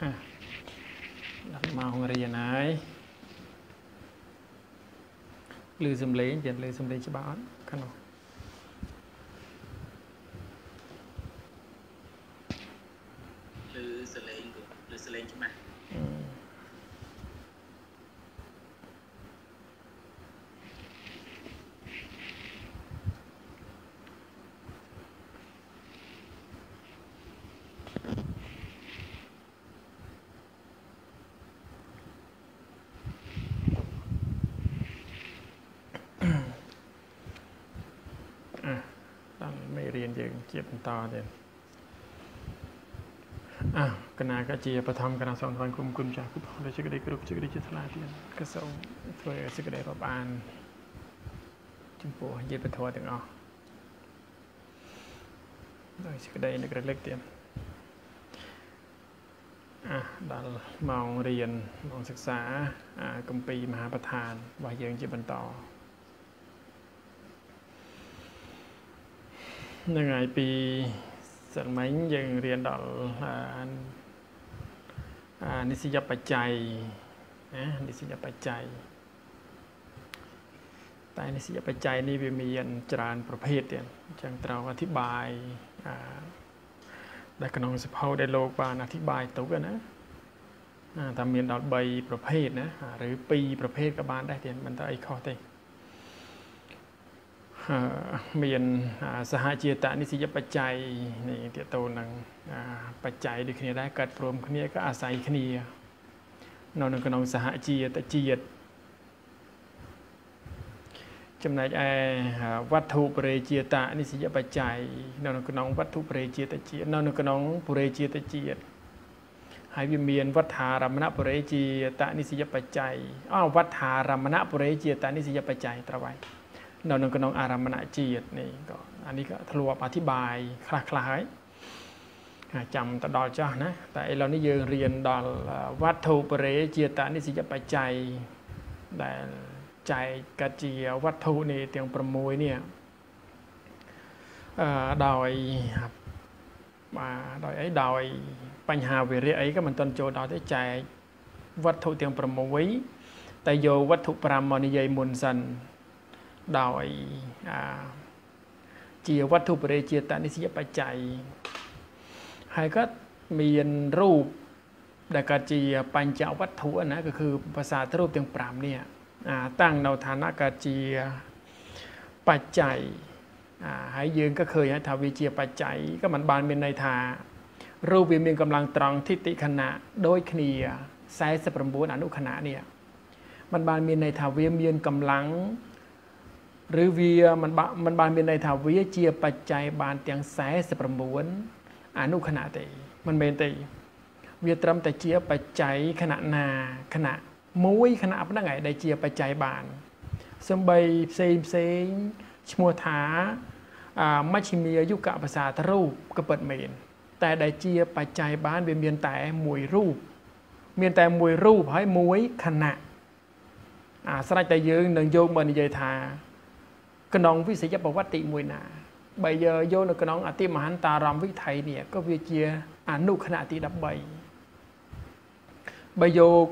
ដល់ម៉ោងរៀនហើយឮសំឡេងទៀតឮសំឡេងច្បាស់អត់ខាងនោះ បន្តទៀតអះកណាក៏ជាបឋមកណាសូមថ្វាយគុំគុណចាស់គុំផងដូចជាក្តីគ្រប់ជាក្តីជាថ្លាទៀតក៏សូមធ្វើឲ្យសេចក្តីរាប់អានចំពោះយេបធម៌ទាំងអស់ដោយសេចក្តីនឹករលឹកទៀតអះដល់ម៉ោងរៀនម៉ោងសិក្សាអាគម្ពីរមហាប្រធានរបស់យើងជាបន្ត នឹងហើយពីសិលមិញយើងរៀនដល់អាអានិស្សយបច្ច័យណានិស្សយបច្ច័យតែនិស្សយបច្ច័យនេះវាមានច្រើនប្រភេទទៀតអញ្ចឹងត្រូវអធិប្បាយអាដែលក្នុងសភៅដែលលោកបានអធិប្បាយទុកណាអាតែមានដល់3ប្រភេទណាឬ2ប្រភេទក៏បានដែរទៀតមិនទៅអីខុសទេអឺ មានសហជាតនិសយបច្ច័យនេះតទៅនឹងបច្ច័យដូចគ្នាដែរកើតព្រមគ្នាក៏អាស្រ័យគ្នា នៅនៅក្នុងសហជាតជាតិចំណែកឯវត្ថុបរិជាតនិសយបច្ច័យនៅនៅក្នុងវត្ថុបរិជាតជាតិនៅនៅក្នុងបរិជាតជាតិហើយវាមានវត្ថារមណបរិជាតនិសយបច្ច័យអវត្ថារមណបរិជាតនិសយបច្ច័យត្រូវហើយ នៅនៅក្នុងអារមណជាតិនេះក៏អានេះក៏ធ្លាប់អធិប្បាយខ្លះខ្លះហើយចាំទៅដល់ចាស់ណាតែឥឡូវនេះយើងរៀនដល់វត្ថុបរិជាតនិសយបច្ច័យដែលចែកកាត់ជាវត្ថុនេះទាំង6នេះអឺដោយបាទដោយអីដោយបញ្ហាវិរិយអីក៏មិនទាន់ចូលដល់ទេចែកវត្ថុទាំង6តែយកវត្ថុ5មកនិយាយមុនសិន ដោយអាជាវត្ថុបរិជាតនិសយបច្ច័យហើយក៏មានរូបដែលកើតជាបញ្ចវត្ថុណាក៏គឺភាសារូបទាំង5នេះអាតាំងនៅឋានៈកើតជាបច្ច័យអាហើយយើងក៏ឃើញថាវាជាបច្ច័យក៏មិនបានមានន័យថារូបវាមានកម្លាំងត្រង់ទិតិខណៈដូចគ្នា49អនុខណៈនេះมันបានមានន័យថាវាមានកម្លាំង ឬវាមិនបានមិនបានមានន័យថាវាជាបច្ច័យបានទាំង49អនុខណៈទេមិនមែនទេ វាត្រឹមតែជាបច្ច័យខណៈណាខណៈមួយខណៈប៉ុណ្្នឹងឯងដែលជាបច្ច័យបានសំបីផ្សេងផ្សេងឈ្មោះថាមជ្ឈិមាយុគភាសាទរូបក៏ពិតមែនតែដែលជាបច្ច័យបានវាមានតែមួយរូបមានតែមួយរូបហើយមួយខណៈអាស្រេចតែយើងនឹងយកមកនិយាយថា ក្នុងវិស័យប្រវត្តិមួយណាបើយកនៅក្នុងអតិមហន្តារម្មវិថ័យនេះក៏វាជាអនុខណៈទី13បើយក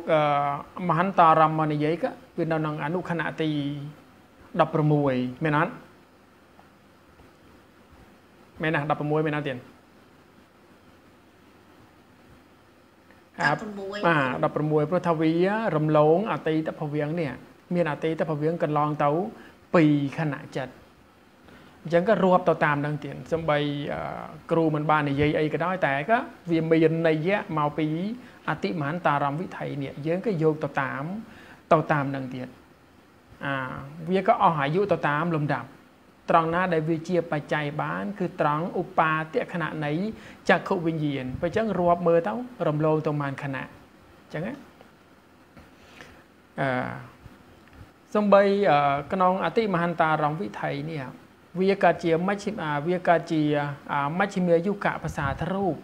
មហន្តារម្មនិយាយក៏វានៅក្នុងអនុខណៈទី16មែនអត់មែនណា16មែនអត់ទៀត16បាទ16ព្រោះថាវារំលងអតីតភវៀងនេះមានអតីតភវៀងកន្លងទៅ 2ខណៈចិត្តអញ្ចឹងក៏រាប់ទៅតាមនឹងទៀតសំបីគ្រូមិនបាននិយាយអីក៏ដោយតែក៏វាមានន័យមកពីអតិមហន្តារម្មវិថ័យនេះយើងក៏យកទៅតាមទៅតាមនឹងទៀតអាវាក៏អស់អាយុទៅតាមលំដាប់ត្រង់ណាដែលវាជាបច្ច័យបាន គឺត្រង់ឧបាទខណៈនៃចក្ខុវិញ្ញាណបើអញ្ចឹងរាប់មើលទៅរំលងទៅបានខណៈអញ្ចឹងអឺ សំបីក្នុងអតិមហន្តារម្មវិថ័យនេះវាក៏ជាមជ្ឈិវាក៏ជាមជ្ឈិមាយុគភាសាទរូប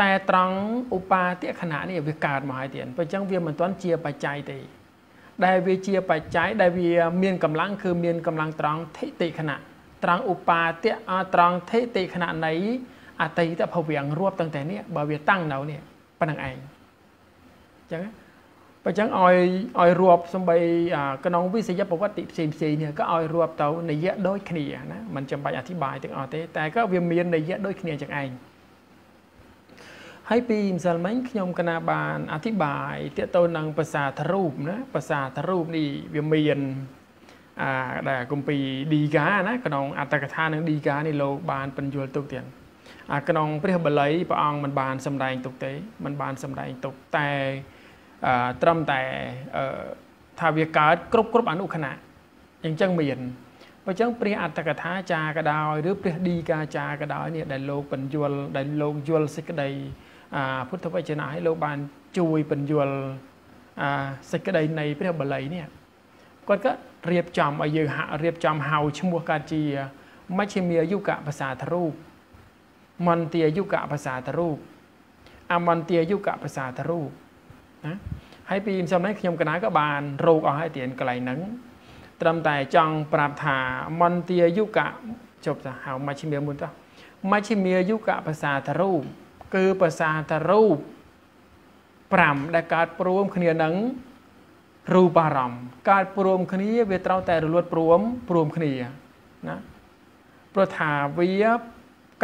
តែត្រង់ឧបាទខណៈនេះវាកើតមកហើយទៀតបើអញ្ចឹងវាមិនទាន់ជាបច្ច័យទេដែលវាជាបច្ច័យដែលវាមានកម្លាំងគឺមានកម្លាំងត្រង់ធិតិខណៈត្រង់ឧបាទត្រង់ធិតិខណៈនៃអតីតភវៀងរួបតាំងតែនេះបើវាតាំងនៅនេះប៉ុណ្្នឹងឯងអញ្ចឹង បើចឹងឲ្យឲ្យរាប់សំបីក្នុងវិស័យប្រវត្តិផ្សេងផ្សេងនេះក៏ឲ្យរាប់ទៅនិយៈដូចគ្នាណាมันចាំបាច់អធិប្បាយទាំងអស់ទេតែក៏វាមាននិយៈដូចគ្នាចឹងឯងហើយពីម្សិលមិញខ្ញុំកណាបានអធិប្បាយទាក់ទងនឹងភាសាធរូបណាភាសាធរូបនេះវាមានអាដែលគម្ពីរឌីកាណាក្នុងអត្តកថានិងឌីកានេះលោកបានបញ្យល់ទុកទៀតអាក្នុងព្រះបាលីព្រះអង្គមិនបានសម្ដែងទុកទេមិនបានសម្ដែងទុកតែ ត្រឹមតែថាវាកើតគ្រប់គ្រប់អនុខណៈអញ្ចឹងមានបើចឹងព្រះអត្តកថាចាក៏ដោយឬព្រះឌីកាចាក៏ដោយនេះដែលលោកបញ្យល់ដែលលោកយល់សេចក្តីពុទ្ធវចនៈឲ្យលោកបានជួយបញ្យល់សេចក្តីនៃព្រះបាលីនេះគាត់ក៏រៀបចំឲ្យយើងហាក់រៀបចំហៅឈ្មោះកាជាមជ្ឈិមាយុគៈភាសាធរូបមន្ទាយុគៈភាសាធរូបអមន្ទាយុគៈភាសាធរូប ណាហើយពីម្សិលមិញខ្ញុំកណាក៏បានរោគអស់ហើយទៀនកន្លែងហ្នឹងត្រឹមតែចង់ប្រាប់ថាមន្ទាយុគៈជប់ទៅហៅមជ្ឈិមាមុនទៅមជ្ឈិមាយុគៈភាសាធរូបគឺភាសាធរូប5ដែលកើតព្រមគ្នានឹងរូបអារម្មណ៍កើតព្រមគ្នាវាត្រូវតែរលត់ព្រមព្រមគ្នាណាព្រោះថាវា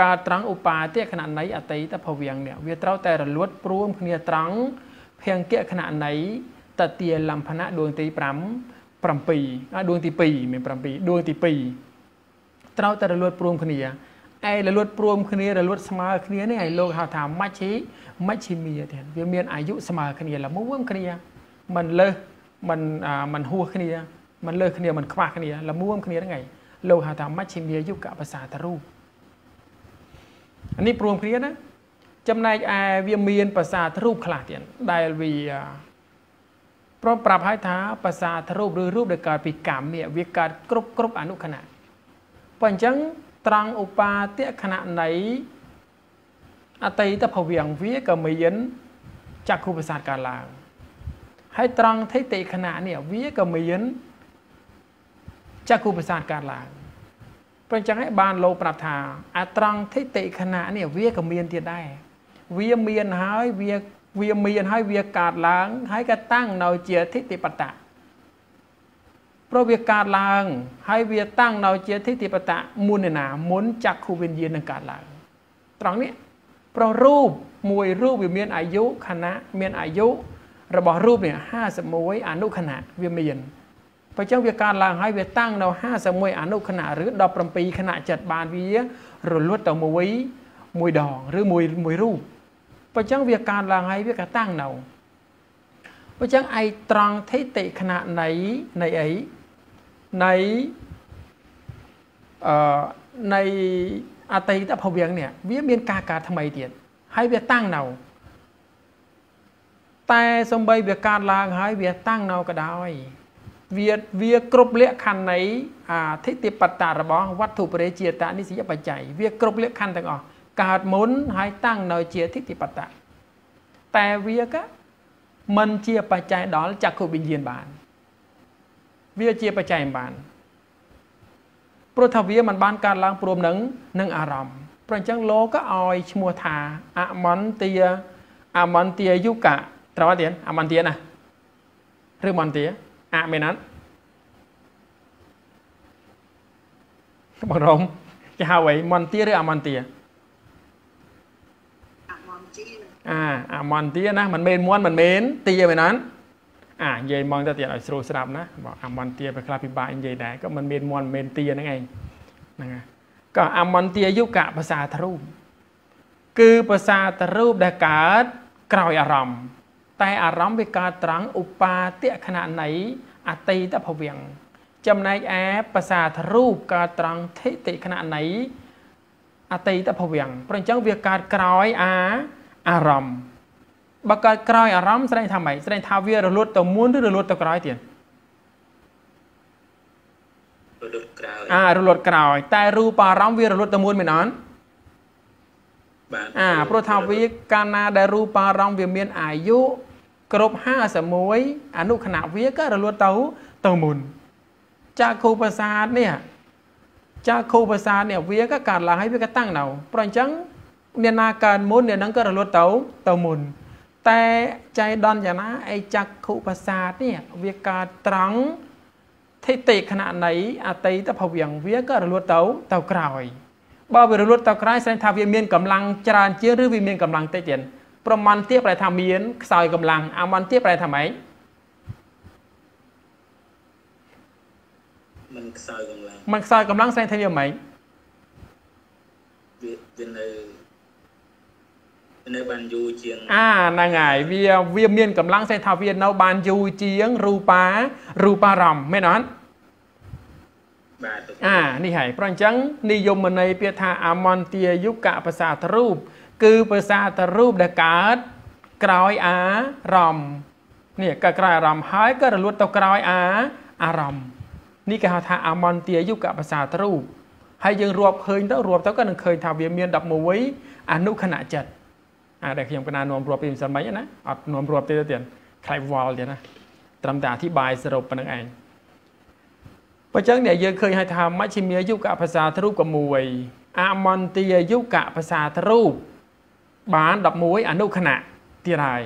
កើតត្រង់ឧបាទខណៈនៃអតីតភវៀងនេះវាត្រូវតែរលត់ព្រមគ្នាត្រង់ ភង្គៈខណៈនៃតទាលំផណៈដួងទី5 7ដួងទី2មាន7ដួងទី2ត្រូវតែរលត់ព្រមគ្នាឯរលត់ព្រមគ្នារលត់ស្មើគ្នានេះឲ្យលោកហៅថាមជ្ឈិមជ្ឈិមាទៀតវាមានអាយុស្មើគ្នាល្មមគ្នាមិនលើសមិនមិនហួសគ្នាមិនលើសគ្នាមិនខ្វះគ្នាល្មមគ្នាហ្នឹងឯងលោកហៅថាមជ្ឈិមាយុគៈភាសាតរូបនេះព្រមគ្នាណា ចំណែកឯវាមានភាសាទរូបខ្លះទៀតដែលវាព្រមប្រាប់ឲ្យថាភាសាទរូបឬរូបដែលកើតពីកម្មនេះវាកើតគ្រប់គ្រប់អនុខណៈបើអញ្ចឹងត្រង់ឧបាទខណៈនៃ អតីតភវៀងវាក៏មានចក្ខុប្រសាទកើតឡើងហើយត្រង់ថេតិខណៈនេះវាក៏មានចក្ខុប្រសាទកើតឡើងព្រោះអញ្ចឹងឯងបានលោកប្រាប់ថាអាត្រង់ថេតិខណៈនេះវាក៏មានទៀតដែរ វាមានហើយវាវាមានហើយវាកើតឡើង ហើយក៏តាំងនៅជាធិតិបតៈព្រោះវាកើតឡើង ហើយវាតាំងនៅជាធិតិបតៈមុនណាមុនចក្ខុវិញ្ញាណនឹងកើតឡើង ត្រង់នេះព្រោះរូបមួយរូបវាមានអាយុខណៈមានអាយុរបស់រូបនេះ51អនុខណៈវាមានបើចឹងវាកើតឡើងហើយវាតាំងនៅ51អនុខណៈឬ17ខណៈចិត្តបានវារលត់ទៅមួយមួយដង ឬមួយមួយរូប បើចឹងវាកើតឡើងហើយវាក៏តាំងនៅបើចឹងឯត្រង់ធិតិខណៈនៃនៃអីនៃអឺនៃអតីតភវៀងនេះវាមានការកើតថ្មីទៀតហើយវាតាំងនៅតែសំបីវាកើតឡើងហើយវាតាំងនៅក៏ដោយវាវាគ្រប់លក្ខខណ្ឌនៃអាធិតិបត្តៈរបស់វត្ថុបរិជាតនិសយបច្ច័យវាគ្រប់លក្ខខណ្ឌទាំងអស់ កើតមុនហើយតាំងនៅជាធិតិបត្តៈតែវាក៏មិនជាបច្ច័យដល់ចក្ខុវិញ្ញាណបាន វាជាបច្ច័យមិនបានព្រោះថាវាមិនបានកើតឡើងព្រមនឹងនឹងអារម្មណ៍ព្រោះអញ្ចឹងលោកក៏ឲ្យឈ្មោះថាអមន្ទាអមន្ទាយុគៈត្រូវអត់ទៀតអមន្ទាណាឬមន្ទាអមែនអត់បងរំគេហៅអីមន្ទាឬអមន្ទា អាអាមន្តាណាមិនមែនមន់មិនមែនទាមែនអត់អានិយាយមកទៅទៀតឲ្យស្រួលស្ដាប់ណាបើអាមន្តាពេលខ្លះពិបាកនិយាយដែរក៏មិនមានមន់មិនមែនទាហ្នឹងឯងហ្នឹងហើយក៏អាមន្តាយុកៈភាសាទ្រូបគឺភាសាទ្រូបដែលកើតក្រោយអារម្មណ៍តែអារម្មណ៍វាកើតត្រង់ឧបាទិខណន័យអតីតភវៀងចំណែកឯភាសាទ្រូបកើតត្រង់ថិតិខណន័យអតីតភវៀងព្រោះអញ្ចឹងវាកើតក្រោយអា អារម្មណ៍បើកើតក្រោយអារម្មណ៍ស្ដែងថាម៉េចស្ដែងថាវារលត់ទៅមុនឬរលត់ទៅក្រោយទៀតរលត់ក្រោយអារលត់ក្រោយ តែរូបអារម្មណ៍វារលត់ទៅមុនមែនអត់បាទអាព្រោះថាវាកាលណាដែលរូបអារម្មណ៍វាមានអាយុគ្រប់51អនុខណៈវាក៏រលត់ទៅទៅមុនចាក់គូប្រាសាទនេះចាក់គូប្រាសាទនេះវាក៏កើតឡើងហើយវាក៏តាំងនៅព្រោះអញ្ចឹង អ្នកណាកើតមុនអ្នកហ្នឹងក៏រលត់ទៅទៅមុន តែចៃដន្យយ៉ាងណាអីចក្ខុប្រសាទនេះវាកើតត្រង់ធិតិខណៈនៃអតីតភវៀងវាក៏រលត់ទៅទៅក្រោយបើវារលត់ទៅក្រោយស្ដែងថាវាមានកម្លាំងច្រើនជាងឬវាមានកម្លាំងតិចទៀតប្រមាណទៀតប្រែថាមានខ្សោយកម្លាំងអាមិនទៀតប្រែថាម៉េចមិនខ្សោយកម្លាំងមិនខ្សោយកម្លាំងស្ដែងថាវាម៉េចវាវានៅវា នៅបានយូរជាងអាហ្នឹងហើយវាវាមានកម្លាំងស្ដែងថាវានៅបានយូរជាងរូបារូបារម្មណ៍មែនអត់បាទលោកគ្រូអានេះហើយព្រោះអញ្ចឹងនិយមន័យពាក្យថាអមន្តាយុគៈភាសាទរូបគឺភាសាទរូបដែលកើតក្រោយអារម្មណ៍នេះកើតក្រោយអារម្មណ៍ហើយក៏រលត់ទៅក្រោយអាអារម្មណ៍នេះគេហៅថាអមន្តាយុគៈភាសាទរូបហើយយើងរាប់ឃើញទៅរាប់ទៅក៏នឹងឃើញថាវាមាន11អនុខណៈចិត្ត អាដែលខ្ញុំកណានាំរាប់ពីមិនសិនមិញណាអត់នាំរាប់ទេទៅទៀតខ្លែកវល់ទៀតណាត្រឹមតែអធិប្បាយសរុបប៉ុណ្្នឹងឯងបើចឹងអ្នកយើងឃើញឲ្យថាមជ្ឈិមាយុគភាសាទ្រូបក៏មួយអមន្ទាយុគភាសាទ្រូបបាន11អនុខណៈទៀតហើយ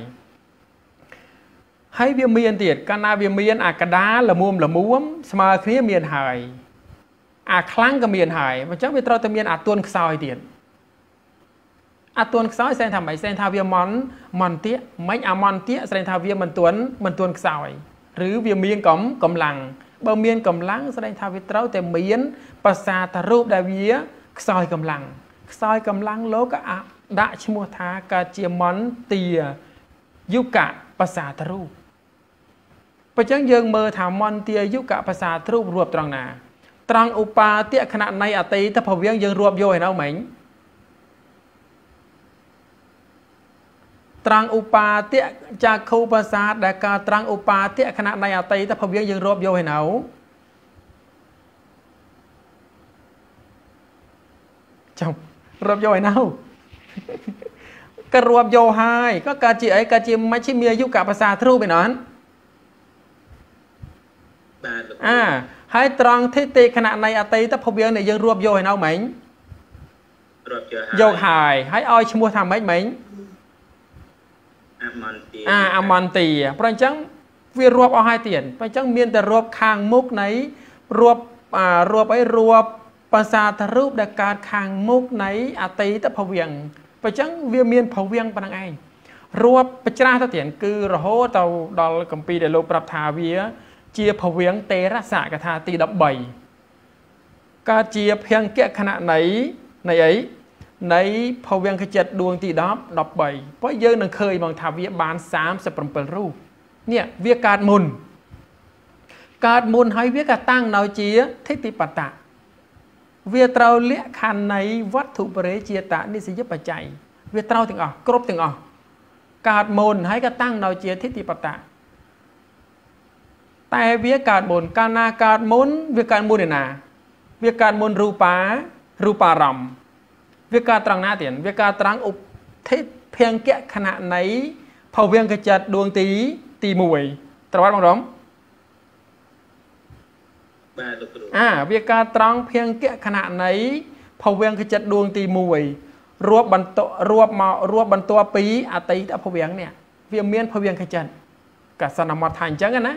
ហើយវាមានទៀតកាលណាវាមានអាកដាលមុំលមុំស្មើគ្នាមានហើយអាខ្លាំងក៏មានហើយអញ្ចឹងវាត្រូវតែមានអាទុនខ្សោយទៀត អាទួនខ្សោយស្ដែងថាម៉េចស្ដែងថាវាមន់មន្ទាមិនអាមន្ទាស្ដែងថាវាមិនទួនមិនទួនខ្សោយឬវាមានកំកម្លាំងបើមានកម្លាំងស្ដែងថាវាត្រូវតែមានភាសាតរូបដែលវាខ្សោយកម្លាំងខ្សោយកម្លាំងលោកក៏អាដាក់ឈ្មោះថាកើតជាមន្ទាយុគៈភាសាតរូបបើចឹងយើងមើលថាមន្ទាយុគៈភាសាតរូបរួបត្រង់ណា ត្រង់ឧបាទៈខណៈនៃអតីតភវៀងយើងរួបយកឯណៅមិញ ត្រង់ឧបាទៈចាខុភាសាទដែលកើតត្រង់ឧបាទៈខណៈនៃអតីតភវៀងយើងរាប់យកឯណៅចាំរាប់យកឯណៅក៏រាប់យកហើយក៏កើតជាអីកើតជាមជ្ឈិមាយុគៈភាសាទ្រូបឯណោះបាទលោកគ្រូអាហើយត្រង់ធិតិខណៈនៃអតីតភវៀងនេះយើងរាប់យកឯណៅមិញរាប់យកយកហើយហើយឲ្យឈ្មោះថាម៉េចមិញ អមន្តាអាអមន្ទីព្រោះអញ្ចឹងវារាប់អស់ហើយទៀតព្រោះអញ្ចឹងមានតែរាប់ខាងមុខនៃរាប់អារាប់អីរាប់ភាសាទរូបដែលកើតខាងមុខនៃអតីតភវៀងព្រោះអញ្ចឹងវាមានភវៀងប៉ុណ្ណឹងឯងរាប់បច្ច្រាស់ទៅទៀតគឺរហូតទៅដល់កម្ពីដែលលោកប្រាប់ថាវា ជាភវៀងទេរសកថាទី13កើតជាភង្គៈខណៈនៃនៃអី នៃភវង្គចិត្តដួងទី10 13ព្រោះយើងនឹងឃើញបងថាវាបាន37រូបនេះវាកើតមុនកើតមុនហើយវាក៏តាំងនៅជាធិតិបតៈវាត្រូវលក្ខខណ្ឌនៃវត្ថុបរិជាតនិសយបច្ច័យវាត្រូវទាំងអស់គ្រប់ទាំងអស់កើតមុនហើយក៏តាំងនៅជាធិតិបតៈតែវាកើតមុនកាលណាកើតមុនវាកើតមុនឯណា វាកើតមុនរូបារូបារម្មណ៍ វាកើតត្រង់ណាទៀតវាកើតត្រង់ឧបធិភង្គៈខណៈនៃភវង្គចិត្តដួងទីទី1ត្រូវអត់បងរំបាទលោកគ្រូអាវាកើតត្រង់ភង្គៈខណៈនៃភវង្គចិត្តដួងទី1រាប់បន្តរាប់មករាប់បន្ទាប់ពីអតីតភវង្គនេះវាមានភវង្គចិត្តកសនមតថាអញ្ចឹងណា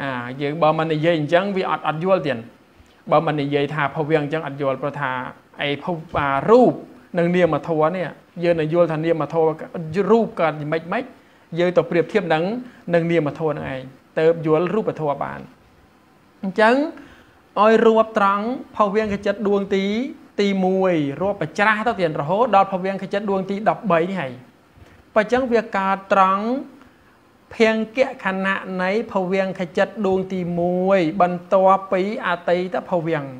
អាយើងបើមិននិយាយអញ្ចឹងវាអត់អត់យល់ទៀតបើមិននិយាយថាភវង្គអញ្ចឹងអត់យល់ព្រោះថា អីភពអារូបនិងនាមធម៌នេះយើងនឹងយល់ថានាមធម៌រូបកើតយ៉ាងម៉េចម៉េចយើងទៅប្រៀបធៀបនឹងនឹងនាមធម៌នឹងឯងទៅយល់រូបធម៌បានអញ្ចឹងឲ្យរួបត្រង់ភវង្គចិត្តដួងទី ទី1រួបបច្ច្រាស់ទៅទៀតរហូតដល់ភវង្គចិត្តដួងទី13នេះហើយបើអញ្ចឹងវាកើតត្រង់ភង្គៈខណៈនៃភវង្គចិត្តដួងទី1បន្ទាប់ពីអតីតភវង្គ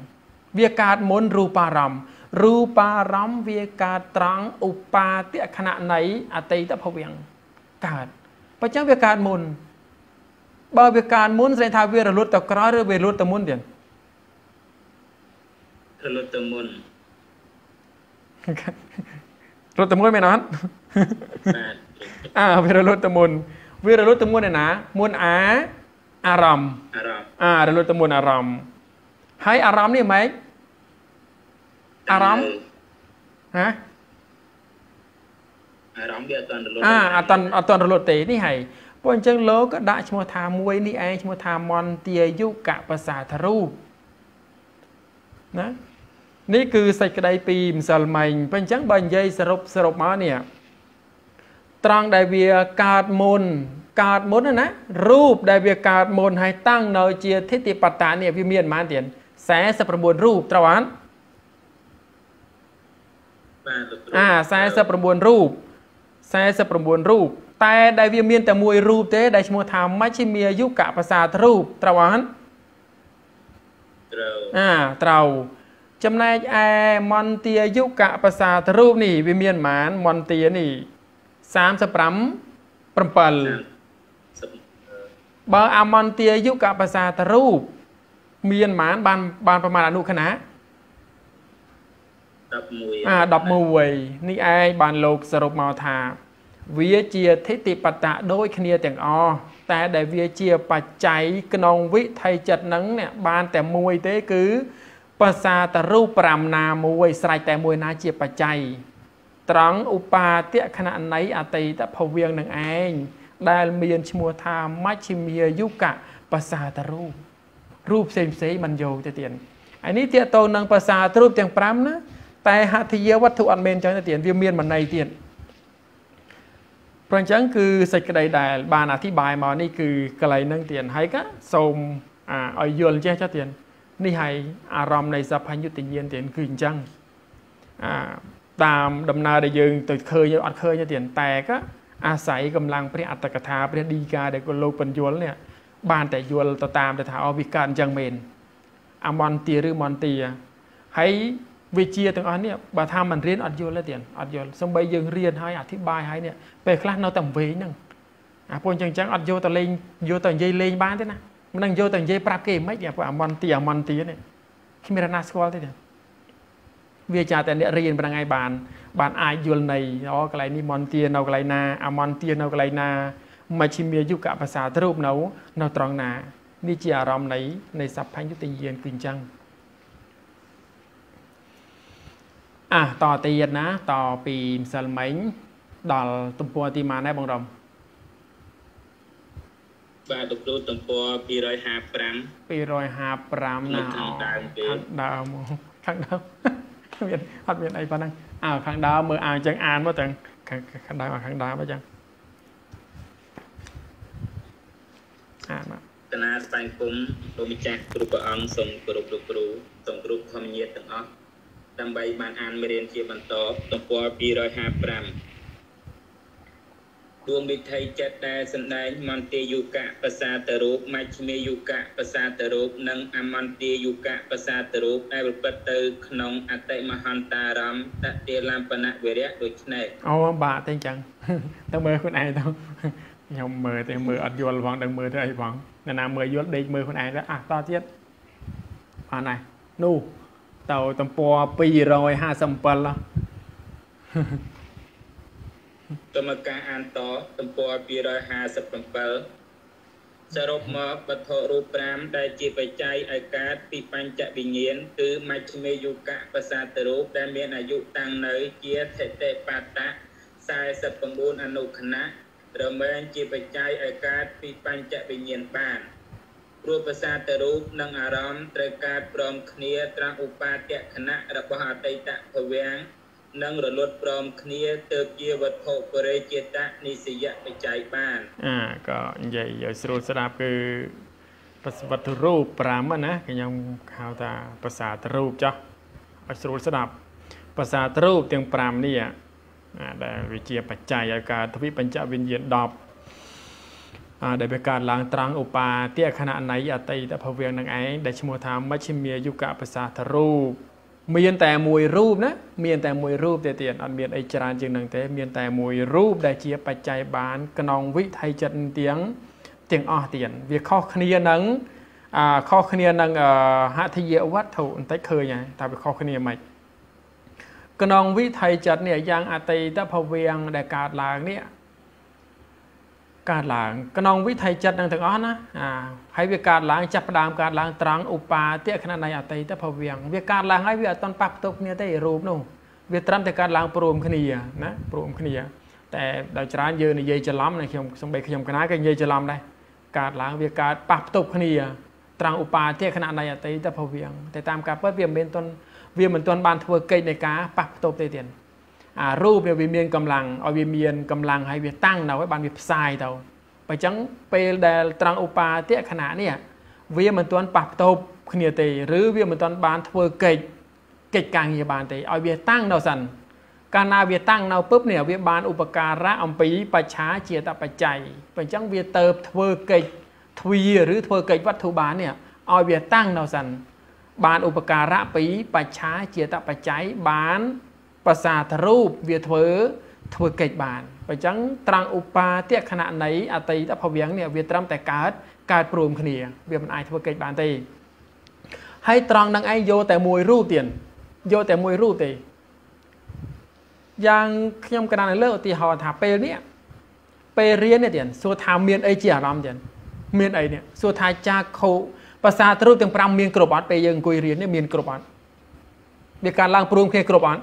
វាកើតមុនរូបារម្មណ៍រូបារម្មណ៍វាកើតត្រង់ឧបាទខណៈនៃ អតីតភវង្គកើតបើអញ្ចឹងវាកើតមុនបើវាកើតមុនស្ដីថាវារលត់ទៅក្រោយឬវារលត់ទៅមុនទៀតរលត់ទៅមុនរត់ទៅមុនមែនអត់បាទអាវារលត់ទៅមុនវារលត់ទៅមុនឯណាមុនអាអារម្មណ៍អារម្មណ៍អារលត់ទៅមុនអារម្មណ៍ ហើយអារម្មណ៍នេះម៉េចអារម្មណ៍ហ៎អអារម្មណ៍វាអត់ទាន់រលត់អាអត់តន់អត់តន់រលត់ទេនេះហើយព្រោះអញ្ចឹងលោកក៏ដាក់ឈ្មោះថាមួយនេះឯងឈ្មោះថាមន្តាយុកបសាធរូបណានេះគឺសេចក្តីពីម្សិលមិញបើអញ្ចឹងបើនិយាយសរុបសរុបមកនេះត្រង់ដែលវាកើតមុនកើតមុនណារូបដែលវាកើតមុនហើយតាំងនៅជាធិតិបតានេះវាមានប្រហែលទៀត 49រូបត្រូវអត់បាទលោកគ្រូអា49រូប49រូបតែដែលវាមានតែមួយរូបទេ ដែលឈ្មោះថាមជ្ឈិមាយុកបសាទរូបត្រូវអត់ត្រូវអាត្រូវចំណែកឯមន្តាយុកបសាទរូបនេះវាមានប្រមាណមន្តានេះ35 7សិបបើអមន្តាយុកបសាទរូប មានប៉ុន្មានបានបានប្រមាណអនុខណៈ11អា11នេះឯងបានលោកសរុបមកថា វាជាទិដ្ឋិបតៈដូចគ្នាទាំងអស់តែដែលវាជាបច្ច័យក្នុងវិថីចិត្តនឹងបានតែមួយទេគឺបសាតរូប5ណាមួយស្រេចតែមួយណាជាបច្ច័យត្រង់ឧបាទខណន័យអតីតភវៀងនឹងឯងដែលមានឈ្មោះថាមជ្ឈិមាយុគៈបសាតរូប រូបផ្សេងផ្សេងៗมันយកទៅទៀតអានេះទាក់ទងនឹងបសាទរូបទាំង5ណាតែហត្ថយាវត្ថុអត់មែនចឹងទៅទៀតវាមានមន័យទៀតព្រោះអញ្ចឹងគឺសេចក្តីដែល បានអធិប្បាយមកនេះគឺកន្លែងហ្នឹងទៀតហើយក៏សូមអាឲ្យយល់ចេះចុះទៀតនេះហើយអារម្មណ៍នៃសព្វញ្ញុតញ្ញាណទៀតគឺអញ្ចឹងអាតាមដំណើរដែលយើងទៅឃើញអត់ឃើញទេទៀតតែក៏អាស្រ័យកម្លាំងព្រះអត្តកថាព្រះឌីកាដែលក៏លោកបញ្យល់នេះ បានតែយល់ទៅតាមទៅថាអូវាកើតអញ្ចឹងមែនអាមន្ទាឬមន្ទាហើយវិជាទាំងអស់នេះបើថាមិនរៀនអត់យល់ទេទៀតអត់យល់សំបីយើងរៀនហើយអធិប្បាយហើយនេះពេលខ្លះនៅតែវែងហ្នឹងអាពួកអញ្ចឹងអញ្ចឹងអត់យកទៅលេងយកទៅនិយាយលេងបានទេណាមិននឹងយកទៅនិយាយប្រាប់គេមិនអាពួកអាមន្ទាអាមន្ទានេះគ្មានរណាស្គាល់ទេទៀតវាចាតែអ្នករៀនប៉ុណ្ណឹងឯងបាន បានអាចយល់នៃអូកន្លែងនេះមន្ទានៅកន្លែងណាអាមន្ទានៅកន្លែងណា មជ្ឈិមាយុកភាសាទ្រូបនៅនៅត្រង់ណានេះជាអារម្មណ៍នៃនៃសព្វញ្ញុតញ្ញាណគឺអញ្ចឹងអាតទៀតណាតពីម្សិលមិញដល់ទំព័រទីម៉ានដែរបងរំបាទលោកគ្រូទំព័រ255 255ណាខាងដើមគេខាងដើមមកខាងដើមមានអត់មានអីប៉ុណ្ណឹងអើខាងដើមមើលអាអញ្ចឹងអានមកទាំងខាងខាងដើមអាខាងដើមអញ្ចឹង អានមកកណាស្វែងគុំលោកម្ចាស់គ្រប់ព្រះអង្គសូមគោរពលោកគ្រូសូមគ្រប់ធម្មញាតទាំងអស់ដើម្បីបានអានមេរៀនជាបន្តទំព័រ255ដួងវិថីចិត្តដែលសម្ដែងមន្តាយុកៈបសាទរូបមជ្ឈិមេយុកៈបសាទរូបនិងអមន្តាយុកៈបសាទរូបដែលប្រព្រឹត្តទៅក្នុងអតិមហន្តអារម្មណ៍តតិលំបនៈវិរៈដូចនេះអូបាក់ទេអញ្ចឹងទៅមើលខ្លួនឯងទៅ ខ្ញុំមើលទេមើលអត់យល់ផងដឹងមើលទៅអីផងអ្នកណាមើលយល់ដេកមើលខ្លួនឯងទៅអះតទៀតបានហើយនោះទៅទំព័រ257ហ៎កម្មការអានតទំព័រ257សរុបមកវត្ថុរូប5ដែលជាបច្ច័យឲ្យកើតពីបញ្ចវិញ្ញាណគឺមជ្ឈិមេយុកៈបសាទរូបដែលមានអាយុតាំងនៅជាថេតិបតៈ49អនុខណៈ រមែងជាបច្ច័យឲ្យកើតពីបញ្ចវិញ្ញាណបានព្រោះបសាទរូបនិងអារម្មណ៍ត្រូវកើតព្រមគ្នាត្រង់ឧបាទៈខណៈរបស់អតីតភវាំងនិងរលត់ព្រមគ្នាទើបជាវត្ថុបរិចេតនិសយបច្ច័យបានអាក៏និយាយឲ្យស្រួលស្ដាប់គឺប្រសិទ្ធរូប5ហ្នឹងណាខ្ញុំហៅថាភាសាទរូបចោះឲ្យស្រួលស្ដាប់ភាសាទរូបទាំង5នេះអា ដែលវាជាបច្ច័យឲ្យកើតទ្វិបញ្ចវិញ្ញាណ10អាដែលវាកើតឡើងត្រង់ឧបាទៈខណៈនៃអតីតភវៀងនឹងឯងដែលឈ្មោះថាមជ្ឈិមាយុកភាសាទរូបមានតែមួយរូបណាមានតែមួយរូបទេទៀតអត់មានអីច្រើនជាងនឹងទេមានតែមួយរូបដែលជាបច្ច័យបាន ក្នុងវិថីចិត្តទាំងទាំងអស់ទៀតវាខុសគ្នានឹងអាខុសគ្នានឹងអឺហត្ថយវត្ថុបន្តិចឃើញហើយតើវាខុសគ្នាមិន ក្នុងវិថីចិត្តនេះយ៉ាងអតីតភវៀងដែលកើតឡើងនេះកើតឡើងក្នុងវិថីចិត្តនឹងទាំងអស់ណាអាហើយវាកើតឡើងចាប់ផ្ដើមកើតឡើងត្រង់ឧបាទៈខណៈនៃអតីតភវៀងវាកើតឡើងហើយវាអត់តន់ប៉ះផ្ទុកគ្នាទេរូបនោះវាត្រឹមតែកើតឡើងព្រមគ្នាណាព្រមគ្នាតែដល់ច្រើនយើងនិយាយច្រឡំនៅខ្ញុំសំបីខ្ញុំកណាក៏និយាយច្រឡំដែរកើតឡើងវាកើតប៉ះផ្ទប់គ្នាត្រង់ឧបាទេខណៈនៃអតីតភវៀងតែតាមការពិតវាមិនមានទាន់ វាមិនទាន់បានធ្វើកិច្ចនៃការប៉ះផ្ទប់ទេទៀតអារូបវាមានកម្លាំងឲ្យវាមានកម្លាំងហើយវាតាំងនៅឲ្យបានវាផ្សាយទៅបើអញ្ចឹងពេលដែលត្រង់ឧបាទេខណៈនេះវាមិនទាន់ប៉ះផ្ទប់គ្នាទេឬវាមិនទាន់បានធ្វើកិច្ចកិច្ចការងារបានទេឲ្យវាតាំងនៅសិនកាលណាវាតាំងនៅពឹបនេះវាបានឧបការៈអំពីបច្ឆាជាតបច្ច័យបើអញ្ចឹងវាទៅធ្វើកិច្ចទ្វាឬធ្វើកិច្ចវត្ថុបាននេះឲ្យវាតាំងនៅសិន បានឧបការៈពីបច្ឆាជាតបច្ច័យបានប្រសាទរូបវាធ្វើធ្វើកិច្ចបានបើអញ្ចឹងត្រង់ឧបាទខណៈនៃអតីតភវៀងនេះវាត្រឹមតែកើតកើតព្រមគ្នា វាមិនអាចធ្វើកិច្ចបានទេហើយត្រង់នឹងឯងយកតែមួយរូបទៀតយកតែមួយរូបទេយ៉ាងខ្ញុំកណ្ដាលលើកឧទាហរណ៍ថាពេលនេះពេលរៀននេះទៀតសួរថាមានអីជាអារម្មណ៍ទៀតមានអីនេះសួរថាចាខោ ភាសាទ្រូទាំង5មានគ្រប់អត់ពេលយើងអង្គុយរៀននេះមានគ្រប់អត់វាការឡើងព្រមគ្នាគ្រប់អត់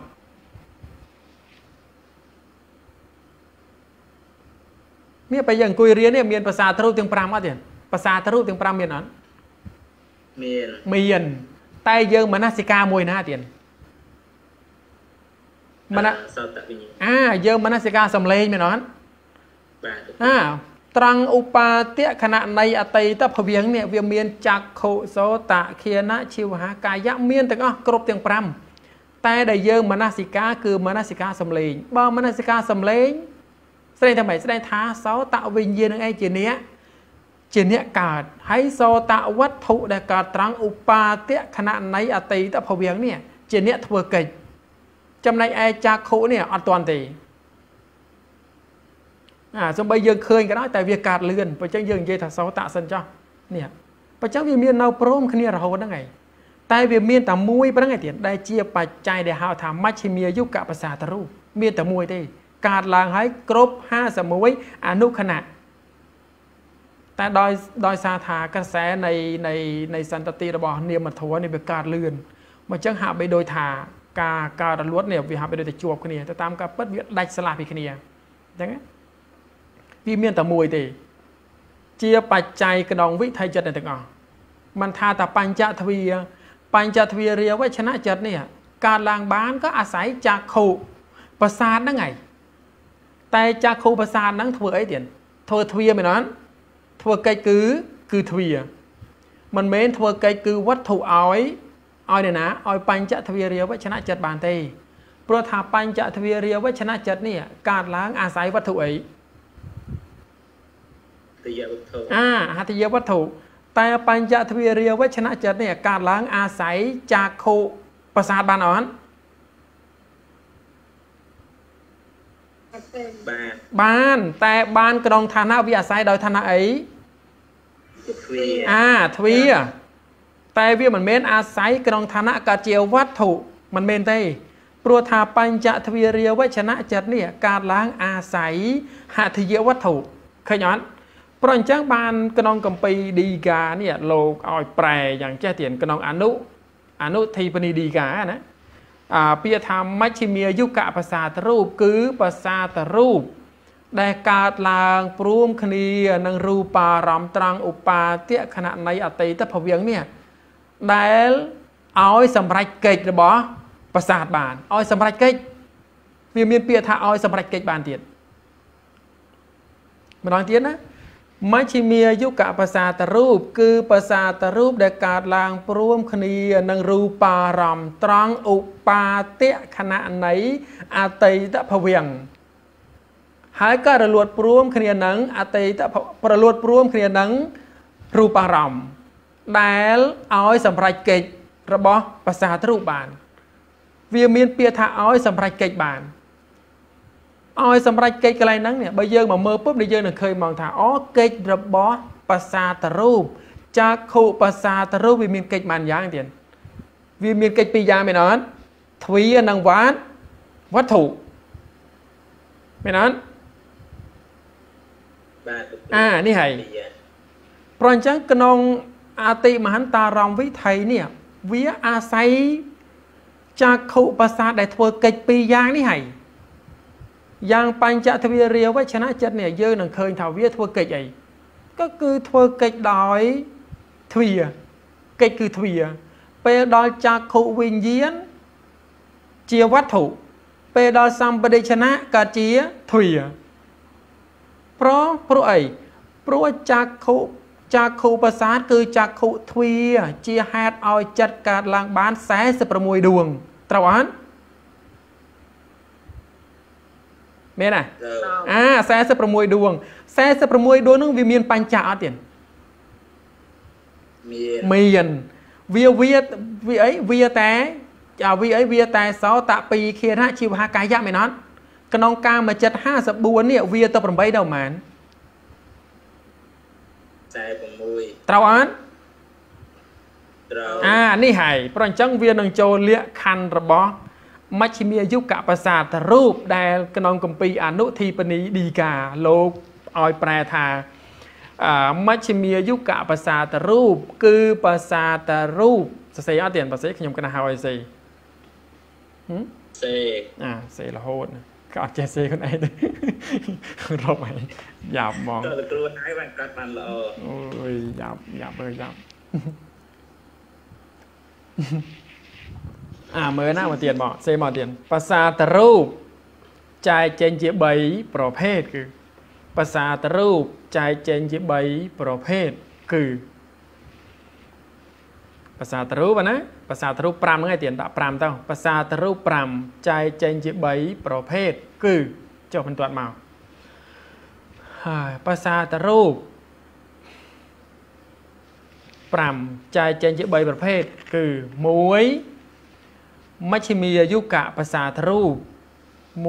មានពេលយើងអង្គុយរៀននេះមានភាសាទ្រូទាំង5អត់ទៀតភាសាទ្រូទាំង5មានអត់មានមានតែយើងមនសិការមួយណាទៀតមនសតវិញ្ញាអាយើងមនសិការសំឡេងមែនអត់បាទអា ត្រង់ឧបាទៈខណៈនៃអតីតភវៀងនេះវាមានចក្ខុសោតខៀនៈជីវហាកាយៈមានទាំងអស់គ្រប់ទាំង5តែដែលយើងមនសិការគឺមនសិការសំឡេងបើមនសិការសំឡេងស្ដែងថាម៉េចស្ដែងថាសោតវិញ្ញាណនឹងឯងជាអ្នកជាអ្នកកើតហើយសោតវត្ថុដែលកើតត្រង់ឧបាទៈខណៈនៃអតីតភវៀងនេះជាអ្នកធ្វើកិច្ចចំណែកឯចាខុនេះអត់ទាន់ទេ អាសំបីយើងឃើញក៏ដោយតែវាកើតលឿនបើអញ្ចឹងយើងនិយាយថាសោតសិនចោះនេះបើអញ្ចឹងវាមាននៅព្រមគ្នារហូតហ្នឹងឯងតែវាមានតែមួយប៉ុណ្្នឹងឯទៀតដែលជាបច្ច័យដែលហៅថាមជ្ឈិមាយុគបសាទរូបមានតែមួយទេកើតឡើងហើយគ្រប់51អនុខណៈតែដោយដោយសារថាកសែនៃនៃនៃសន្តតិរបស់នាមធម៌នេះវាកើតលឿនមកអញ្ចឹងហាក់បីដូចថាការកើតរលត់នេះវាហាក់បីដូចតែជាប់គ្នាទៅតាមការពិតវាដាច់ស្លាស់ពីគ្នាអញ្ចឹង វាមានតែមួយទេ ជាបច្ច័យក្នុងវិថីចិត្តទាំងអស់មិនថាតែបញ្ចទ្វាបញ្ចទ្វារាវចនៈចិត្តនេះកើតឡើងបានក៏អាស្រ័យចាក់ខុប្រសាទហ្នឹងឯងតែចាក់ខុប្រសាទហ្នឹងធ្វើអីទៀតធ្វើទ្វាមែនអត់ធ្វើកិច្ចគឺគឺទ្វាមិនមែនធ្វើកិច្ចគឺវត្ថុឲ្យឲ្យអ្នកណាឲ្យបញ្ចទ្វារាវចនៈចិត្តបានទេព្រោះថាបញ្ចទ្វារាវចនៈចិត្តនេះកើតឡើងអាស្រ័យវត្ថុអី ទយវត្ថុអាហត្ថយវត្ថុតែបញ្ចទ្វារាវចនៈចិត្តនេះកើតឡើងអាស្រ័យចាខុប្រសាទបានអត់បានបានតែបានក្នុងឋានៈវាអាស្រ័យដោយឋានៈអីទ្វាអាទ្វាតែវាមិនមែនអាស្រ័យក្នុងឋានៈកើតជាវត្ថុមិនមែនទេព្រោះថាបញ្ចទ្វារាវចនៈចិត្តនេះកើតឡើងអាស្រ័យហត្ថយវត្ថុឃើញអត់ ព្រោះអញ្ចឹងបានក្នុងកម្ពីឌីកានេះលោកឲ្យប្រែយ៉ាងចេះទៀតក្នុងអនុអនុធីបនីឌីកាណាអាពាក្យថាមជ្ឈិមាយុគបសាទរូបគឺបសាទរូបដែលកើតឡើងព្រមគ្នានឹងរូបារម្មណ៍ត្រង់ឧបាទៈខណៈនៃអតីតភវៀងនេះដែលឲ្យសម្រេចកិច្ចរបស់ប្រាសាទបានឲ្យសម្រេចកិច្ចវាមានពាក្យថាឲ្យសម្រេចកិច្ចបានទៀតម្ដងទៀតណា មជ្ឈិមាយុគបសាទរូប គឺបសាទរូបដែលកើតឡើងព្រមគ្នានឹងរូបារម្មណ៍ត្រង់ឧបាទៈខណៈនៃអតីតភវៀងហើយក៏រលួតព្រមគ្នានឹងអតីតប្រលួតព្រមគ្នានឹងរូបារម្មណ៍ដែលឲ្យសម្រេចកិច្ចរបស់ភាសាទ្រូបបាន វាមានពាក្យថាឲ្យសម្រេចកិច្ចបាន ឲ្យសម្រេចកិច្ចកន្លែងហ្នឹងបើយើងមកមើលពុបដែលយើងនឹងឃើញមកថាអូកិច្ចរបស់ភាសាទរូបចាខុភាសាទរូបវាមានកិច្ចបានយ៉ាងទៀតវាមានកិច្ចពីរយ៉ាងមែនអត់ទ្វានិងវត្តវត្ថុមែនអត់បាទអានេះហើយព្រោះអញ្ចឹងក្នុងអតិមហន្តារម្មវិថីនេះវាអាស្រ័យចាខុប្រសាទដែលធ្វើកិច្ចពីរយ៉ាងនេះហើយ យ៉ាងបញ្ចទ្វារាវចនៈចិត្តនេះយើងនឹងឃើញថាវាធ្វើកិច្ចអីក៏គឺធ្វើកិច្ចដោយទ្វាកិច្ចគឺទ្វា ពេលដល់ចក្ខុវិញ្ញាណជាវត្ថុពេលដល់សម្បដិឆណៈក៏ជាទ្វាព្រោះព្រោះអីព្រោះចក្ខុចក្ខុប្រសាទគឺចក្ខុទ្វា ជាហេតុឲ្យចិត្តកើតឡើងបាន46ដួងត្រូវអត់ មែនទេអា46ដួង46ដួងហ្នឹងវាមានបញ្ចៈអត់ទៀតមានមានវាវាវាអីវាតែអាវាអីវាតែសោតពីខានជីវហកាយៈមែនអត់ក្នុងការមកចិត្ត54នេះវាទៅ8ដល់ប៉ុន្មាន46ត្រូវអត់ត្រូវអានេះហើយព្រោះអញ្ចឹងវានឹងចូលលក្ខខណ្ឌរបស់ មជ្ឈិមាយុគបសាទរូបដែលក្នុងកម្ពីអនុធិបនីឌីកាលោកឲ្យប្រែថាមជ្ឈិមាយុគបសាទរូបគឺបសាទរូបសរសេរអត់ទៀតបសេខ្ញុំកណាហៅឲ្យសេហឹមសេអាសេរហូតក៏អត់ចេះសេខ្លួនឯងទេរកឲ្យយ៉ាប់ហ្មងតើគ្រូហើយបានកាត់បានល្អអូយយ៉ាប់យ៉ាប់អើយយ៉ាប់ អាមើលណាមកទៀតមកសេមកទៀតភាសាតរូបចែកចេញជា3ប្រភេទគឺភាសាតរូបចែកចេញជា3ប្រភេទគឺភាសាតរូបណាភាសាតរូប5ហ្នឹងឯងទៀតដាក់5ទៅភាសាតរូប5ចែកចេញជា3ប្រភេទគឺចុះបន្ទាត់មកហើយភាសាតរូប5ចែកចេញជា3ប្រភេទគឺ1 មជ្ឈិមាយុកៈភាសាទ្រូប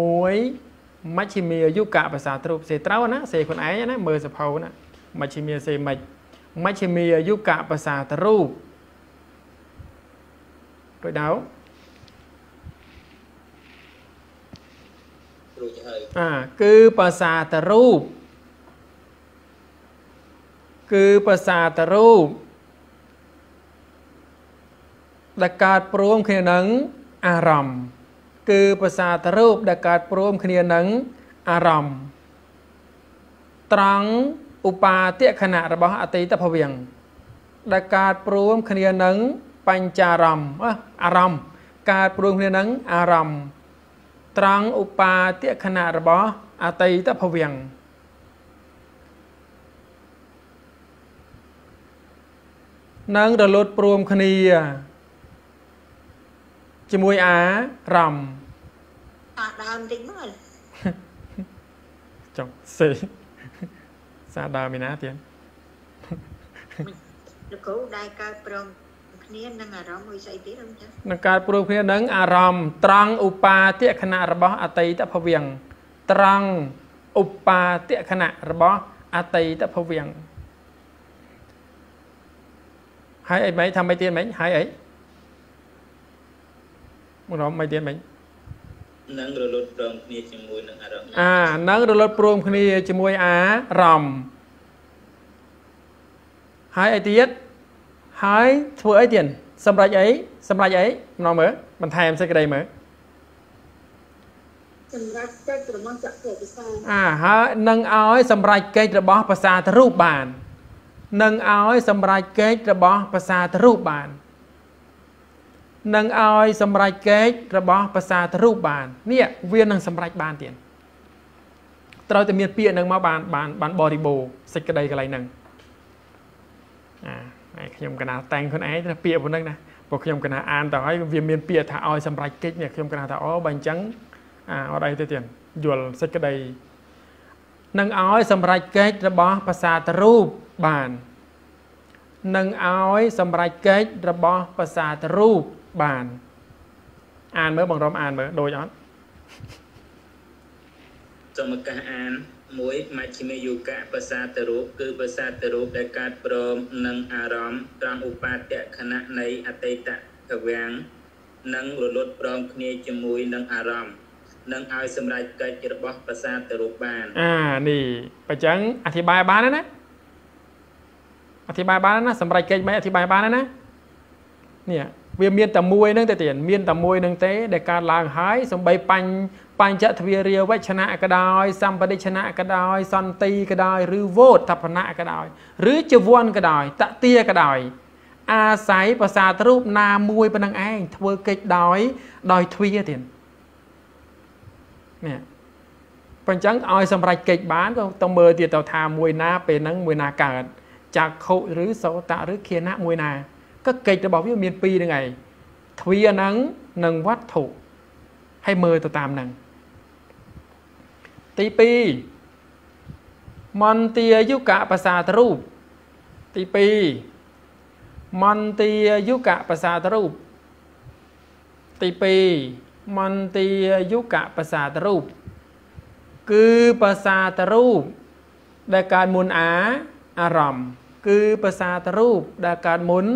1មជ្ឈិមាយុកៈភាសាទ្រូបសេត្រូវណាសេខ្លួនឯងណាមើលសភៅណាមជ្ឈិមាសេមិចមជ្ឈិមាយុកៈភាសាទ្រូបដូចដៅគ្រូចហើយអាគឺភាសាតរូបគឺភាសាតរូបដែលកើតព្រមគ្នានឹង អារម្មណ៍គឺភាសាតរូបដែលកើតព្រមគ្នានឹងអារម្មណ៍ត្រង់ឧបាទខណៈរបស់អតីតភវៀងដែលកើតព្រមគ្នានឹងបញ្ចារម្មណ៍អារម្មណ៍កើតព្រមគ្នានឹងអារម្មណ៍ត្រង់ឧបាទខណៈរបស់អតីតភវៀងនឹងរលត់ព្រមគ្នា ជាមួយអារម្មណ៍អាដើមតិចមើលចុះសេសាដើមឯណាទៀតលោកគ្រូដែលកើតព្រមគ្នានឹងអារម្មណ៍មួយស្អីទៀតអញ្ចឹងនឹងកើតព្រមគ្នានឹងអារម្មណ៍ត្រង់ឧបាទខណៈរបស់អតីតភវៀងត្រង់ឧបាទខណៈរបស់អតីតភវៀងហើយអីមិនថាមិនទៀតមិនហើយអីមក រំមិនទៀតមិញនឹងរលត់ព្រមគ្នាជាមួយនឹងអារម្មណ៍អានឹងរលត់ព្រមគ្នាជាមួយអារម្មណ៍ហើយអីទៀតហើយធ្វើអីទៀតសម្រាប់អីសម្រាប់អីម្ដងមើលបន្ថែមសេចក្តីមើលសម្រាប់កិច្ចរបស់ចក្ខុប្រសាអាហើយនឹងឲ្យសម្រាប់កិច្ចរបស់ភាសាទរូបបាននឹងឲ្យសម្រាប់កិច្ចរបស់ភាសាទរូបបាន នឹងឲ្យសម្រេចកេករបស់ភាសាទរូបបាននេះវានឹងសម្រេចបានទៀតត្រូវតែមានពាក្យនឹងមកបានបានបានបរិបូរសេចក្តីកន្លែងហ្នឹងអាខ្ញុំកណាតែងខ្លួនឯងទៅពាក្យប៉ុណ្្នឹងណាព្រោះខ្ញុំកណាអានទៅហើយវាមានពាក្យថាឲ្យសម្រេចកិច្ចនេះខ្ញុំកណាថាអូបើអញ្ចឹងអាអត់អីទៅទៀតយល់សេចក្តីនឹងឲ្យសម្រេចកិច្ចរបស់ភាសាទរូបបាននឹងឲ្យសម្រេចកិច្ចរបស់ភាសាទរូប បានអានមើលបងរំអានមើលដូចអត់សូមកាសអានមួយមជ្ឈិមយុគៈភាសាទរូបគឺភាសាទរូបដែលកើតព្រមនឹងអារម្មណ៍ត្រង់ឧបាតខណៈនៃអតីតកវាំងនិងរលត់ព្រមគ្នាជាមួយនឹងអារម្មណ៍នឹងឲ្យសម្រេចកិច្ចរបស់ភាសាទរូបបានអានេះបើចឹងអធិប្បាយបានណាអធិប្បាយបានណាសម្រេចកិច្ចមិនអធិប្បាយបានណានេះ វាមានតែមួយហ្នឹងទេទៀតមានតែមួយហ្នឹងទេដែលកើតឡើងហើយសំបីបញ្ញបញ្ចទ្វារាវចនៈក៏ដោយសម្បដិឆនៈក៏ដោយសន្តិក៏ដោយឬវោតតបណៈក៏ដោយឬជាវ័នក៏ដោយតទាក៏ដោយអាស្រ័យភាសាទរូបណាមួយប៉ុណ្ណឹងឯងធ្វើកិច្ចដោយ ដោយទ្វាទៀតនេះបញ្ចឹងឲ្យសម្រេចកិច្ចបានក៏ទៅមើលទៀតទៅថាមួយណាពេលហ្នឹងមួយណាកើតចក្ខុឬសោតៈឬឃានៈមួយណា ក៏កិច្ចរបស់វាមានពីរហ្នឹងឯងទ្វាហ្នឹងនិងវត្ថុឲ្យមើលទៅតាមហ្នឹងទី2មន្ទាយុកៈប្រសាទរូបទី2មន្ទាយុកៈប្រសាទរូបទី2មន្ទាយុកៈប្រសាទរូបគឺប្រសាទរូបដែលកើតមុនអាអារម្មណ៍គឺប្រសាទរូបដែលកើតមុន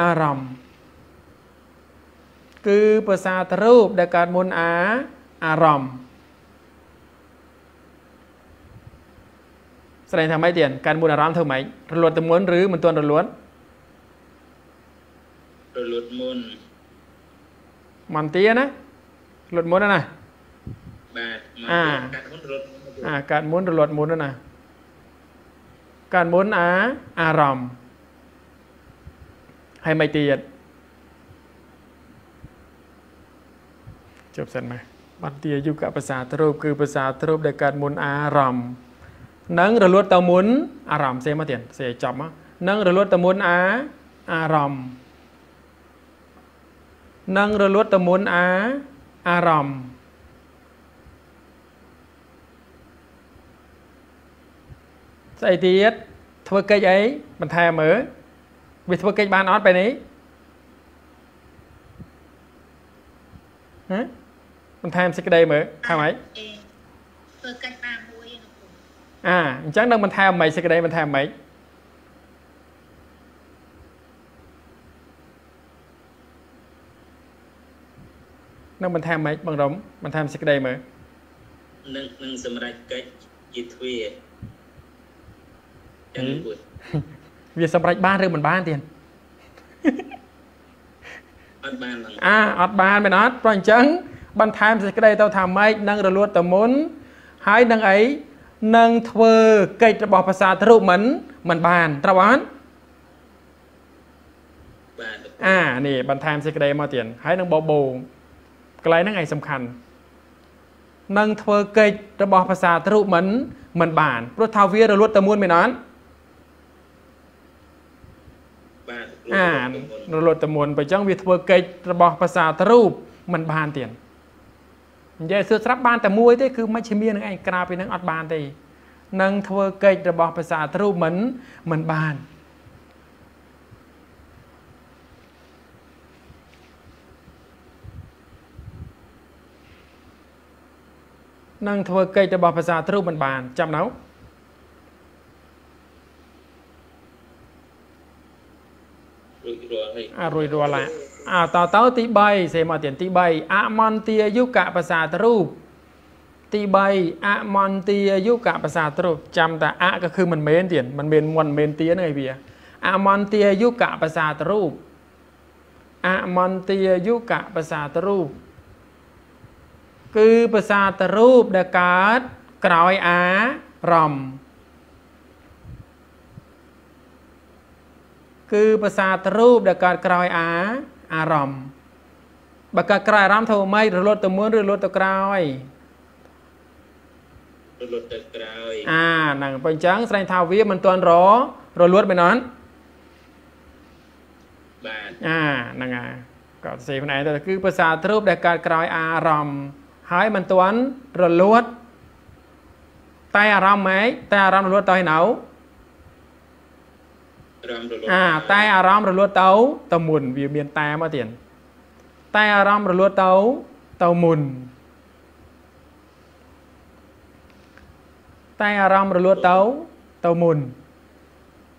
អារម្មណ៍គឺប្រសាទរូបដែលកើតមុនអាអារម្មណ៍ស្ដែងថាម៉េចទៀតកើតមុនអារម្មណ៍ធ្វើម៉េចរលត់ទៅមុនឬមិនទាន់រលត់រលត់មុនមន្ទាណារលត់មុនណាបាទអាកើតមុនរលត់អាកើតមុនរលត់មុនណាកើតមុនអាអារម្មណ៍ ហើយមិនទៀតជប់សិនមកបន្ទាយុគភាសាទ្រូបគឺភាសាទ្រូបដែលកើតមុនអារម្មណ៍និងរលត់ទៅមុនអារម្មណ៍ផ្សេងមកទៀតផ្សេងចប់មកនិងរលត់ទៅមុនអាអារម្មណ៍និងរលត់ទៅមុនអាអារម្មណ៍ស្អីទៀតធ្វើកិច្ចអីបន្ថែមមើល វាធ្វើកិច្ចបានអត់ពេលនេះហ៎បន្ថែមសេចក្តីមើលថាម៉េចធ្វើកិច្ចបានមួយអាអញ្ចឹងនឹងបន្ថែមម៉េចសេចក្តីបន្ថែមម៉េចនឹងបន្ថែមម៉េចបងរំបន្ថែមសេចក្តីមើលនឹងនឹងសម្រាប់កិច្ចជាទ្វាចឹងមួយ វាសម្រេចបានឬមិនបានទៀតអត់បានអាអត់បានមែនអត់ព្រោះអញ្ចឹងបន្ថែមសេចក្តីទៅថាម៉េចនឹងរលត់ទៅមុនហើយនឹងអីនឹងធ្វើកិច្ចរបស់ភាសាទ្រុមិនមិនបានត្រូវអត់បាទអានេះបន្ថែមសេចក្តីមកទៀតហើយនឹងបបោកន្លែងហ្នឹងឯងសំខាន់នឹងធ្វើកិច្ចរបស់ភាសាទ្រុមិនមិនបានព្រោះថាវារលត់ទៅមុនមែនអត់ បាទអារលត់ទៅមុនបើអញ្ចឹងវាធ្វើកិច្ចរបស់ភាសាទ្រូបមិនបានទៀតនិយាយសួរស្រាប់បានតែមួយទេគឺមជ្ឈិមានឹងឯងក្រៅពីនឹងអត់បានទេនឹងធ្វើកិច្ចរបស់ភាសាទ្រូបមិនមិនបាននឹងធ្វើកិច្ចរបស់ភាសាទ្រូបមិនបានចាំនៅ អារួយរាល់អាតទៅទី3សេមកទៀតទី3អមន្តាយុកភាសាទរូបទី3អមន្តាយុកភាសាទរូបចាំតាអក៏គឺមិនមែនទៀតមិនមែនមិនមែនទៀនអីវាអមន្តាយុកភាសាទរូបអមន្តាយុកភាសាទរូបគឺភាសាទរូបដែលកើតក្រោយអារម្មណ៍ គឺភាសាទរូបដែលកើតក្រោយអាអារម្មណ៍បើកើតក្រោយអារម្មណ៍ធ្វើម៉េចរលត់ទៅមុនឬរលត់ទៅក្រោយរលត់ទៅក្រោយអាហ្នឹងបើអញ្ចឹងស្ដែងថាវាមិនទាន់ររលត់មែនអត់បាទអាហ្នឹងហើយក៏សរសេរខ្លួនឯងទៅគឺភាសាទ្រូបដែលកើតក្រោយអារម្មណ៍ហើយមិនទាន់រលត់តែអារម្មណ៍ម៉េចតែអារម្មណ៍រលត់ទៅហើយនៅ អាតែអារម្មណ៍រលត់ទៅទៅមុនវាមានតែមកទៀតតែអារម្មណ៍រលត់ទៅទៅមុនតែអារម្មណ៍រលត់ទៅទៅមុន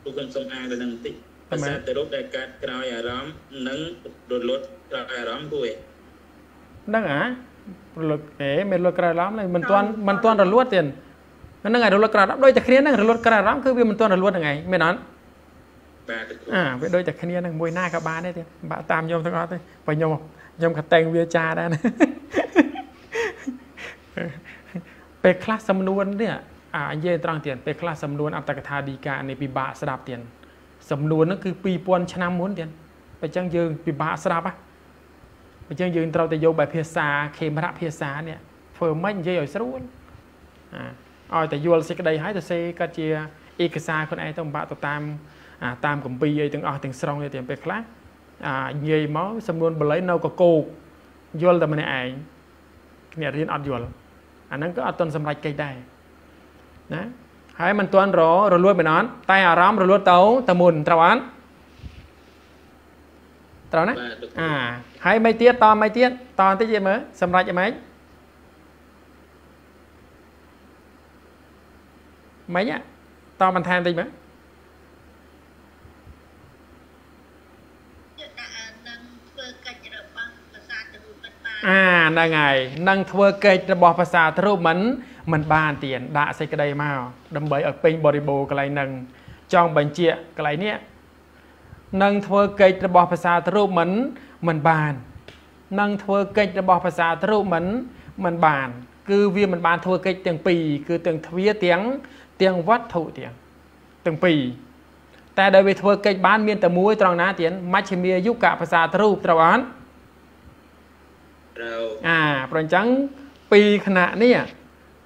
ពួកខ្ញុំសូមអានទៅនឹងបន្តិចភាសាទៅរូបដែលកើតក្រោយអារម្មណ៍និងរលត់ក្រោយអារម្មណ៍គួយហ្នឹងអារលត់អេមិនរលត់ក្រោយអារម្មណ៍មិនទាន់មិនទាន់រលត់ទៀតហ្នឹងហើយរលត់ក្រោយអារម្មណ៍ដូចតែគ្នាហ្នឹងរលត់ក្រោយអារម្មណ៍គឺវាមិនទាន់រលត់ហ្នឹងឯងមែនអត់បាទ អាវាដូចតែគ្នានឹងមួយណាក៏បានដែរទៀតបាក់តាមខ្ញុំទាំងអត់ទេបើខ្ញុំខ្ញុំក៏តែងវាចាដែរណាពេលខ្លះសំនួននេះអានិយាយត្រង់ទៀតពេលខ្លះសំនួនអត្តកថាឌីកានេះពិបាកស្ដាប់ទៀតសំនួនហ្នឹងគឺ2000ឆ្នាំមុនទៀតបើចឹងយើងពិបាកស្ដាប់ហ៎បើចឹងយើងត្រូវតែយកបែបភាសាខេមរៈភាសានេះធ្វើម៉េចនិយាយឲ្យស្រួលអាឲ្យតែយល់សេចក្តីហើយទៅសេកាត់ជាឯកសារខ្លួនឯងទៅបាក់ទៅតាម តាមកម្ពីអីទាំងអស់ទាំងស្រុងទៀតពេលខ្លះអានិយាយមកសំនួនបល័យនៅកកោកយល់តែម្នាក់ឯងគ្នារៀនអត់យល់អាហ្នឹងក៏អត់ទាន់សម្រេចកិច្ចដែរណាហើយមិនទាន់ររលួយមិនអត់តែអារម្មណ៍រលួយទៅទៅមុនត្រូវអត់ត្រូវណាអាហើយមិនទៀតតមិនទៀតតបន្តិចមើលសម្រេចយ៉ាងម៉េចមិនតបន្ថែមតិចមើល អាហ្នឹងហើយនឹងធ្វើកិច្ចរបស់ភាសាទរូបមិនមិនបានទៀនដាក់សេចក្តីមកដើម្បីឲ្យពេញបរិបូរកន្លែងហ្នឹងចង់បញ្ជាក់កន្លែងនេះនឹងធ្វើកិច្ចរបស់ភាសាទរូបមិនមិនបាននឹងធ្វើកិច្ចរបស់ភាសាទរូបមិនមិនបាន គឺវាមិនបានធ្វើកិច្ចទាំងពីរគឺទាំងទ្វាទាំងទាំងវត្ថុទាំងទាំងពីរតែដែលវាធ្វើកិច្ចបានមានតែមួយត្រង់ណាទៀតមជ្ឈិមាយុគៈភាសាទរូបត្រូវអត់ ត្រូវអាប្រអញ្ចឹងពីរខណៈនេះ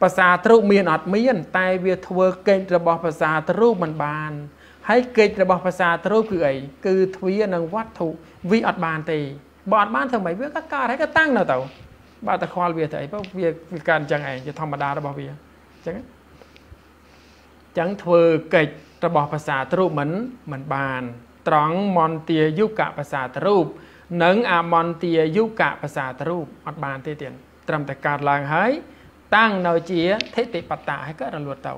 ភាសាទ្រុមានអត់មាន តែវាធ្វើកិច្ចរបស់ភាសាទ្រុមិនបាន ហើយកិច្ចរបស់ភាសាទ្រុគឺអីគឺទ្វានិងវត្ថុវាអត់បានទេបើអត់បានធ្វើម៉េចវាក៏កើតហើយក៏តាំងនៅទៅបើតែខ្វល់វាទៅអីបើវាវាកើតអញ្ចឹងឯងជាធម្មតារបស់វាអញ្ចឹងអញ្ចឹងធ្វើកិច្ចរបស់ភាសាទ្រុមិនមិនបាន ត្រង់មន្តាយុគៈភាសាទ្រុ និងអមន្តាយុគៈភាសាទ្រូបអត់បានទេទៀតត្រឹមតែកើតឡើងហើយតាំងនៅជាធិតិបត្តាហើយក៏រលត់ទៅ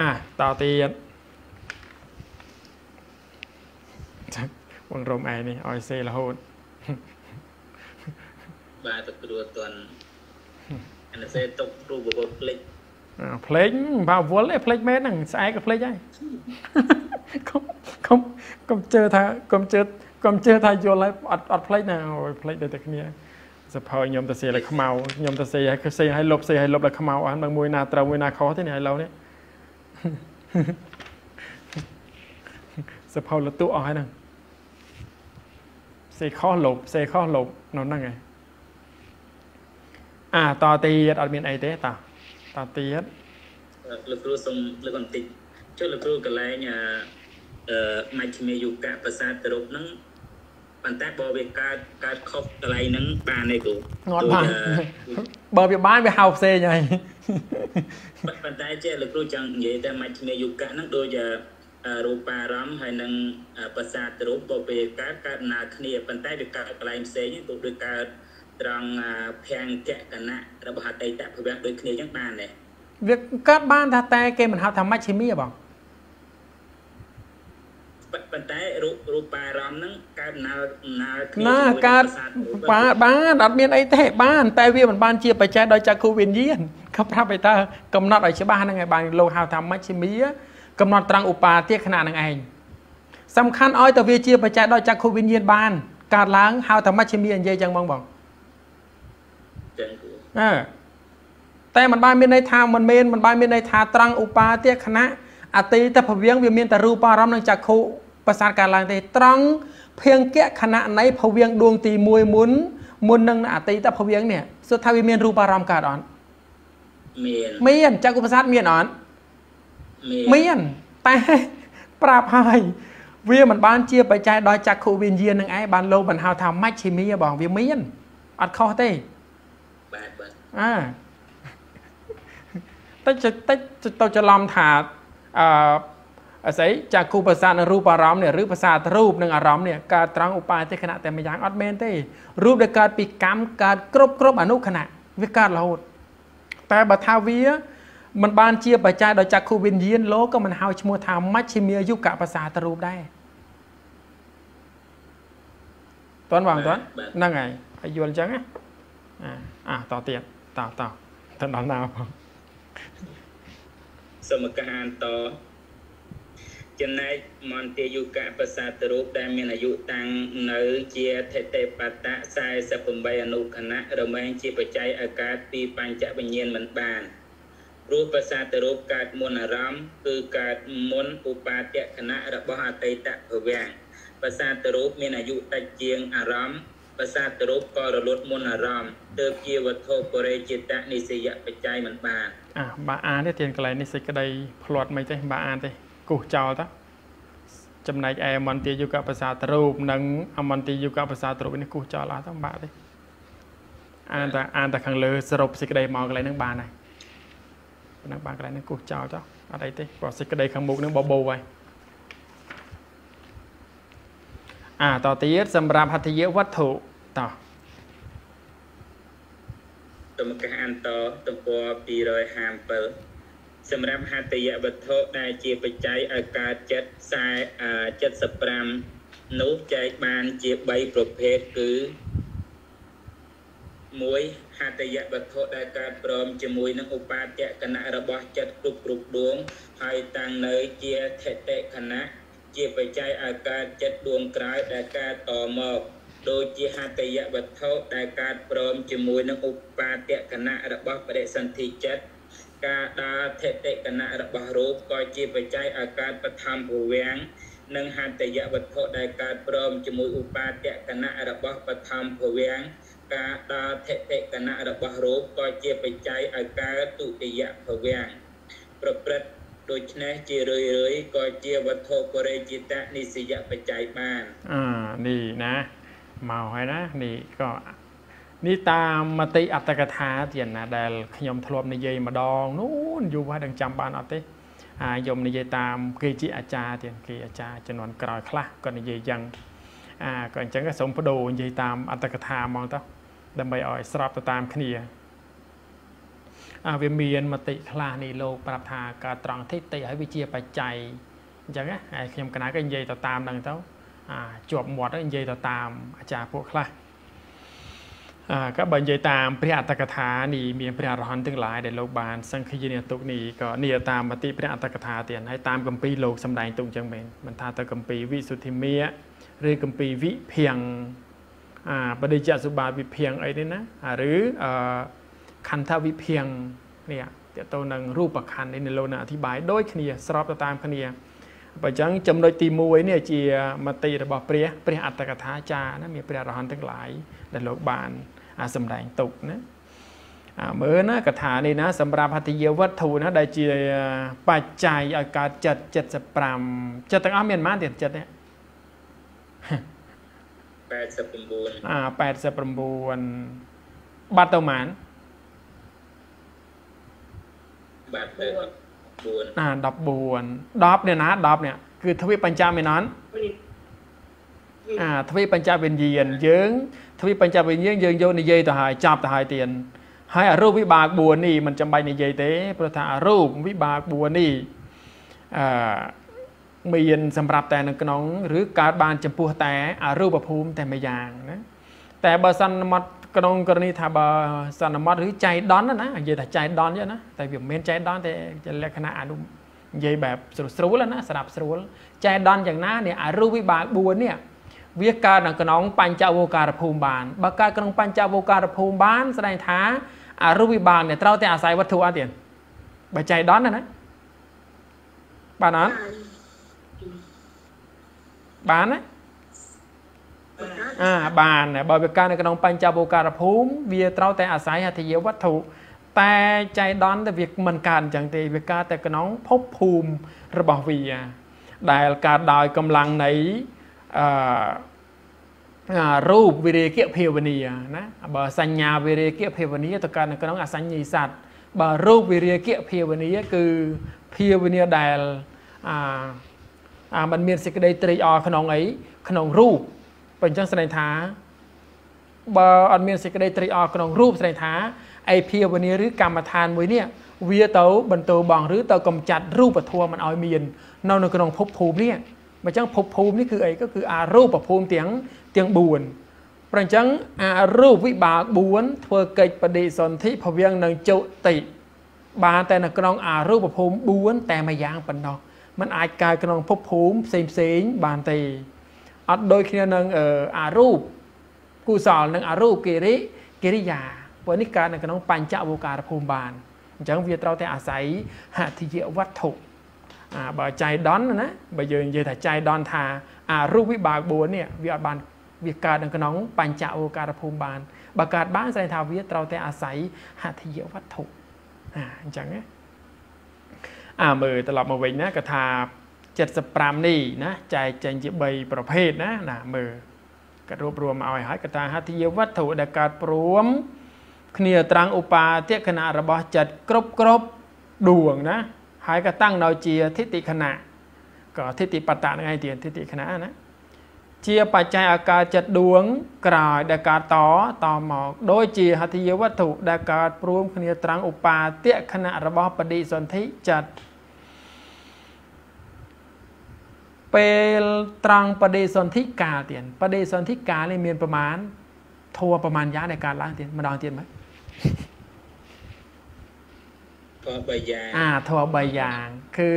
អាតទៀតបងរំឯនេះឲ្យសេរហូតបាទទៅគ្រួតន់អានសេទុករូបបបភ្លេច ភ្លេចបើវល់ឯភ្លេចមែនហ្នឹងស្អែកក៏ភ្លេចហើយកុំកុំកុំជឿថាកុំជឿកុំជឿថាយល់ហើយអត់អត់ភ្លេចណាអូយភ្លេចដូចតែគ្នាសភៅខ្ញុំទៅសេឲ្យខ្មៅខ្ញុំទៅសេឲ្យសេឲ្យលុបសេឲ្យលុបដល់ខ្មៅអស់មួយណាត្រូវមួយណាខុសទេនេះឥឡូវនេះសភៅលតុអស់ហើយហ្នឹងសេខុសលុបសេខុសលុបនៅហ្នឹងឯងអាតទៀតអត់មានអីទេតា តទៀតលោកគ្រូសូមលើកបន្តិចចុះលោកគ្រូកន្លែងអឺមជ្ឈមេយុគៈប្រាសាទទៅរូបហ្នឹងប៉ុន្តែបើវាកើតកើតខុសកន្លែងហ្នឹងបានទេគ្រូងាត់បានបើវាបានវាហៅផ្សេងហើយប៉ុន្តែចេះលោកគ្រូចង់និយាយតែមជ្ឈមេយុគៈហ្នឹងដូចរូបារម្មណ៍ហើយនឹងប្រាសាទរូបបើពេលកើតកើតដំណើរគ្នាប៉ុន្តែវាកើតកន្លែងផ្សេងទៅដូចកើត ត្រង់ភាំងកកណៈរបស់អតីតភវៈដូចគ្នាចឹងបានដែរវាកើតបានថាតែគេមិនហៅថាមជ្ឈិមាបងប៉ុន្តែរូបរូបារម្មណ៍ហ្នឹងកើតណាលណាលគ្នាណាកើតបាទបានអត់មានអីទេបាន តែវាមិនបានជាបច្ច័យដោយចក្ខុវិញ្ញាណក៏ប្រាប់ឯតាកំណត់ឲ្យច្បាស់ហ្នឹងឯងបានលោកហៅថាមជ្ឈិមា កំណត់ត្រង់ឧបាទាខណៈហ្នឹងឯងសំខាន់ឲ្យតើវាជាបច្ច័យដោយចក្ខុវិញ្ញាណបានកើតឡើងហៅថាមជ្ឈិមានិយាយចឹងបងបង ចឹងគួរអើតែมันបានមានន័យថាមិនមែនมันបានមានន័យថាត្រង់ឧបាទាខណៈអតីតភវៀងវាមានតែរូបអារម្មណ៍និងចក្ខុប្រសាទកើតឡើងទេត្រង់ភៀងកៈខណៈនៃភវៀងដួងទី1មុនមុននឹងអតីតភវៀងនេះសួរថាវាមានរូបអារម្មណ៍កើតអត់មានមានចក្ខុប្រសាទមានអត់មានតែប្រាប់ហើយវាមិនបានជាបច្ច័យដោយចក្ខុវិញ្ញាណនឹងឯងបានលោកបានហៅថាមជ្ឈិមាបងវាមានអត់ខុសទេ បាទបាទអើតិចតិចទៅច្រឡំថាអឺអស្អីចាគូប្រសាទនិងរូបអារម្មណ៍នេះឬប្រសាទរូបនិងអារម្មណ៍នេះកើតត្រង់ឧបាយទេខណៈតែម្យ៉ាងអត់មែនទេរូបដែលកើតពីកម្មកើតគ្រប់គ្រប់អនុខណៈវាកើតរហូតតែបើថាវាมันបានជាបច្ច័យដោយចក្ខុវិញ្ញាណលោកក៏មិនហៅឈ្មោះថាមជ្ឈិមាយុគៈប្រសាទរូបដែរតន់បងតន់ហ្នឹងហើយឲ្យយល់អញ្ចឹងណា អាតទៀតតតទៅដល់ណាបងសមការអានតចំណែកមន្តាយុកៈប្រសាទរូបដែលមានអាយុតាំងនៅជាថេតេបតៈ48អនុខណៈរមែងជាបច្ច័យអាកាសពីបញ្ចវិញ្ញាណមិនបានព្រោះប្រសាទរូបកើតមុនអារម្មណ៍គឺកើតមុនឧបាទគណៈរបស់អតីតភវៈប្រសាទរូបមានអាយុតិចជាងអារម្មណ៍ ប្រសាទរូបក៏រលត់មុនអារម្មណ៍ទើបជាវត្ថុបរិចេតនិសយបច្ច័យមិនបានអ่ะបើអានទេទានកន្លែងនេះសេចក្តីផ្លាត់មិនទេបើអានទេគោះចោលតាចំណែកឯមន្ទាយុគភាសាទរូបនិងអមន្ទាយុគភាសាទរូបនេះគោះចោលអត់ទៅបាក់ទេអានតែអានតែខាងលើសរុបសេចក្តីមកកន្លែងហ្នឹងបានហើយប៉ុណ្ណឹងបានកន្លែងហ្នឹងគោះចោលចោលអត់អីទេព្រោះសេចក្តីខាងមុខហ្នឹងបបោហើយ អាតទៀតសម្រាប់ហត្ថយវត្ថុតោះទំកាសអន្តទំព័រ257សម្រាប់ហត្ថយវត្ថុដែលជាបច្ច័យឲ្យកើតចិត្ត75នោះចែកបានជា3ប្រភេទគឺ1ហត្ថយវត្ថុដែលកើតព្រមជាមួយនឹងឧបាទគណៈរបស់ចិត្តគ្រប់គ្រប់ដួងហើយតាំងនៅជាថេតិគណៈ ជាបច្ច័យឲ្យកើតចិត្តដួងក្រោយដែលកើតតមកដូចជាហត្ថយវត្ថុដែលកើតព្រមជាមួយនឹងឧបាទគណៈរបស់បរិសន្ធិចិត្តការដើរថេតិកណៈរបស់រូបក៏ជាបច្ច័យឲ្យកើតបឋមភវាំងនិងហត្ថយវត្ថុដែលកើតព្រមជាមួយឧបាទកណៈរបស់បឋមភវាំងការដើរថេតិកណៈរបស់រូបក៏ជាបច្ច័យឲ្យកើតទុតិយភវាំងប្រព្រឹត្ត ដូច្នេះជារឿយរឿយក៏ជាវត្ថុបរិจิតនិសយបច្ច័យបានអានេះណាមកហើយណានេះក៏នេះតាមមតិអត្តកថាទៀតណាដែលខ្ញុំធ្លាប់និយាយម្ដងនោះយូរហើយដឹងចាំបានអត់ទេអាខ្ញុំនិយាយតាមគេជាអាចារ្យទៀតគេអាចារ្យជំនាន់ក្រោយខ្លះក៏និយាយយ៉ាងអាក៏អញ្ចឹងសូមបដូរនិយាយតាមអត្តកថាហ្មងទៅដើម្បីឲ្យស្របទៅតាមគ្នាអា វាមានមតិខ្លះនេះលោកប្រាប់ថាការត្រង់ធិតិហើយវាជាបច្ច័យអញ្ចឹងណាហើយខ្ញុំកណាក៏និយាយទៅតាមហ្នឹងទៅអាជាប់មាត់និយាយទៅតាមអាចារ្យពួកខ្លះក៏បើនិយាយតាមព្រះអត្តកថានេះមានព្រះអរហន្តទាំងឡាយដែលលោកបានសង្ឃយានទុកនេះក៏នេះតាមមតិព្រះអត្តកថាទៀតហើយតាមគម្ពីរលោកសម្ដែងទុកអញ្ចឹងមែនមិនថាទៅគម្ពីរវិសុទ្ធិមាឬគម្ពីរវិភៀងអាបដិច្ចសុបាវិភៀងអីនេះណាឬអឺ ខន្ធវិភៀងនេះតទៅនឹងរូបខណ្ឌនេះលោកនឹងអធិប្បាយដូចគ្នាស្របទៅតាមគ្នាបើអញ្ចឹងចំណុចទី1នេះជាមតិរបស់ព្រះព្រះអត្តកថាចារណាមានព្រះអរហន្តទាំងឡាយដែលលោកបានអាសម្ដែងទុកណាអាមើលណាកថានេះណាសម្រាប់ហត្ថយាវត្ថុណាដែលជាបច្ច័យឲ្យកើតចិត្ត75ចិត្តទាំងអស់មានប៉ុន្មានទៀតចិត្តនេះ89អា89បាត់ទៅប៉ុន្មាន បាត់ទៅ14អា14 10នេះណា10នេះគឺទ្វីបបញ្ចមេណនអាទ្វីបបញ្ចវិញ្ញាណយើងទ្វីបបញ្ចវិញ្ញាណយើងយកនិយាយទៅហើយចាប់ទៅហើយទៀតហើយអារូបវិបាក4នេះមិនចាំបាច់និយាយទេព្រោះថាអារូបវិបាក4នេះអឺមានសម្រាប់តែនៅក្នុង ឬកើតបានចំពោះតែអារូបភូមិតែមួយយ៉ាងណាតែបើសន្មត់ ក្នុងករណីថាបើសន្មត់ឬចៃដន់ណានិយាយថាចៃដន់ទេណាតែវាមិនមែនចៃដន់តែលក្ខណៈអនុនិយាយបែបស្រួលស្រួលណាស្រាប់ស្រួលចៃដន់យ៉ាងណានេះអារូបវិបាក4នេះវាកើតនៅក្នុងបញ្ចវោការភូមិបានបើកើតក្នុងបញ្ចវោការភូមិបានស្ដែងថាអារូបវិបាកនេះត្រូវតែអាស្រ័យវត្ថុអត់ទៀតបើចៃដន់ណាណាបានអត់បានណា អាបានបើវាកើតនៅក្នុងបញ្ចវោការភូមិវាត្រូវតែអាស្រ័យហត្ថយាវត្ថុតែចៃដន្យទៅវាមិនកើតអញ្ចឹងទេវាកើតតែក្នុងភពភូមិរបស់វា ដែលកើតដោយកម្លាំងនៃអឺរូបវិរិយៈភាវនាណាបើសញ្ញាវិរិយៈភាវនាទៅកើតនៅក្នុងអសញ្ញីស័តបើរូបវិរិយៈភាវនាគឺភាវនាដែលអាអាมันមានសេចក្តីត្រេកអរក្នុងអីក្នុងរូប បើអញ្ចឹងស្ដែងថាបើអត់មានសេចក្តីត្រេកអរក្នុងរូបស្ដែងថាឯភាវនាឬកម្មដ្ឋានមួយនេះវាទៅបន្តបងឬទៅកំចាត់រូបធម៌មិនឲ្យមាននៅនៅក្នុងភពភូមិនេះបើអញ្ចឹងភពភូមិនេះគឺអីក៏គឺអារូបភូមិទាំងទាំង4ប្រអញ្ចឹងអារូបវិបាក4ធ្វើកិច្ចបដិសន្ធិភវៀងនឹងចុតិបានតែនៅក្នុងអារូបភូមិ4តែមួយយ៉ាងប៉ុណ្ណោះมันអាចកើតក្នុងភពភូមិផ្សេងផ្សេងៗបានទេ អត់ដូចគ្នានឹងអឺអារូបកុសលនិងអារូបកិរិកិរិយាព្រោះនេះកើតនៅក្នុងបញ្ចវោការភូមិបានអញ្ចឹងវាត្រូវតែអាស្រ័យហត្ថិយវត្ថុអាបើចៃដន្យណាបើយើងនិយាយថាចៃដន្យថាអារូបវិបាក4នេះវាអត់បានវាកើតនៅក្នុងបញ្ចវោការភូមិបានបើកើតបានស្ដែងថាវាត្រូវតែអាស្រ័យហត្ថិយវត្ថុអាអញ្ចឹងណាអាមើលត្រឡប់មកវិញណាក៏ថា 75នេះណាចែកចេញជា3ប្រភេទណាណាមើលក៏រួបរวมមកឲ្យហើយក៏ថាហត្ថិយវត្ថុដែលកើតព្រម គ្នាត្រង់ឧបាទគណៈរបស់ចិត្តគ្រប់គ្រប់ដួងណាហើយក៏តាំងនៅជាធិតិខណៈក៏ធិតិបតៈហ្នឹងឯងទៀតធិតិខណៈណាជាបច្ច័យអាការចិត្តដួងក្រោយដែលកើតតតមកដូចជាហត្ថិយវត្ថុដែលកើតព្រមគ្នាត្រង់ឧបាទគណៈរបស់បដិសន្ធិចិត្ត ពេលត្រង់បដិសន្ធិកាលទៀតបដិសន្ធិកាលនេះមានប្រមាណធัวប្រមាណយ៉ាងដែលកើតឡើងទៀតម្ដងទៀតមកធម៌3យ៉ាងអាធម៌3យ៉ាង គឺ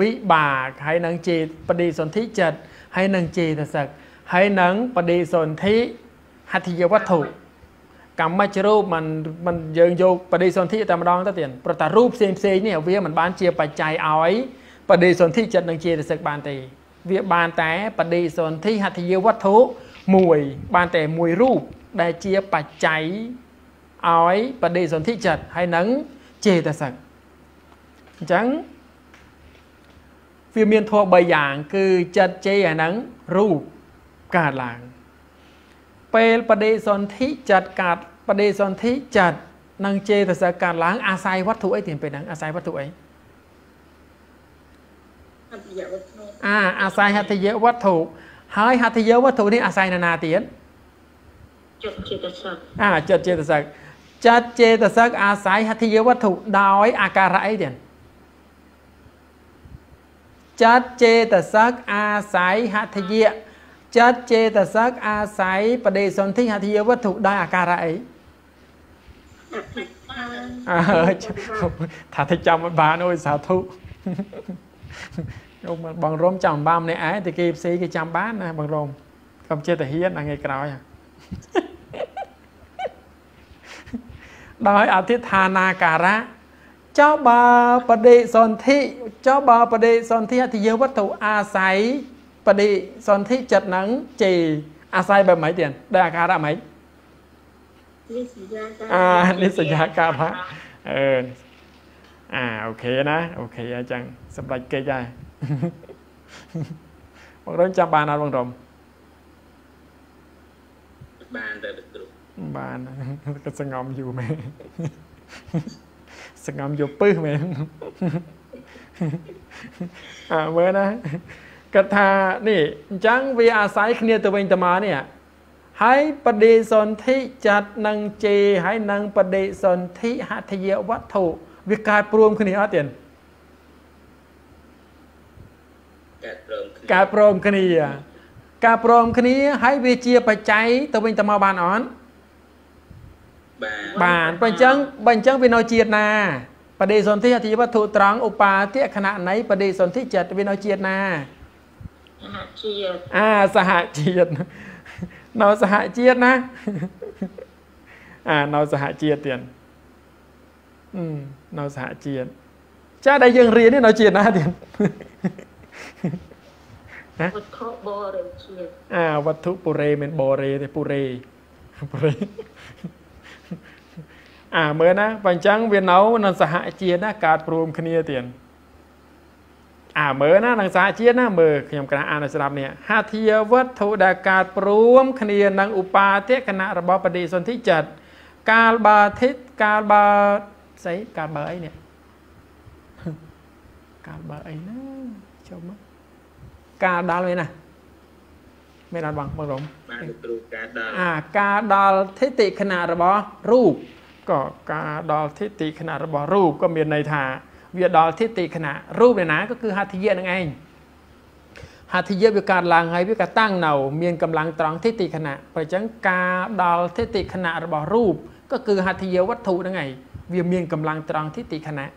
វិបាកហើយនឹងចេតបដិសន្ធិចិត្តហើយនឹងចេតសិកហើយនឹងបដិសន្ធិហត្ថិយវត្ថុកម្មជ្ជរូបมันมันយើងយកបដិសន្ធិតែម្ដងទៅទៀតព្រោះតែរូបផ្សេងផ្សេងនេះវាមិនបានជាបច្ច័យឲ្យបដិសន្ធិចិត្តនឹងចេតសិកបានទេ វាបានតែបដិសន្ធិហត្ថិយវត្ថុមួយបានតែមួយរូបដែលជាបច្ច័យឲ្យបដិសន្ធិចិត្តហើយនឹងចេតសិកអញ្ចឹងវាមានធម៌3យ៉ាង គឺចិត្តជេអាហ្នឹងរូបកើតឡើងពេលបដិសន្ធិចិត្តកើតបដិសន្ធិចិត្តនឹងចេតសិកកើតឡើងអាស្រ័យវត្ថុអីទៀតពេលហ្នឹងអាស្រ័យវត្ថុអី អាអាស្រ័យហត្ថយវត្ថុហើយហត្ថយវត្ថុនេះអាស្រ័យនរណាទៀតចិត្តចេតសិកអាចិត្តចេតសិកចិត្តចេតសិកអាស្រ័យហត្ថយវត្ថុដោយអាការៈអីទៀតចិត្តចេតសិកអាស្រ័យហត្ថយៈចិត្តចេតសិកអាស្រ័យបដិសន្ធិហត្ថយវត្ថុដោយអាការៈអីអើថាទៅចាំមិនបានអើយសាធុ អូបងរំចាំបានម្នាក់ឯងតែគេផ្សេងគេចាំបានណាបងរំកុំចិត្តទៅហ៊ានថ្ងៃក្រោយដោយអធិដ្ឋានាការៈចុះបើបដិសន្ធិចុះបើបដិសន្ធិអធិយវត្ថុអាស្រ័យបដិសន្ធិចិត្តហ្នឹងជេអាស្រ័យបែបម៉េចទៀតដោយអាការៈម៉េចអានិសយាការៈអឺអាអូខេណាអូខេអញ្ចឹងសម្រាប់កិច្ចហើយ បងរំចាំបានអត់បងរំបានទៅគ្រូបានក៏សងំយូរមែនសងំយកពឹសមែនអើមើលណាគាត់ថានេះអញ្ចឹងវាអាស្រ័យគ្នាទៅវិញទៅមកនេះហើយបដិសន្ធិចាត់នឹងជេហើយនឹងបដិសន្ធិហត្ថយវត្ថុវាកើតព្រមគ្នាអត់ទៀត កើតព្រមគ្នាកើតព្រមគ្នាការព្រមគ្នាហើយវាជាបច្ច័យទៅវិញទៅមកបានអត់បានបើអញ្ចឹងបើអញ្ចឹងវានៅជាតិណាបដិសន្ធិអធិវត្ថុត្រង់ឧបាទៈខណៈនៃបដិសន្ធិចិត្តវានៅជាតិណាសហជាតិអាសហជាតិនៅសហជាតិណាអានៅសហជាតិទៀតនៅសហជាតិចាដែលយើងរៀននេះនៅជាតិណាទៀត ណាវត្ថុបរិជាតិអាវត្ថុបុរេមិនបរេទេបុរេបុរេអាមើលណាបើអញ្ចឹងវានៅនៅសហជាតិណាកើតព្រមគ្នាទៀតអាមើលណានឹងសហជាតិណាមើលខ្ញុំក្រាអានឲ្យស្ដាប់នេះហាធាវត្ថុដែលកើតព្រមគ្នានឹងឧបាទគណៈរបស់បដិសន្ធិចិត្តកាលបើធិតកាលបើស្អីកាលបើអីនេះកាលបើអីណាចូលមក កាលដល់វិញណាមែនអត់បងបងរំបានគ្រូការដល់អាការដល់ធិតិគណៈរបស់រូបក៏ការដល់ធិតិខណៈរបស់រូបក៏មានន័យថាវាដល់ធិតិខណៈរូបឯណាក៏គឺហត្ថយៈនឹងឯងហត្ថយៈវាកើតឡើងហើយវាក៏តាំងនៅមានកម្លាំងត្រង់ធិតិខណៈបើអញ្ចឹងការដល់ធិតិខណៈរបស់រូបក៏គឺហត្ថយៈវត្ថុហ្នឹងឯងវាមានកម្លាំងត្រង់ធិតិខណៈ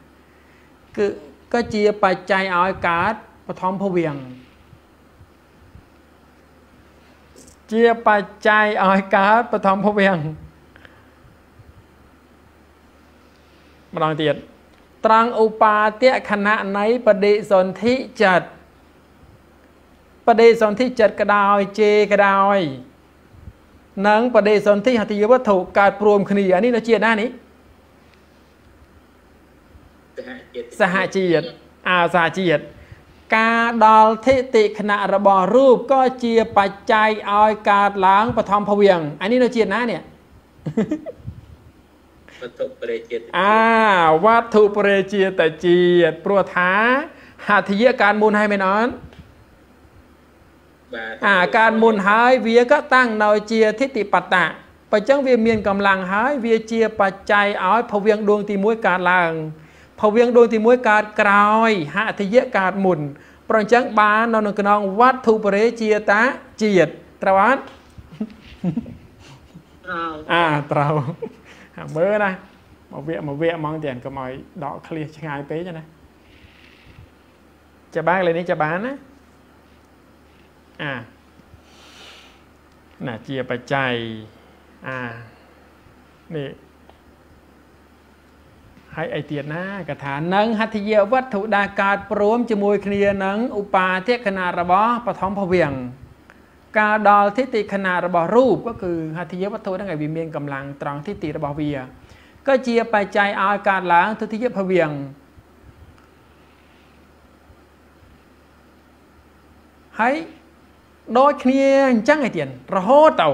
គឺក៏ជាបច្ច័យឲ្យកើតបបឋមភវៀង ជាបច្ច័យឲ្យកើតបឋមភវៀងម្ដងទៀតត្រង់ឧបាទៈខណៈនៃបដិសន្ធិចិត្តបដិសន្ធិចិត្តក៏ដោយជេក៏ដោយនិងបដិសន្ធិហតិយវត្ថុកើតព្រមគ្នានេះនៅជាតិណានេះសហជាតិសហជាតិអាសហជាតិ ការដល់ធិតិខណៈរបស់រូបក៏ជាបច្ច័យឲ្យកើតឡើងបឋមភវៀងអានេះនៅជាតិណានេះវត្ថុបរិជាតិអាវត្ថុបរិជាតជាតិព្រោះថាហត្ថយៈកើតមុនហើយមែនអត់បាទអាកើតមុនហើយវាក៏តាំងនៅជាធិតិបត្តៈបើចឹងវាមានកម្លាំងហើយវាជាបច្ច័យឲ្យភវៀងដួងទី1កើតឡើង ភវៀងដួងទី1កើតក្រោយហត្ថយៈកើតមុនប្រអញ្ចឹងបាននៅក្នុងក្នុងវត្ថុបរិជាតជាតិត្រូវអត់ត្រូវអាត្រូវហាមើលណាមកវគ្គមកវគ្គហ្មងទៀតកុំឲ្យដកឃ្លៀសឆ្ងាយពេកណាចាំបានលេខនេះចាំបានណាអាណាជាបច្ច័យអានេះ ហើយអីទៀតណាកថានឹងហត្ថយវត្ថុដាកើតព្រមជាមួយគ្នានឹងឧបាទិខណៈរបស់បឋមភវៀងការដល់ទិតិខណៈរបស់រូបក៏គឺហត្ថយវត្ថុហ្នឹងឯងវាមានកម្លាំងត្រង់ទិតិរបស់វាក៏ជាបច្ច័យឲ្យកើតឡើងទុតិយភវៀងហើយដូចគ្នាអញ្ចឹងឯទៀតរហូតទៅ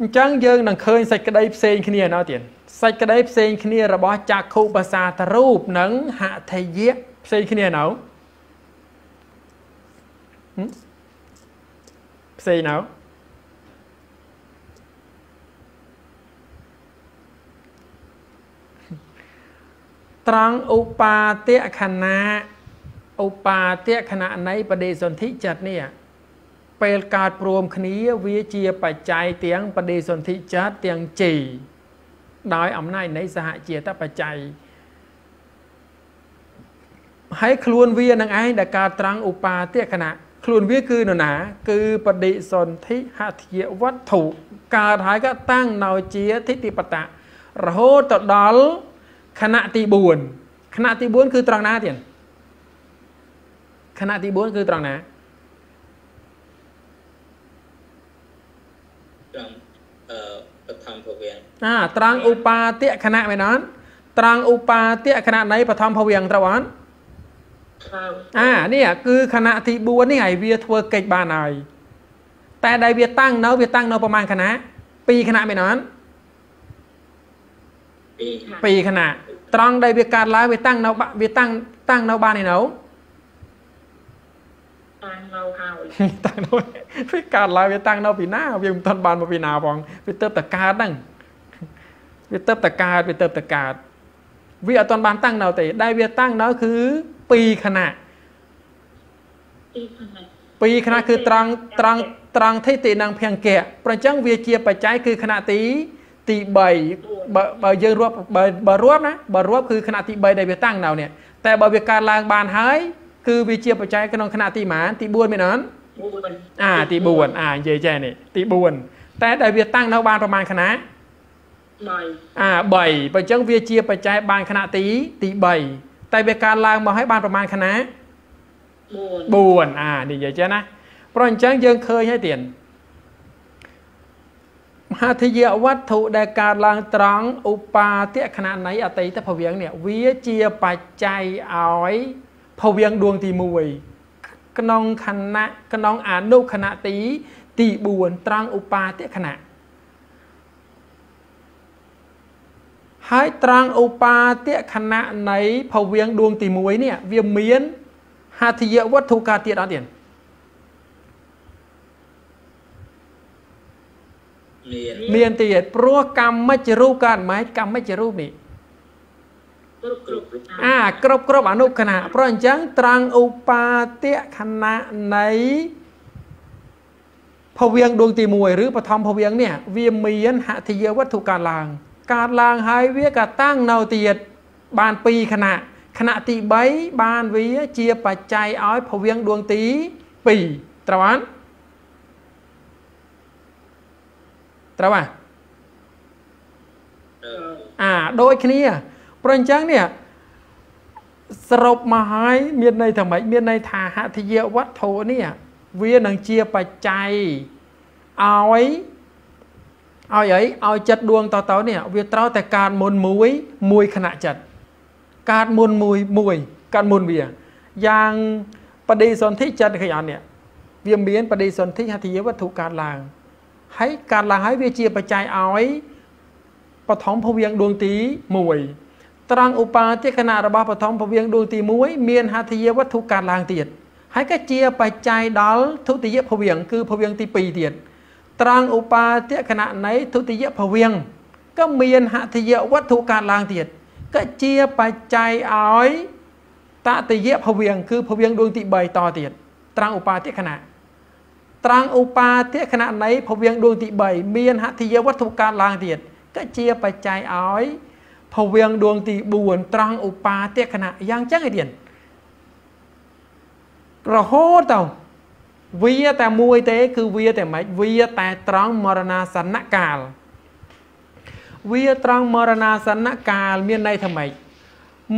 អញ្ចឹងយើងនឹងឃើញសេចក្តីផ្សេងគ្នាណោះទៀតសេចក្តីផ្សេងគ្នារបស់ចក្ខុប្រសាទរូបនិងហត្ថយៈផ្សេងគ្នាណោហឹមផ្សេងណោត្រង់ឧបាទៈខណៈឧបាទៈខណៈនៃបដិសន្ធិចិត្តនេះ ពេលកើតព្រមគ្នាវាជាបច្ច័យទាំងបដិសន្ធិចិត្តទាំងជីដោយអំណាចនៃសហជាតិបច្ច័យហើយខ្លួនវានឹងឯងដែលកើតត្រង់ឧបាទៈខណៈខ្លួនវាគឺនរណា គឺបដិសន្ធិហត្ថយវត្ថុកើតហើយក៏តាំងនៅជាធិតិបតៈរហូតទៅដល់ខណៈទី4ខណៈទី4គឺត្រង់ណាទៀតខណៈទី4គឺត្រង់ណា ត្រង់អឺបឋមភវៀងអាត្រង់ឧបាទៈខណៈមែនអត់ត្រង់ឧបាទៈខណៈនៃបឋមភវៀងត្រូវអត់ត្រូវអានេះគឺខណៈទី4នេះហើយវាធ្វើកិច្ចបានហើយតែដែលវាតាំងនៅវាតាំងនៅប្រមាណខណៈ2ខណៈមែនអត់ពីរ2ខណៈត្រង់ដែលវាកើតឡើងវាតាំងនៅបាវាតាំងតាំងនៅបានឯនៅ តាំងនៅហើយតាំងនៅវាកើតឡើងវាតាំងនៅពីណាវាមិនទាន់បានមកពីណាផងវាទៅតែកើតហ្នឹងវាទៅតែកើតវាទៅតែកើតវាអត់ទាន់បានតាំងនៅទេដែលវាតាំងនៅគឺ2ខណៈទីខណៈពីរខណៈគឺត្រង់ត្រង់ត្រង់ធិតិនិងភង្គៈប្រអញ្ចឹងវាជាបច្ច័យគឺខណៈទីទី3បើបើយើងរាប់បើបើរាប់ណាបើរាប់គឺខណៈទី3ដែលវាតាំងនៅនេះតែបើវាកើតឡើងបានហើយ គឺវាជាបច្ច័យក្នុងខណៈទីម៉ានទី4មែនអត់4អាទី4អានិយាយចេះនេះទី4តែដែលវាតាំងនៅបានប្រហែលខណៈ3អា3បើអញ្ចឹងវាជាបច្ច័យបានខណៈទីទី3តែវាកើតឡើងមកហើយបានប្រហែលខណៈ4 4អានិយាយចឹងណាព្រោះអញ្ចឹងយើងឃើញហើយទៀតមហាធិយវត្ថុដែលកើតឡើងត្រង់ឧបាទៈខណៈនៃអតីតភវៀងនេះវាជាបច្ច័យឲ្យ ភវៀងដួងទី1ក្នុងខណៈក្នុងអនុខណៈទីទី4ត្រង់ឧបាទៈខណៈហើយត្រង់ឧបាទៈខណៈនៃភវៀងដួងទី1នេះវាមានហត្ថយវត្ថុកើតទៀតអត់ទៀតមានមានទៀតព្រោះកម្មជ្ជរូបកើតម៉េចកម្មជ្ជរូបនេះគ្រប់គ្រប់ អាគ្រប់គ្រប់អនុខណៈព្រោះអញ្ចឹងត្រង់ឧបាទៈខណៈនៃភវៀងដួងទី1ឬបឋមភវៀងនេះវាមានហត្ថយវត្ថុកើតឡើងកើតឡើងហើយវាក៏តាំងនៅទៀតបាន2ខណៈខណៈទី3បានវាជាបច្ច័យឲ្យភវៀងដួងទី2ត្រូវអត់ត្រូវអ่ะអាដូចគ្នា ព្រោះអញ្ចឹងនេះសរុបមកហើយមានន័យថាម៉េចមានន័យថាហត្ថយវត្ថុនេះវានឹងជាបច្ច័យឲ្យឲ្យអីឲ្យចិត្តដួងតទៅនេះវាត្រូវតែកើតមុនមួយមួយខណៈចិត្តកើតមុនមួយមួយកើតមុនវាយ៉ាងបដិសន្ធិចិត្តឃើញអត់នេះវាមានបដិសន្ធិហត្ថយវត្ថុកើតឡើងហើយកើតឡើងហើយវាជាបច្ច័យឲ្យបឋមភវៀងដួងទី1 ត្រង់ឧបាទាគណៈរបស់បឋមភវៀងដួងទី1មានហត្ថយវត្ថុកើតឡើងទៀតហើយក៏ជាបច្ច័យដល់ទុតិយភវៀងគឺភវៀងទី2ទៀតត្រង់ឧបាទាគណៈនៃទុតិយភវៀងក៏មានហត្ថយវត្ថុកើតឡើងទៀតក៏ជាបច្ច័យឲ្យតតិយភវៀងគឺភវៀងដួងទី3តទៀតត្រង់ឧបាទាគណៈត្រង់ឧបាទាគណៈនៃភវៀងដួងទី3មានហត្ថយវត្ថុកើតឡើងទៀតក៏ជាបច្ច័យឲ្យ ភវៀងដួងទី4ត្រង់ឧបាទគណៈយ៉ាងចឹងឯទៀតរហូតទៅវាតែមួយទេ គឺវាតែម៉េចវាតែត្រង់មរណាសនកាល វាត្រង់មរណាសនកាល មានន័យថាម៉េច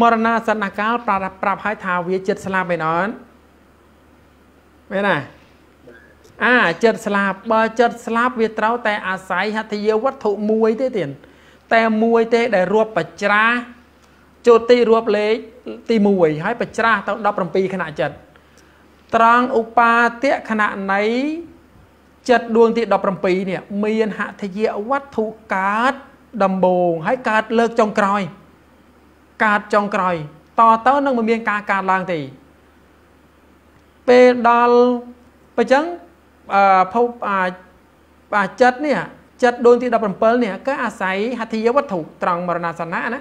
មរណាសនកាលប្រាប់ប្រាប់ឲ្យថាវាចិត្តស្លាប់ឯណនមែនណាអាចិត្តស្លាប់បើចិត្តស្លាប់វាត្រូវតែអាស្រ័យហត្ថយាវត្ថុមួយទេទៀត តែមួយទេដែលរាប់បច្រាស់ចូលទីរាប់លេខទី1ហើយបច្រាស់ទៅ17ខណៈចិត្តត្រង់ឧបាទៈខណៈនៃចិត្តដួងទី17នេះមានហត្ថយាវត្ថុកើតដំបូងហើយកើតលើកចុងក្រោយកើតចុងក្រោយតទៅនឹងមិនមានការកើតឡើងទេពេលដល់បើចឹងអឺភពអាចិត្តនេះ ចិត្តដួងទី17នេះក៏អាស្រ័យហត្ថយវត្ថុត្រង់មរណសនៈណា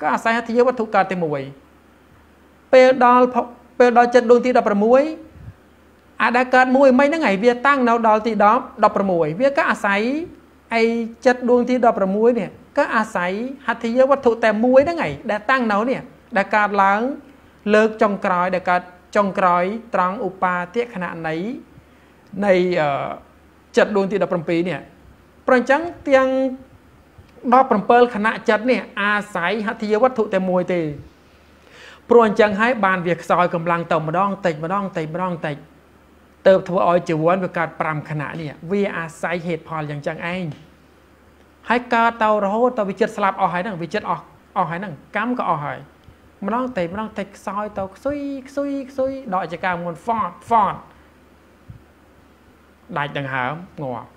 ក៏អាស្រ័យហត្ថយវត្ថុកើតទី1ពេលដល់ពេលដល់ចិត្តដួងទី16អាដែលកើតមួយមិនហ្នឹងហើយវាតាំងនៅដល់ទី10 16វាក៏អាស្រ័យអីចិត្តដួងទី16នេះក៏អាស្រ័យហត្ថយវត្ថុតែមួយហ្នឹងហើយដែលតាំងនៅនេះដែលកើតឡើង លើកចុងក្រោយដែលកើតចុងក្រោយត្រង់ឧបាទៈខណៈនៃនៃចិត្តដួងទី17នេះ ព្រោះអញ្ចឹងទាំង17ខណៈចិត្តនេះអាស្រ័យហត្ថយវត្ថុតែមួយទេព្រោះអញ្ចឹងហើយបានវាខ្សោយកម្លាំងទៅម្ដងតិចម្ដងតិចម្ដងតិចទៅធ្វើឲ្យជីវ័នវាកើត5ខណៈនេះវាអាស្រ័យហេតុផលយ៉ាងចឹងឯងហើយកើតទៅរហូតទៅវាចិត្តស្លាប់អស់ហើយហ្នឹងវាចិត្តអស់អស់ហើយហ្នឹងកម្មក៏អស់ហើយម្ដងតិចម្ដងតិចខ្សោយទៅខ្សុយខ្សុយខ្សុយដកចកាមុនហ្វតហ្វតដាច់ដង្ហើមងាប់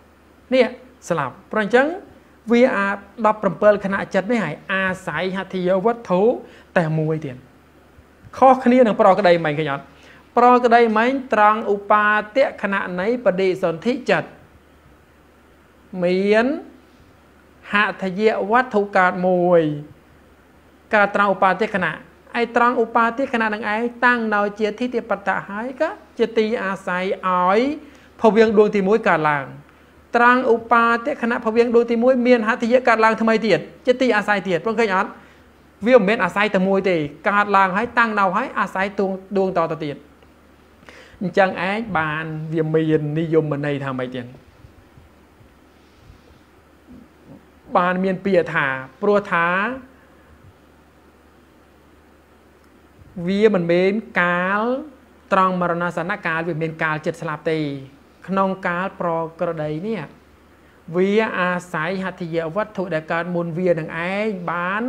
នេះ ស្លាប់ព្រោះអញ្ចឹងវាអា17ខណៈចិត្តនេះហើយអាស្រ័យហត្ថយវត្ថុតែមួយទៀតខុសគ្នានឹងប្រក្តីមិញឃើញអត់ប្រក្តីមិញត្រង់ឧបាទៈខណៈនៃបដិសន្ធិចិត្តមានហត្ថយវត្ថុកើតមួយកើតត្រង់ឧបាទៈខណៈឯត្រង់ឧបាទៈខណៈនឹងឯងតាំងនៅជាធិតិបតៈហើយក៏ជាទីអាស្រ័យឲ្យភវៀងដួងទី1កើតឡើង ត្រង់ឧបាទខណៈភវៀងដួងទី1មានហត្ថយៈកើតឡើងថ្មីទៀតជាទីអាស្រ័យទៀតព្រោះឃើញអត់វាមិនមែនអាស្រ័យតែមួយទេកើតឡើងហើយតាំងនៅហើយអាស្រ័យដួងដួងតទៅទៀតអញ្ចឹងឯងបានវាមាននិយមន័យថាម៉េចទៀតបានមានពាក្យថាព្រោះថាវាមិនមែនកាលត្រង់មរណសនកាលវាមានកាលចិត្តស្លាប់ទេ ក្នុងកាលប្រក្រតីនេះវាអាស្រ័យហត្ថយវត្ថុដែលកើតមុនវានឹងឯងបាន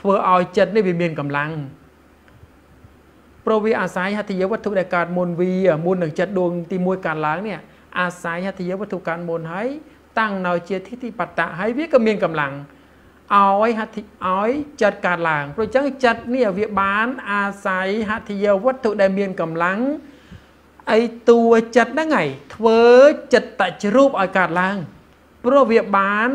ធ្វើឲ្យចិត្តនេះវាមានកម្លាំងព្រោះវាអាស្រ័យហត្ថយវត្ថុដែលកើតមុនវាមុននឹងចិត្តដួងទី1កើតឡើងនេះអាស្រ័យហត្ថយវត្ថុកើតមុនហើយតាំងនៅជាធិតិបតៈហើយវាក៏មានកម្លាំងឲ្យហត្ថឲ្យចិត្តកើតឡើងព្រោះអញ្ចឹងចិត្តនេះវាបាន អាស្រ័យហត្ថយវត្ថុដែលមានកម្លាំង អីតួចិត្តហ្នឹងហើយធ្វើចិត្តជ្រូបឲ្យកើតឡើងព្រោះវាបាន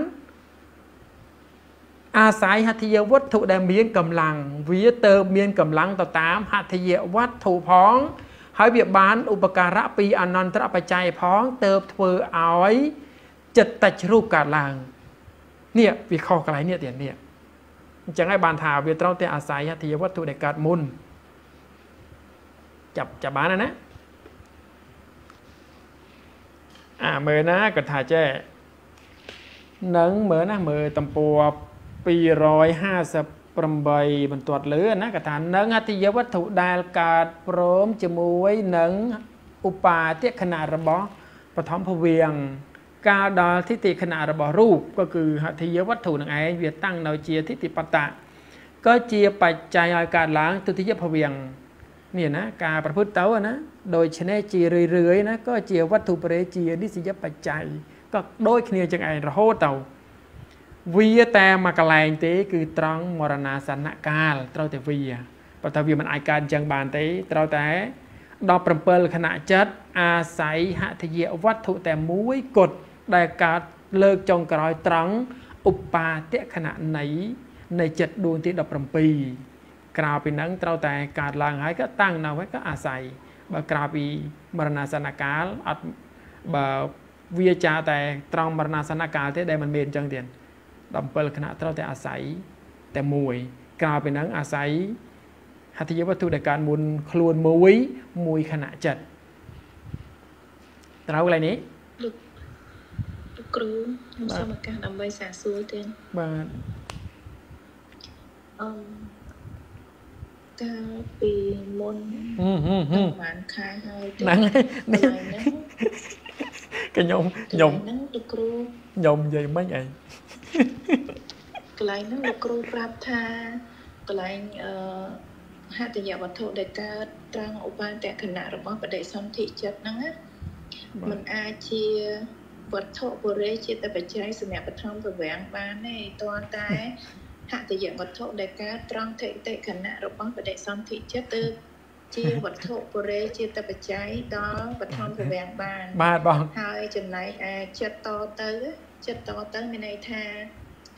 អាស្រ័យហត្ថយវត្ថុដែលមានកម្លាំងវាទៅមានកម្លាំងទៅតាមហត្ថយវត្ថុផង ហើយវាបានឧបការៈពីអនន្តរបច្ច័យផងទៅធ្វើឲ្យចិត្តតជ្រូបកើតឡើងនេះវាខុសកន្លែងនេះទៀតនេះអញ្ចឹងហើយបានថាវាត្រូវតែអាស្រ័យហត្ថិយវត្ថុដែលកើតមុនចាប់ចាប់បានហើយណា អាមើលណាគាត់ថាចេះនឹងមើលណាមើលតំពួរ258បន្ទាត់លើណាគាត់ថានឹងអតិយវត្ថុដែលកើតព្រមជាមួយនឹងឧបាទិខណៈរបស់បឋមភវៀងកាលដល់ទិដ្ឋិខណៈរបស់រូបក៏គឺហតិយវត្ថុនឹងឯងវាតាំងនៅជាទិដ្ឋិបតៈក៏ជាបច្ច័យឲ្យកើតឡើងទុតិយភវៀងនេះណាការប្រព្រឹត្តទៅណា ដូច្នេះជារឿយរឿយណាក៏ជាវត្ថុបរិជានិសយបច្ច័យក៏ដូចគ្នាចឹងឯងរហូតទៅវាតែមួយកន្លែងទេ គឺត្រង់មរណាសនកាលត្រូវតែវាប៉ុន្តែវាមិនអាចកើតអញ្ចឹងបានទេត្រូវតែ17ខណៈចិត្តអាស្រ័យហត្ថយវត្ថុតែមួយគត់ដែលកើតលើកចុងក្រោយត្រង់ឧបាទខណៈនៃនៃចិត្តដួងទី17ក្រៅពីហ្នឹងត្រូវតែកើតឡើងហើយក៏តាំងនៅហើយក៏អាស្រ័យ បើក្រៅពីមរណសនកាលអត់បើវាចាតែត្រង់មរណសនកាលទេដែលមិនមានអញ្ចឹងទៀត17គណៈត្រូវតែអាស្រ័យតែមួយក្រៅពីហ្នឹងអាស្រ័យហត្ថយវត្ថុដែលកើតមុនខ្លួនមួយមួយខណៈចិត្តត្រូវកន្លែងនេះលោកលោកគ្រូខ្ញុំសូមឱកាសដើម្បីសាកសួរទៀតបាទអឺ កាលពីមុនហឹមហឹមហឹមបានខែហើយហ្នឹងនេះខ្ញុំខ្ញុំហ្នឹងលោកគ្រូខ្ញុំនិយាយមិញអីកន្លែងហ្នឹងលោកគ្រូប្រាប់ថាកន្លែងអឺហត្ថយវត្ថុដែលកើតត្រង់ឧបាទខណៈរបស់បដិសន្ធិចិត្តហ្នឹងណាมันអាចជាវត្ថុបុរេជាតបច្ច័យសម្រាប់បឋមប្រវាំងបានទេតើតែ ហត្ថយវត្ថុដែលកើតត្រង់តិតិខណៈរបស់បដិសន្ធិចិត្តទើបជាវត្ថុបុរេជាតបច្ច័យដល់បឋមប្រវាំងបានបាទបងហើយចំណែកឯចិត្តតទៅចិត្តតទៅមានន័យថា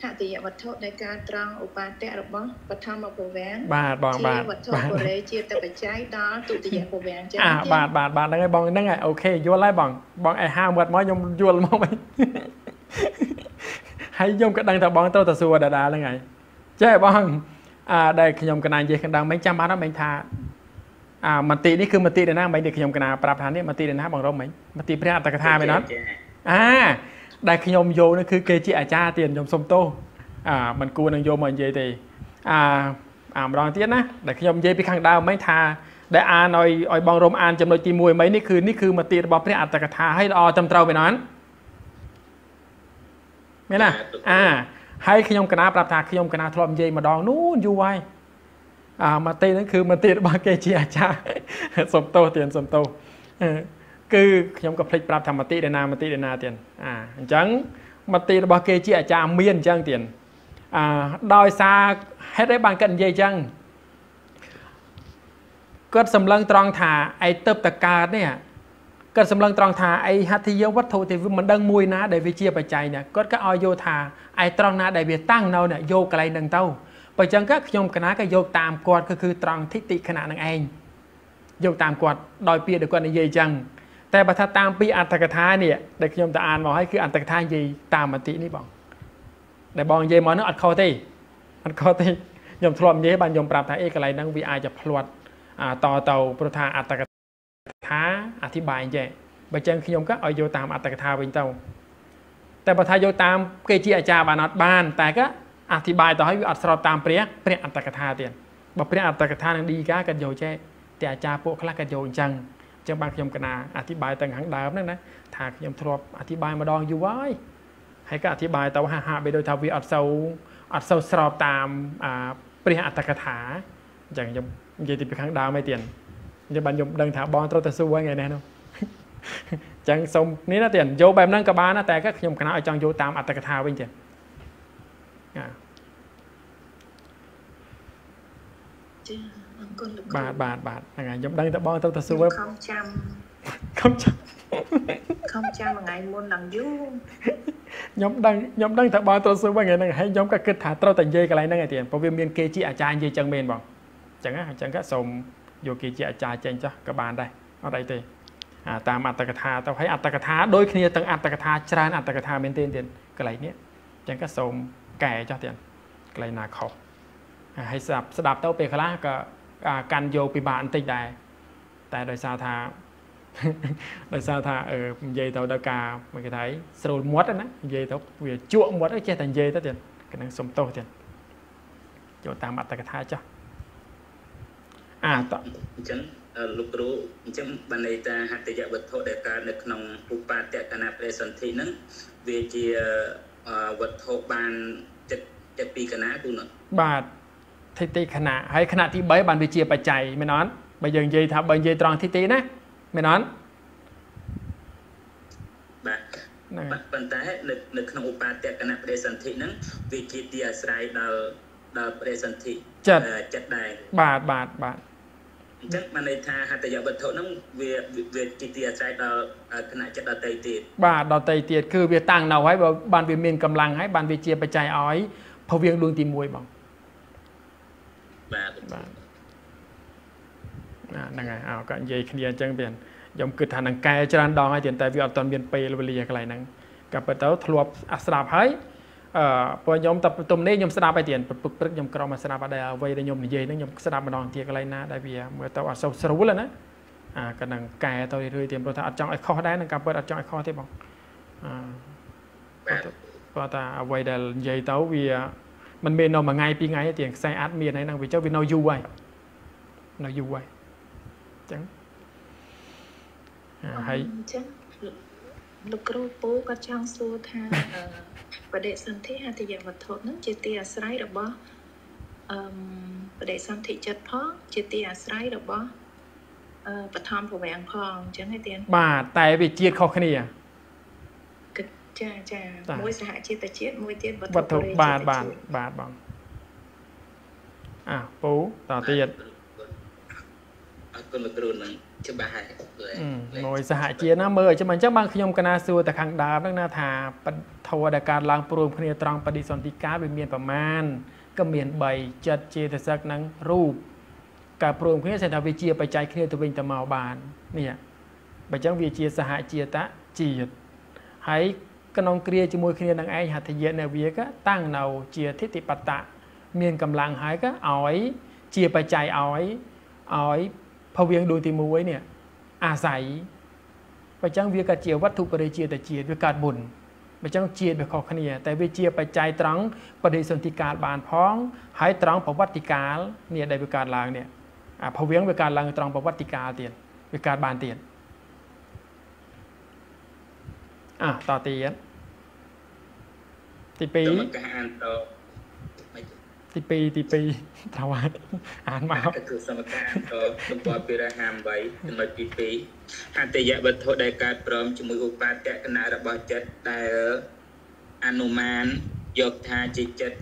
ហតិយវត្ថុដែលការត្រង់ឧបាទៈរបស់បឋមពវាំងបាទបងបាទវត្ថុបុរេជាតបច្ច័យដល់ទុតិយពវាំងចឹងអាបាទបាទបាទហ្នឹងហើយបងហ្នឹងហើយអូខេយល់ហើយបងបងឯហាមាត់មកខ្ញុំយល់មកវិញហើយខ្ញុំក៏ដឹងថាបងត្រូវទៅសួរដាដាហ្នឹងហើយ ចេះបងអាដែលខ្ញុំកណានិយាយកណ្ដឹងមិនចាំបានមិនថាអាមតិនេះគឺមតិដែលណាមិនដែលខ្ញុំកណាប្រាប់ថានេះមតិដែលណាបងរំមិនមតិព្រះអត្តកថាមែនអត់អាដែលខ្ញុំយកនោះគឺគេជាអាចារ្យទៀតខ្ញុំសុំទោសអាមិនគួរនឹងយកមកនិយាយទេអាអាម្ដងទៀតណាដែលខ្ញុំនិយាយពីខាងដើមមិញថាដែលអានឲ្យឲ្យបងរំអានចំណុចទី1មិញនេះគឺនេះគឺមតិរបស់ព្រះអត្តកថាឲ្យល្អត្រឹមត្រូវមែនអត់មែនណាអា ហើយខ្ញុំកណាប្រាប់ថាខ្ញុំកណាធ្លាប់និយាយម្ដងនោះយូរហើយអាមតិហ្នឹងគឺមតិរបស់គេជាអាចារ្យសុំទោសទៀតសុំទោសគឺខ្ញុំក៏ភ្លេចប្រាប់ថាមតិដេណាមតិដេណាទៀតអាអញ្ចឹងមតិរបស់គេជាអាចារ្យមានអញ្ចឹងទៀតអាដោយសារហេតុអីបានគាត់និយាយអញ្ចឹងគាត់សម្លឹងត្រង់ថាឯទៅតកើតនេះ គាត់សម្លឹងត្រង់ថាឯហត្ថយវត្ថុទេវាមិនដឹងមួយណាដែលវាជាបច្ច័យនេះគាត់ក៏ឲ្យយកថាឯត្រង់ណាដែលវាតាំងនៅនេះយកកន្លែងហ្នឹងទៅបើអញ្ចឹងក៏ខ្ញុំកណាក៏យកតាមគាត់គឺគឺត្រង់ធិតិខណៈនឹងឯងយកតាមគាត់ដោយពាក្យដែលគាត់និយាយអញ្ចឹងតែបើថាតាមពីអត្ថកថានេះដែលខ្ញុំទៅអានមកហើយគឺអត្ថកថានិយាយតាមមតិនេះបងដែលបងនិយាយមកនោះអត់ខុសទេអត់ខុសទេខ្ញុំធ្លាប់និយាយបានខ្ញុំប្រាប់ថាអេកន្លែងហ្នឹងវាអាចจะផ្លាត់តទៅព្រោះថាអត្ថក ថាអធិប្បាយអញ្ចឹងបើចឹងខ្ញុំក៏ឲ្យយកតាមអត្ថកថាវិញទៅតែបើថាយកតាមគេជាអាចារ្យបានអត់បាន តែក៏អធិប្បាយទៅឲ្យវាអត់ស្របតាមព្រះព្រះអត្តកថាទៀតបើព្រះអត្តកថានឹងឌីកាក៏យកចេះតែអាចារ្យពួកខ្លះក៏យកអញ្ចឹងចឹងបានខ្ញុំកណាអធិប្បាយទៅខាងដើមហ្នឹងណាថាខ្ញុំធ្លាប់អធិប្បាយម្ដងយូរហើយហើយក៏អធិប្បាយទៅហាក់ហាក់បីដូចថាវាអត់សូវអត់សូវស្របតាមអាព្រះអត្តកថាអញ្ចឹងខ្ញុំនិយាយពីខាងដើមឯទៀត អញ្ចឹងបានខ្ញុំដឹងថាបងត្រូវទៅសួរថ្ងៃនេះនោះអញ្ចឹងសូមនេះណាទៀតយកបែបហ្នឹងក៏បានណាតែក៏ខ្ញុំកណាឲ្យចង់យកតាមអត្តកថាវិញទៀតចាគុណលោកបាទបាទបាទហ្នឹងហើយខ្ញុំដឹងតែបងទៅទៅសួរខំចាំខំចាំខំចាំថ្ងៃមុនឡើងយូរខ្ញុំដឹងខ្ញុំដឹងថាបងទៅសួរថ្ងៃហ្នឹងហើយខ្ញុំក៏គិតថាត្រូវតែនិយាយកន្លែងហ្នឹងឯទៀតព្រោះវាមានគេជាអាចារ្យនិយាយចឹងមែនបងអញ្ចឹងអញ្ចឹងក៏សូម យកគេជាអាចារ្យចេញចុះក៏បានដែរអត់អីទេអាតាមអត្តកថាទៅហើយអត្តកថាដូចគ្នាទាំងអត្តកថាច្រើនអត្តកថាមែនទេទៀតកន្លែងនេះអញ្ចឹងក៏សូមកែចុះទៀតកន្លែងណាខុសហើយស្ដាប់ស្ដាប់ទៅពេលខ្លះក៏អាកាន់យកពិបាកបន្តិចដែរតែដោយសារថាដោយសារថាអឺនិយាយទៅដល់ការមិនគេថាអីស្រួលមាត់ណានិយាយទៅវាជក់មាត់ចេះតែនិយាយទៅទៀតកណ្ដឹងសុំទោសទៀតចូលតាមអត្តកថាចុះ អាតអញ្ចឹងអឺលោកគ្រូអញ្ចឹងបានន័យថាហត្ថយវត្ថុដែលកើតនៅក្នុងឧបាតកណបរិសន្ធិហ្នឹងវាជាអឺវត្ថុបានចិត្តចិត្តពីកណាគ្រូនោះបាទធិតិខណៈហើយខណៈទី3បានវាជាបច្ច័យមែនអត់បើយើងនិយាយថាបើនិយាយត្រង់ធិតិណាមែនអត់បាទហ្នឹងហើយប៉ុន្តែនៅនៅក្នុងឧបាតកណបរិសន្ធិហ្នឹងវាជាទីអាស្រ័យដល់ដល់បរិសន្ធិចិត្តអឺចិត្តដែរបាទបាទបាទ អញ្ចឹងបានន័យថាហត្ថយវត្ថុហ្នឹងវាវាជាទីអាស្រ័យដល់គណៈចិត្តដតីទៀតបាទដតីទៀតគឺវាតាំងនៅហើយបើបានវាមានកម្លាំងហើយបានវាជាបច្ច័យឲ្យភវៀងដួងទី1បងបាទបាទអាហ្នឹងហើយអោក៏និយាយគ្នាអញ្ចឹងទៀតខ្ញុំគិតថានឹងកែច្រើនដងហើយទៀតតែវាអត់ទាន់មានពេលវេលាកន្លែងហ្នឹងក៏ពិតទៅធ្លាប់អាស្ដាប់ហើយ អឺព្រោះខ្ញុំតែទុំនេះខ្ញុំស្ដាប់ហើយទៀតព្រឹកព្រឹកខ្ញុំក្រមកស្ដាប់អត់ដែរអ្វីដែលខ្ញុំនិយាយហ្នឹងខ្ញុំស្ដាប់ម្ដងទៀតកន្លែងណាដែលវាមើលទៅអត់សូវស្រួលណាអាក៏នឹងកែទៅរឿយៗទៀតព្រោះថាអត់ចង់ឲ្យខុសដែរនឹងក៏ពិតអត់ចង់ឲ្យខុសទេបងអឺបាទគាត់ថាអ្វីដែលនិយាយទៅវាមិនមែននៅមួយថ្ងៃពីរថ្ងៃទេទៀតខ្សែអាត់មានហើយហ្នឹងវាចុះវានៅយូរហើយនៅយូរហើយអញ្ចឹងអាហើយអញ្ចឹងលោកគ្រូពូក៏ចង់សួរថាអឺ បដិសន្ធិហត្ថយវត្ថុហ្នឹងជាទីអាស្រ័យរបស់អឺមបដិសន្ធិចិត្តផងជាទីអាស្រ័យរបស់អឺបឋមប្រវាំងផងអញ្ចឹងឯទៀតបាទតែវាជាតិខុសគ្នាគិតចាចាបាទមួយសហជាតិជាតិមួយទៀតវត្ថុវត្ថុបរិបាទជាតិបាទជាតិបាទបងអាពូតទៀតអរគុណលោកគ្រូនឹង ច្បាស់ហើយអឺមួយសហជាតិណាមើលអញ្ចឹងអញ្ចឹងបានខ្ញុំកណាសួរតែខាងដើមហ្នឹងណាថាបធរដែលកើតឡើងព្រមគ្នាត្រង់បដិសន្ធិកាលវាមានប្រមាណក៏មាន3ចិត្តចេតសិកនិងរូបការព្រមគ្នាស្អីថាវាជាបច្ច័យគ្នាទៅវិញទៅមកបាននេះបើអញ្ចឹងវាជាសហជាតិជាតិហើយក្នុងគ្រាជាមួយគ្នានឹងឯងហត្ថយៈនៅវាក៏តាំងនៅជាធិតិបតៈមានកម្លាំងហើយក៏ឲ្យជាបច្ច័យឲ្យឲ្យ ភវៀងដួងទី1នេះអាស្រ័យបើអញ្ចឹងវាក៏ជាវត្ថុបរិជាតិជាតិវាកើតមុនបើអញ្ចឹងជាតិវាខុសគ្នា តែវាជាបច្ច័យត្រង់បដិសន្ធិកាលបានផងហើយត្រង់ប្រវត្តិកាលនេះដែលវាកើតឡើងនេះអាភវៀងវាកើតឡើងត្រង់ប្រវត្តិកាលទៀតវាកើតបានទៀតអះតទៀតទីតើមក2ការអានតមិន ទី2ទី2ត្រូវហើយអានមកគឺសមការអានតទំព័រ258ចំណុចទី2អត្តយវត្ថុដែលកើតព្រមជាមួយឧបាតកណៈរបស់ចិត្តដែលអនុមានយកថាជាចិត្ត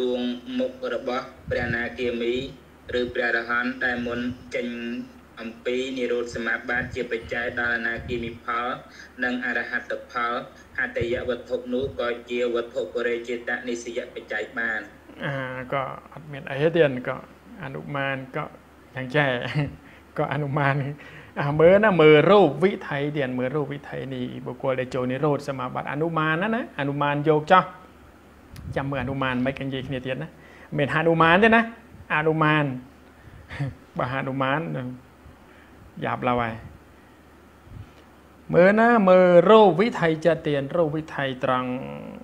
ដួងមុខរបស់ព្រះអនាគាមីឬព្រះអរហន្តដែលមុនចេញអំពីនិរោធសមាបត្តិជាបច្ច័យដល់អនាគាមីផល និងអរហត្តផលហត្តយវត្ថុនោះក៏ជាវត្ថុបរិចេតនិសយបច្ច័យបាន អាក៏អត់មានអីទេទៀតក៏អនុមានក៏យ៉ាងចែក៏អនុមានអាមើលណាមើលរូបវិថីទៀតមើលរូបវិថីនេះបុគ្គលដែលចូលនិរោធសមាបត្តិអនុមានណាណាអនុមានយកចោះចាំមើលអនុមានមិននិយាយគ្នាទៀតណាមិនមែនហនុមានទេណាអនុមានបើហនុមានយ៉ាប់ឡើយហើយមើលណាមើលរូបវិថីចិត្តទៀតរូបវិថីត្រង់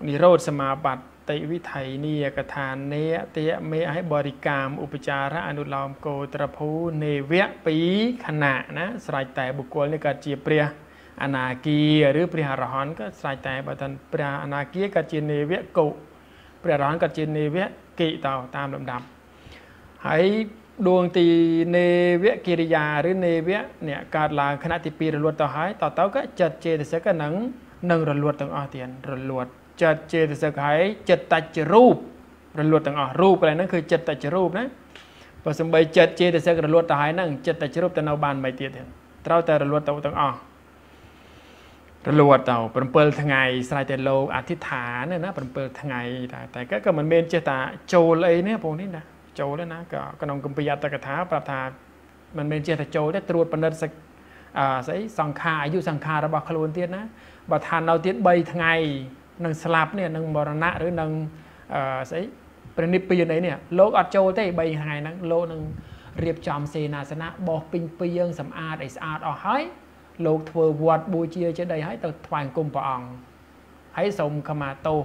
និរោធសមាបត្តិ តិវិថីនីយកថានេតយមេឲ្យបរិកាមឧបចារៈអនុឡោមកោត្រភូនេវៈពីខណៈណាស្រេចតែបុគ្គលនេះក៏ជាព្រះអនាគាឬព្រះអរហន្តក៏ស្រេចតែបើថាព្រះអនាគាក៏ជានេវៈកុព្រះអរហន្តក៏ជានេវៈគិតតាមលំដាប់ហើយដួងទីនេវកិរិយាឬនេវៈអ្នកកើតឡើងខណៈទី2រលត់ទៅហើយតទៅក៏ចិត្តចេតសិកក៏នឹងនឹងរលត់ទាំងអស់ទៀតរលត់ ចិត្តចេតសិកហើយចិត្តតច្ចរូបរលត់ទាំងអស់រូបកន្លែងហ្នឹងគឺចិត្តតច្ចរូបណាបើសំបីចិត្តចេតសិករលត់ទៅហើយហ្នឹងចិត្តតច្ចរូបទៅនៅបានមិនទៀតទេត្រូវតែរលត់ទៅទាំងអស់រលត់ទៅ7ថ្ងៃស្រេចតែលោកអធិដ្ឋានណា7ថ្ងៃតែតែក៏ក៏មិនមែនចេះតែចូលអីនេះបងនេះណាចូលទេណាក៏ក្នុងគម្ពីរអត្តកថាប្រាប់ថាមិនមែនចេះតែចូលទេត្រួតពិនិត្យសិកអឺស្អីសង្ខារអាយុសង្ខាររបស់ខ្លួនទៀតណាបើថានៅទៀត3ថ្ងៃ នឹងស្លាប់នេះនឹងមរណៈឬនឹងអឺស្អីព្រះនិព្វានអីនេះលោកអត់ចូលទេ3ថ្ងៃហ្នឹងលោកនឹងរៀបចំសេនាសនៈបោះពេញពីងសម្អាតឲ្យស្អាតអស់ហើយលោកធ្វើវត្តបូជាចេតិយហើយទៅថ្វាយគុំព្រះអង្គហើយសូមខមាទោស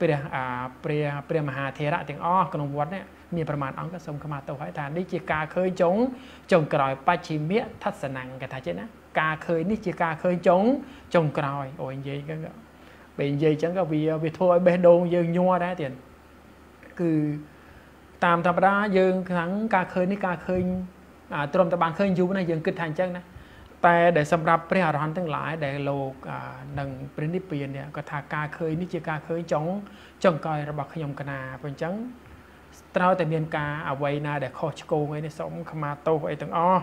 ព្រះអាព្រះព្រះមហាធេរៈទាំងអស់ក្នុងវត្តនេះមានប្រមាណអង្គក៏សូមខមាទោសហើយថានេះជាការឃើញចុងចុងក្រោយបច្ฉิមៈថស្សនੰគេថាចេះណាការឃើញនេះជាការឃើញចុងចុងក្រោយអូយនិយាយហ្នឹង ពេលនិយាយចឹងក៏វាវាធ្វើឲ្យបេះដូងយើងញ័រដែរទៀតគឺតាមធម្មតាយើងខាងការឃើញនេះការឃើញត្រឹមតែបានឃើញយូរណាយើងគិតថាអញ្ចឹងណាតែដែលសម្រាប់ព្រះអរហន្តទាំងឡាយដែលលោកនឹងព្រះនិព្វាននេះក៏ថាការឃើញនេះជាការឃើញចុងចុងក្រោយរបស់ខ្ញុំកណាព្រោះអញ្ចឹងត្រូវតែមានការអវ័យណាដែលខុសឆ្គងអីនេះសូមខមាទោសអីទាំងអស់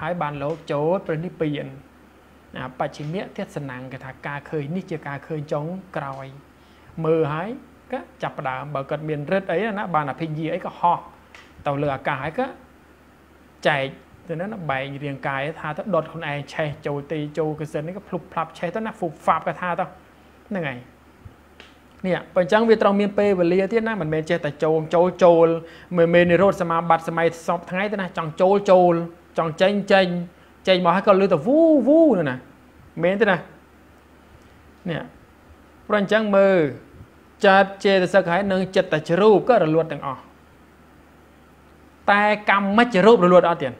ហើយបានលោកចូលព្រះនិព្វាន បច្ฉิមៈទេសសនាំងគេថាការឃើញនេះជាការឃើញចុងក្រោយ មើលហើយក៏ចាប់ផ្ដើមបើគាត់មានរិទ្ធអីណាបានអភិញ្ញាអីក៏ហោះទៅលើអាកាសហើយក៏ចែកទៅណាបែងរាងកាយថាទៅដុតខ្លួនឯងឆេះចូលទីចូលកសិននេះក៏ភ្លុបផ្លាប់ឆេះទៅណាហ្វុបហ្វាប់ក៏ថាទៅហ្នឹងហើយនេះបើអញ្ចឹងវាត្រូវមានពេលវេលាទៀតណាមិនមែនចេះតែចូលចូលចូលមិនមែននិរោធសមាបត្តិសម័យសពថ្ងៃទេណាចង់ចូលចូលចង់ចេញចេញ ចេញមកហើយក៏លឺទៅវូវូណាមែនទេណានេះព្រោះអញ្ចឹងមើលចិត្តចេតសិកហើយនឹងចិត្តតែជ្រូបក៏រលត់ទាំងអស់តែកម្មមិចរូបរលត់អត់ទៀត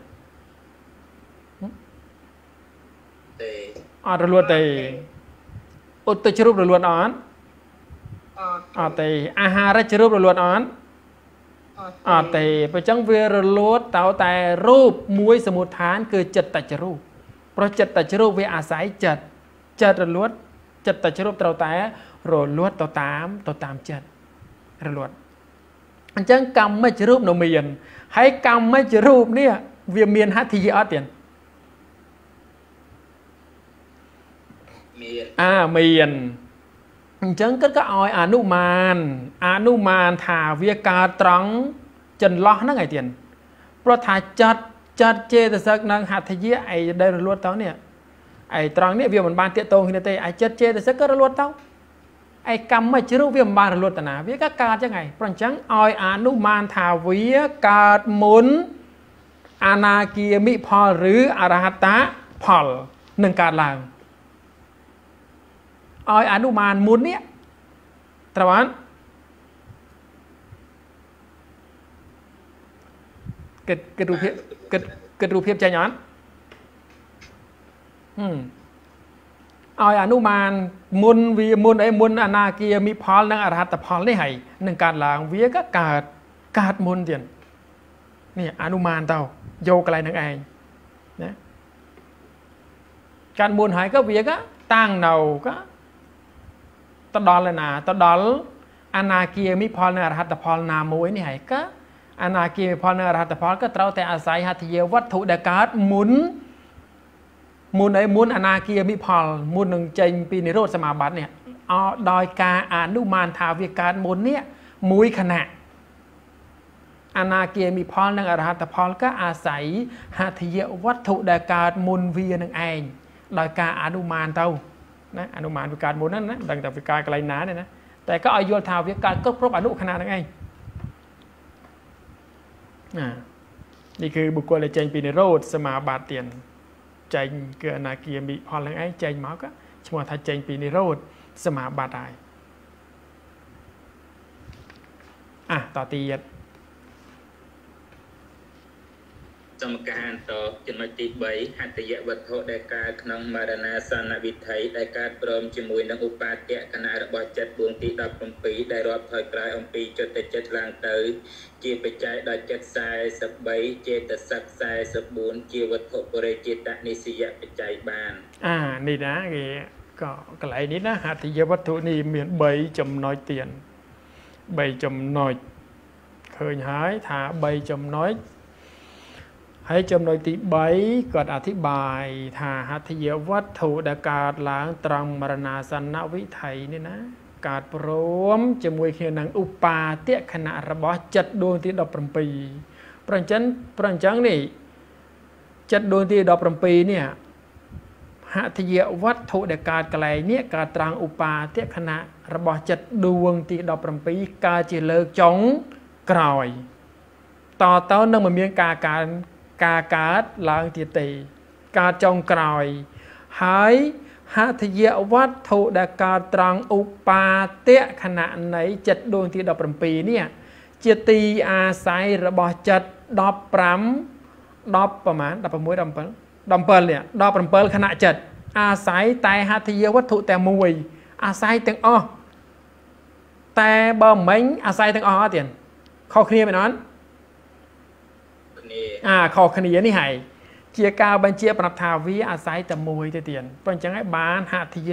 ទេអត់រលត់ទេឧត្តជ្រូបរលត់អត់អត់ទេអាហារជ្រូបរលត់អត់ អត់ទេបើចឹងវារលត់តើតែរូបមួយសមុដ្ឋាន គឺចិត្តតចរូបព្រោះចិត្តតចរូបវាអាស្រ័យចិត្តចិត្តរលត់ចិត្តតចរូបត្រូវតែរលត់ទៅតាមទៅតាមចិត្តរលត់អញ្ចឹងកម្មមិចរូបនៅមានហើយកម្មមិចរូបនេះវាមានហត្ថិយអត់ទៀតមានអាមាន អញ្ចឹងគាត់ក៏ឲ្យអនុមានអនុមានថាវាកើតត្រង់ចន្លោះហ្នឹងឯទៀតព្រោះថាចិត្តចិត្តចេតសិកនិងហត្ថិយអីដែលរលត់ទៅនេះឯត្រង់នេះវាមិនបានតាកតងគ្នាទេឯចិត្តចេតសិកក៏រលត់ទៅឯកម្មជ្រុវាមិនបានរលត់តាណាវាក៏កើតចឹងហើយព្រោះអញ្ចឹងឲ្យអនុមានថាវាកើតមុនអនាគាមិផលឬអរហតាផលនឹងកើតឡើង ឲ្យអនុមានមុននេះត្រូវអត់គិតគិតរូបភាពគិតគិតរូបភាពចេញអត់ហឹមឲ្យអនុមានមុនវាមុនអីមុនអនាគាមិផលនិងអរហត្តផលនេះហើយនឹងកើតឡើងវាក៏កើតកើតមុនទៀតនេះអនុមានទៅយកកន្លែងនឹងឯងណាកើតមុនហើយក៏វាក៏តាំងនៅក៏ ទៅដល់ឯណាទៅដល់អនាគាមិផលនិងអរហត្តផលណាមួយនេះហើយក៏អនាគាមិផលនិងអរហត្តផលក៏ត្រូវតែអាស្រ័យហត្ថយាវត្ថុដែលកើតមុនមុនអីមុនអនាគាមិផលមុននឹងចេញពីនិរោធសមាបត្តិនេះអដោយការអនុមានថាវាកើតមុននេះមួយខណៈអនាគាមិផលនិងអរហត្តផលក៏អាស្រ័យហត្ថយវត្ថុដែលកើតមុនវានឹងឯងដោយការអនុមានទៅ ណាអនុមានវាកើតមុនហ្នឹងណាដឹងតែវាកើតកន្លែងណាទេណាតែក៏ឲ្យយល់ថាវាកើតគ្រប់គ្រប់អនុខណៈហ្នឹងឯងណានេះគឺបុគ្គលដែលចេញពីនិរោធសមាបត្តិទៀតចេញគឺអនាគាមិផលនឹងឯងចេញមកឈ្មោះថាចេញពីនិរោធសមាបត្តិហើយអះតទៀត សមការតចំណុចទី3ហត្ថយវត្ថុដែលកើតក្នុងមរណាសនវិថីដែលកើតព្រមជាមួយនឹងឧបាតៈគណៈរបស់ចិត្ត4ទី17ដែលរាប់ថយក្រោយអំពីចិត្តចិត្តឡើងទៅ ជាបច្ច័យដល់ចិត្ត43ចេតសិក44ជាវត្ថុបរិចេតនិសយបច្ច័យបាន អានេះណាគេក៏កន្លែងនេះណាហត្ថយវត្ថុនេះមាន3ចំណុចទៀត3ចំណុចឃើញហើយថា3ចំណុច ហើយចំណុចទី3គាត់អធិប្បាយថាហត្ថយវត្ថុដែលកើតឡើងត្រង់មរណាសនវិថីនេះណាកើតព្រមជាមួយគ្នានឹងឧបាទៈខណៈរបស់ចិត្តដួងទី17ប្រអញ្ចឹងប្រអញ្ចឹងនេះចិត្តដួងទី17នេះហត្ថយវត្ថុដែលកើតកលែងនេះកើតត្រង់ឧបាទៈខណៈរបស់ចិត្តដួងទី17កើតជាលើកចុងក្រោយតទៅនឹងមិនមានការកើ ការកើតឡើងទៀតទេកើតចុងក្រោយ ហើយហត្ថយវត្ថុដែលកើតត្រង់ឧបាទៈខណៈនៃចិត្តដួងទី17នេះជាទីអាស្រ័យរបស់ចិត្ត15 10ប្រមាណ16 17 17នេះ17ខណៈចិត្តអាស្រ័យតែហត្ថយវត្ថុតែមួយអាស្រ័យទាំងអស់តែបើមិញអាស្រ័យទាំងអស់អត់ទៀតខុសគ្នាមែនអត់គ្នា អាខុសគ្នានេះហើយជាការបញ្ជាប្រាប់ថាវាអាស្រ័យតែមួយទៅទៀតព្រោះអញ្ចឹងហើយបានហត្ថយ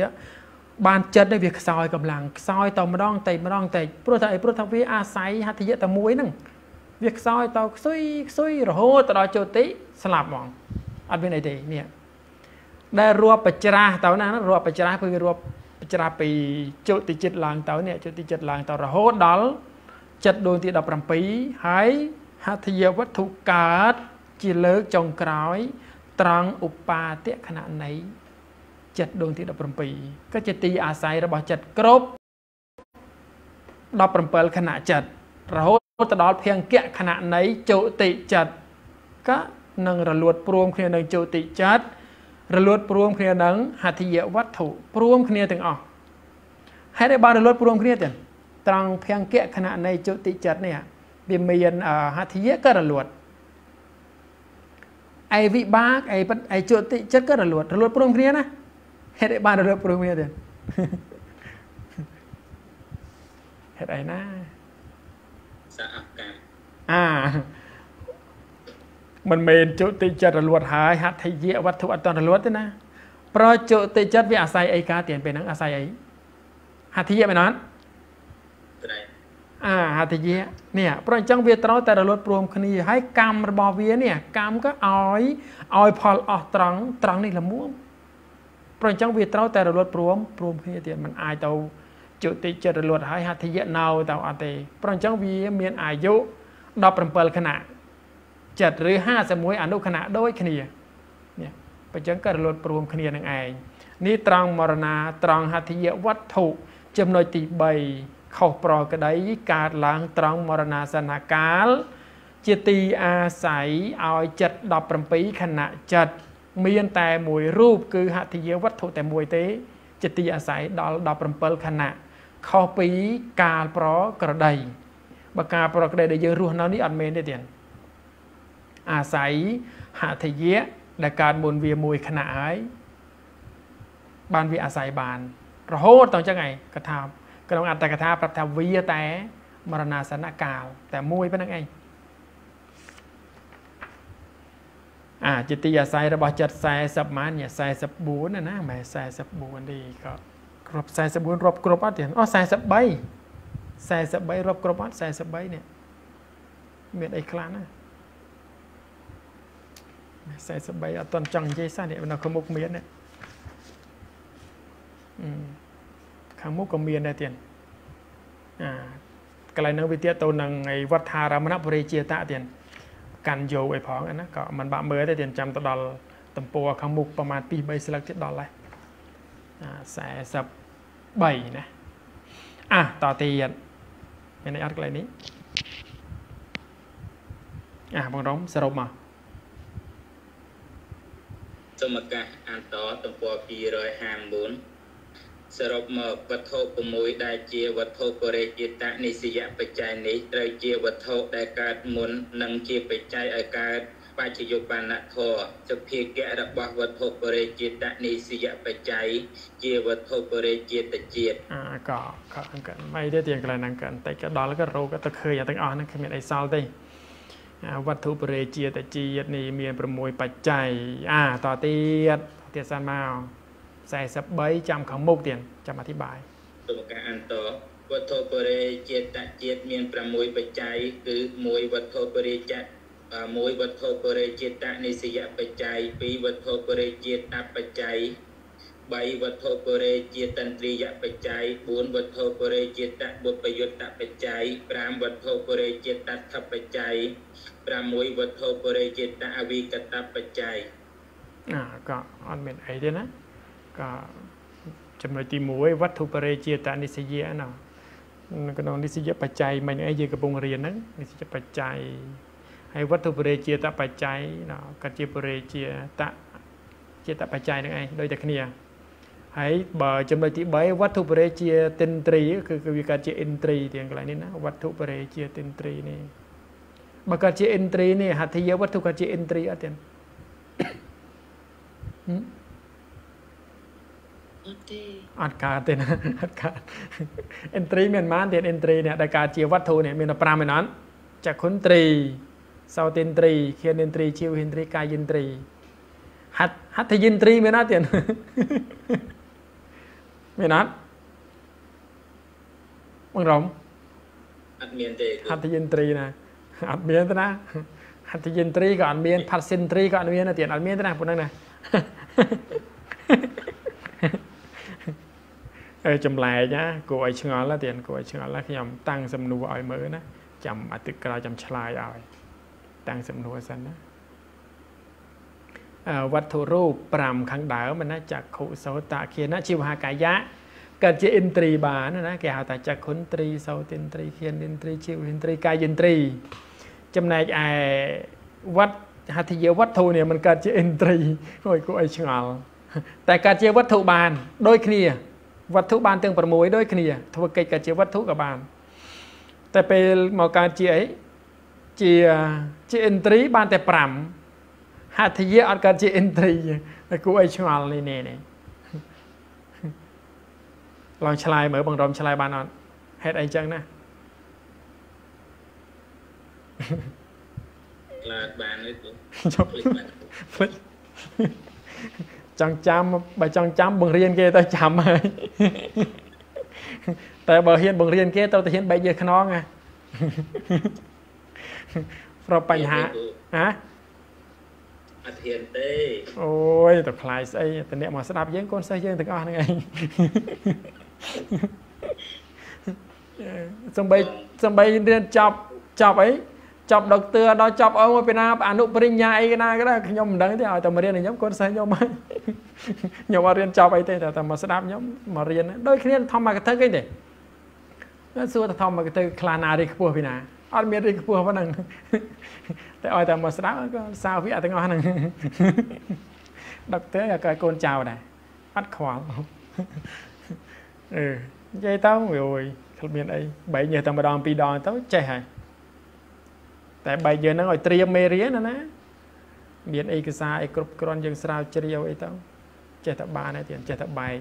បានចិត្តនេះវាខ្សោយកម្លាំងខ្សោយតម្ដងតែម្ដងតែព្រោះថាអីព្រោះថាវាអាស្រ័យហត្ថយតែមួយហ្នឹងវាខ្សោយតខ្សុយខ្សុយរហូតទៅដល់ជោតិស្លាប់ហ្មងអត់មានអីទេនេះដែលរាប់បច្រាស់ទៅណារាប់បច្រាស់គឺរាប់បច្រាស់ពីជោតិចិត្តឡើងទៅនេះជោតិចិត្តឡើងទៅរហូតដល់ចិត្តដួងទី17ហើយ ហត្ថយវត្ថុកើតជាលើកចុងក្រោយ ត្រង់ឧបាទៈខណៈនៃចិត្តដួងទី17ក៏ជាទីអាស្រ័យរបស់ចិត្តគ្រប់17ខណៈចិត្តរហូតទៅដល់ភង្គៈខណៈនៃចុតិចិត្តក៏នឹងរលួតព្រមគ្នានឹងចុតិចិត្តរលួតព្រមគ្នានឹងហត្ថយវត្ថុព្រមគ្នាទាំងអស់ហេតុអីបានរលួតព្រមគ្នាទៀតត្រង់ភង្គៈខណៈនៃចុតិចិត្តនេះ វាមានហត្ថយក៏រលួតឯវិបាកឯឯចុតិចិត្តក៏រលួតរលួតព្រមគ្នាណាហេតុអីបានរលួតព្រមគ្នាទៀតហេតុអីណាសហកម្មអាមិនមែនជុតិចិត្តរលួតហើយហត្ថយៈវត្ថុអត់តរលួតទេណាប្រជុតិចិត្តវាអាស្រ័យអីការទៀនពេលហ្នឹងអាស្រ័យអីហត្ថយៈមែនអត់ អាហត្ថយៈនេះព្រោះអញ្ចឹងវាត្រូវតែរលត់ព្រមគ្នាហើយកម្មរបស់វានេះកម្មក៏ឲ្យឲ្យផលអស់ត្រង់ត្រង់នេះល្មមព្រោះអញ្ចឹងវាត្រូវតែរលត់ព្រមព្រមគ្នាទៀតมันអាចទៅជុតិចិត្តរលត់ហើយហត្ថយៈនៅទៅអត់ទេព្រោះអញ្ចឹងវាមានអាយុ17ខណៈចិត្តឬ51អនុខណៈដូចគ្នានេះបើអញ្ចឹងក៏រលត់ព្រមគ្នានឹងឯងនេះត្រង់មរណាត្រង់ហត្ថយៈវត្ថុចំណុចទី3 ខុសប្រក្តីកើតឡើងត្រង់មរណាសនកាល ជាទីអាស្រ័យឲ្យចិត្ត17ខណៈចិត្តមានតែមួយរូបគឺហត្ថយវត្ថុតែមួយទេ ជាទីអាស្រ័យដល់17ខណៈខុសពីកាលប្រក្រតីបើកាលប្រក្រតីដែលយើងរស់នៅនេះអត់មែនទេទៀតអាស្រ័យហត្ថយៈដែលកើតមុនវាមួយខណៈហើយបានវាអាស្រ័យបាន រហូតដល់អញ្ចឹងឯងកថា ក្នុងអត្តកថាប្រាប់ថាវាតែមរណាសនកាលតែមួយប៉ុណ្្នឹងឯងអាចទីអាស្រ័យរបស់ចិត្ត40ម៉ាន44ណាណាមិន44ទេក៏គ្រប់44រាប់គ្រប់អត់ទេអូ43 43រាប់គ្រប់អត់43នេះមានអីខ្លះណា43អត់តន់ចង់និយាយសោះនេះនៅខាងមុខមាននេះ ខាងមុខក៏មានដែរទៀតអាកន្លែងនឹងវាទៀតទៅនឹងឯវត្តថារមណបុរិជាតៈទៀតកាន់យកអីផងណាក៏មិនបាក់មើលទេទៀតចាំទៅដល់តំពួរខាងមុខប្រហែល2 3ស្លឹកទៀតដល់ហើយអា43ណាអាតទៀតមានអីអត់កន្លែងនេះអាបងរំសរុបមកសូមឱកាសអានតទំព័រ254 សរុបមកវត្ថុ6ដែលជាវត្ថុបរិជាតនិសយបច្ច័យនេះត្រូវជាវត្ថុដែលកើតមុននិងជាបច្ច័យឲ្យកើតបច្ចយុបណ្ណធរសុភាគៈរបស់វត្ថុបរិជាតនិសយបច្ច័យជាវត្ថុបរិជាតជាតិអាក៏ក៏អង្គមិនទេទៀងកន្លែងហ្នឹងកាន់តែក៏ដល់ក៏រោគទៅឃើញទាំងអស់ហ្នឹងគ្មានអីសល់ទេវត្ថុបរិជាតជាតិនេះមាន6បច្ច័យអាតទៀតទៀតសិនមក 43ចាំខាងមុខទៀតចាំអធិប្បាយទុំការអន្តវត្ថុបរិជាតិជាតិមាន6បច្ច័យគឺ1វត្ថុបរិជាមួយវត្ថុបរិជាតិនិសយបច្ច័យ2វត្ថុបរិជាតិបច្ច័យ3វត្ថុបរិជាតន្ត្រីយបច្ច័យ4វត្ថុបរិជាតបុពយុត្តបច្ច័យ5វត្ថុបរិជាតថបច្ច័យ6វត្ថុបរិជាតអវិកតបច្ច័យអាក៏អត់មានអីទេណា ក៏ចំណុចទី1វត្ថុបរិជាតនិសយៈណោះនៅក្នុងនិស្សយបច្ច័យមិញអីយើងកំពុងរៀនហ្នឹងនិស្សយបច្ច័យហើយវត្ថុបរិជាតបច្ច័យណាក៏ជាបរិជាតជាតបច្ច័យហ្នឹងឯងដូចតែគ្នាហើយបើចំណុចទី3វត្ថុបរិជាទិន្ទ្រីគឺគឺវាកើតជាអិន្ទ្រីទាំងកន្លែងនេះណាវត្ថុបរិជាទិន្ទ្រីនេះបើកើតជាអិន្ទ្រីនេះហត្ថិយវត្ថុកើតជាអិន្ទ្រីអត់ទេហឹម អត់ទេអត់កើតទេណាអត់កើតអិន្ទ្រីមានប៉ុន្មានទៀតអិន្ទ្រីនេះដែលកើតជាវត្ថុនេះមានតែ5មែនអត់ចក្ខុន្ទ្រីសោតិន្ទ្រីឃានិន្ទ្រីជីវិន្ទ្រីកាយិន្ទ្រីហត្ថហត្ថយិន្ទ្រីមានអត់ទៀតមានអត់បងរំអត់មានទេគ្រូហត្ថយិន្ទ្រីណាអត់មានទេណាហត្ថយិន្ទ្រីក៏អត់មានផាត់សិនទ្រីក៏អត់មានដែរទៀតអត់មានទេណាប៉ុណ្ណឹងណាអើ ចម្លែកណាគួរឲ្យឆ្ងល់ណាទៀតគួរឲ្យឆ្ងល់ណាខ្ញុំតាំងសំណួរឲ្យមើលណាចាំអាទិត្យក្រោយចាំឆ្លើយឲ្យតាំងសំណួរសិនណាអឺវត្ថុរូប5ខាងដើមណាចក្ខុសោតឃានជីវហកាយៈកើតជាឥន្ទ្រីបានណាគេហៅថាចក្ខុន្ទ្រីសោតិន្ទ្រីឃានិន្ទ្រីជីវិន្ទ្រីកាយិន្ទ្រីចំណែកឯវត្តហត្ថយវត្ថុនេះมันកើតជាឥន្ទ្រីអុយគួរឲ្យឆ្ងល់តែកើតជាវត្ថុបាន ដូចគ្នា វត្ថុបានទាំង6ដូចគ្នាធ្វើកិច្ចកើតជាវត្ថុក៏បានតែពេលមកកើតជាអីជាជាឥន្ទ្រីបានតែ5ហត្ថយអត់កើតជាឥន្ទ្រីតែគួរឲ្យឆ្ងល់នេះនេះនេះឡងឆ្លើយមើលបងរំឆ្លើយបានអត់ហេតុអីចឹងណាខ្លាចបានទេគ្រូចុះភ្លេចបានភ្លេច ចង់ចាំបើចង់ចាំបង្រៀនគេទៅចាំហើយតែបើហ៊ានបង្រៀនគេទៅតែហ៊ានបែកយើខ្នងណាប្របញ្ហាហ៎អត់ហ៊ានទេអូយទៅខ្លាយស្អីតអ្នកមកស្ដាប់យើងកូនសិស្សយើងទាំងអស់ហ្នឹងឯងសំបីសំបីរៀនចប់ចប់អី ចប់ដុកទ័រដល់ចប់អើមកពីណាអនុបរិញ្ញាអីក៏ណាក៏ដែរខ្ញុំមិនដឹងទេឲ្យតែមករៀនឲ្យខ្ញុំកូនសិស្សខ្ញុំហើយខ្ញុំអត់រៀនចប់អីទេតែតែមកស្ដាប់ខ្ញុំមករៀនដូចគ្នាធម្មកថាគេទេសួរថាធម្មកថាខ្លះណារីខ្ពស់ពីណាអត់មានរីខ្ពស់ប៉ុណ្ណឹងតែឲ្យតែមកស្ដាប់ក៏សាវៈទាំងអស់ហ្នឹងដុកទ័រក៏កូនចៅដែរអត់ខ្វល់អឺនិយាយទៅអូយគ្មានអីបែកញើសតែម្ដងពីរដងទៅចេះហើយ តែបែកយើងហ្នឹងឲ្យត្រៀមមេរៀនណាណាមានឯកសារអីគ្រប់គ្រាន់យើងស្រាវជ្រាវអីទៅចេះតែបានហើយទៀតចេះតែបែក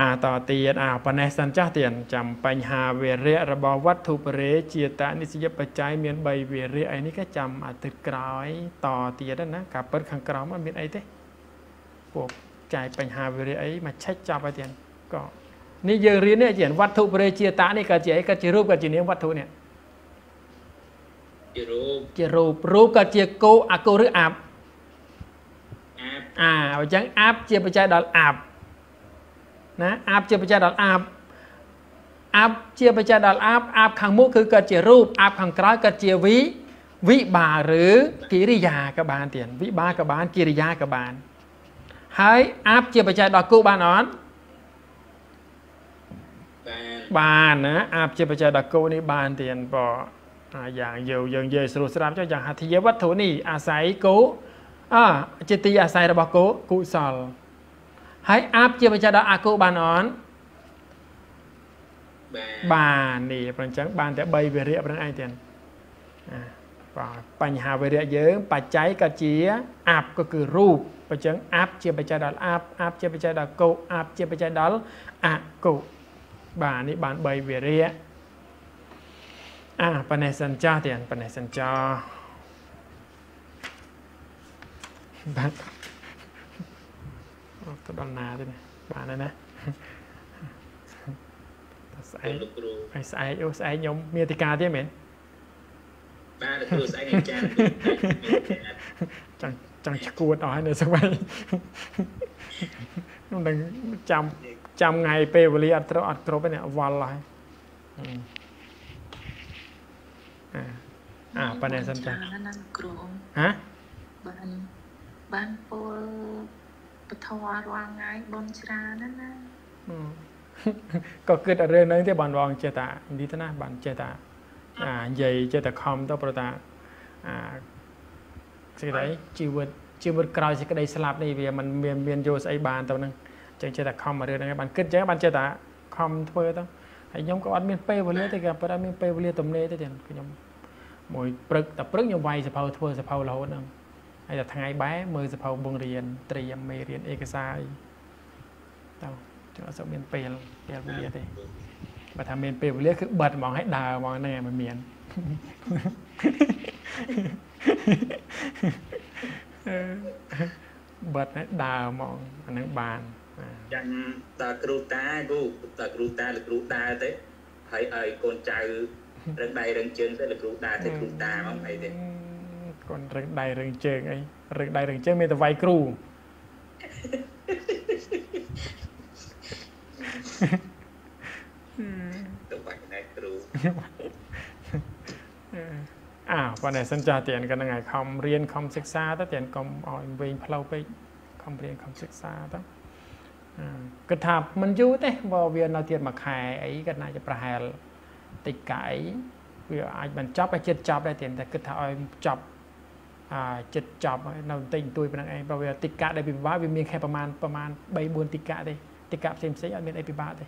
អាតទៀតអាប៉ុណ្ណេះសិនចាស់ទៀតចាំបញ្ហាវិរៈរបស់វត្ថុបរិជាតនិសយបច្ច័យមាន3វិរៈអីនេះក៏ចាំអាទិត្យក្រោយតទៀតណាការពិតខាងក្រោមអត់មានអីទេពួកចែកបញ្ហាវិរៈអីមកឆែកចាប់ឲ្យទៀតក៏នេះយើងរៀននេះជាវត្ថុបរិជាតនេះក៏ជាអីក៏ជារូបក៏ជានាមវត្ថុនេះ ជារូបជារូបរូបក៏ជាគោអគោឬអាប់អាបអាអញ្ចឹងអាប់ជាបច្ច័យដល់អាប់ណាអាប់ជាបច្ច័យដល់អាប់អាប់ជាបច្ច័យដល់អាប់អាប់ខាងមុខគឺកើតជារូបអាប់ខាងក្រោយកើតជាវិវិបាឬកិរិយាក៏បានទៀតវិបាក៏បានកិរិយាក៏បាន ហើយអាប់ជាបច្ច័យដល់គោបានអត់បានបានណាអាប់ជាបច្ច័យដល់គោនេះបានទៀតបើអា យ៉ាងយើងយើងនិយាយស្រួលស្រាប់ចុះយ៉ាងហត្ថិយវត្ថុនេះអាស្រ័យគោអជាទីអាស្រ័យរបស់គោកុសលហើយអាប់ជាបច្ច័យដល់អគោបានអត់បានបាននេះប្រអញ្ចឹងបានតែ3វិរៈប្រឹងឯងទៀតអាបាទបញ្ហាវិរៈយើង បច្ច័យក៏ជាអាប់ក៏គឺរូបអញ្ចឹងអាប់ជាបច្ច័យដល់អាប់អាប់ជាបច្ច័យដល់កោអាប់ជាបច្ច័យដល់អកោបាទនេះបាន3វិរៈ អាប៉ណេះសិនចាស់ទៀតប៉ណេះសិនចាស់បាទអូទៅដល់ណាទេនេះបានហើយណាតើស្អែគុកណលោកគ្រូហើយស្អែកអូស្អែកខ្ញុំមានអធិការទៀតមែនបានលោកគ្រូស្អែកអាចារ្យគ្រូចង់ចង់ឈួតអស់ហើយនៅស្វ័យខ្ញុំនឹងចាំចាំថ្ងៃពេលវេលាអត់ត្រូវអត់គ្រប់ទេនេះវល់ហើយហឹមអា អាប៉ណ្ណេះសិនចាច្រើនណាស់ណាលោកគ្រូហ៎បានបានពលពធរាល់ថ្ងៃបនច្រើនណាស់ណាហឹមក៏គិតរឿងហ្នឹងទេបានបងចេះតានេះទៅណាបានចេះតាអានិយាយចេះតែខំទៅប្រតាអាសេចក្តីជីវិតជីវិតក្រោយសេចក្តីស្លាប់នេះវាมันមានមានយកស្អីបានទៅហ្នឹងអញ្ចឹងចេះតែខំមករឿងហ្នឹងបានគិតអញ្ចឹងបានចេះតាខំធ្វើទៅហើយខ្ញុំក៏អត់មានពេលវេលាទេក៏ប៉ុន្តែមានពេលវេលាទំនេរទេខ្ញុំ មួយព្រឹកតែព្រឹកខ្ញុំវាយសភៅធ្វើសភៅរហូតហ្នឹងហើយតែថ្ងៃបែរមើលសភៅបង្រៀនត្រៀមមេរៀនឯកសារអីទៅចឹងអត់សូវមានពេលពេលវេលាទេបើថាមានពេលវេលាគឺបិទហ្មងឲ្យដើរហ្មងហ្នឹងឯងមិនមានបិទឲ្យដើរហ្មងអាហ្នឹងបានចាំតើគ្រូតាគូតើគ្រូតាឬគ្រូតាទេហើយឲ្យកូនចៅ រឹងដៃរឹងជើងទៅលោកគ្រូតាទៅគ្រូតាមកអីទេគាត់រឹងដៃរឹងជើងអីរឹងដៃរឹងជើងមានតែវាយគ្រូទៅបាច់ណែគ្រូអាប៉ុន្តែសិនចាស់ទៀនកណ្ដឹងឲ្យខំរៀនខំសិក្សាទៅទៀនកុំឲ្យវិញផ្លូវពេកខំរៀនខំសិក្សាទៅគិតថាមិនយូរទេបើវានៅទៀតមួយខែអីគាត់ណាចប្រហែល តិចកាយវាអាចបញ្ចប់ឲ្យចិត្តចប់ដែរតែគិតថាឲ្យចប់អាចិត្តចប់នៅបន្តិចបន្តួចប៉ុណ្ណឹងឯងព្រោះវាតិកាដែលពិបាកវាមានខែប្រមាណប្រមាណ3 4តិកាទេតិកាផ្សេងផ្សេងអត់មានអីពិបាកទេ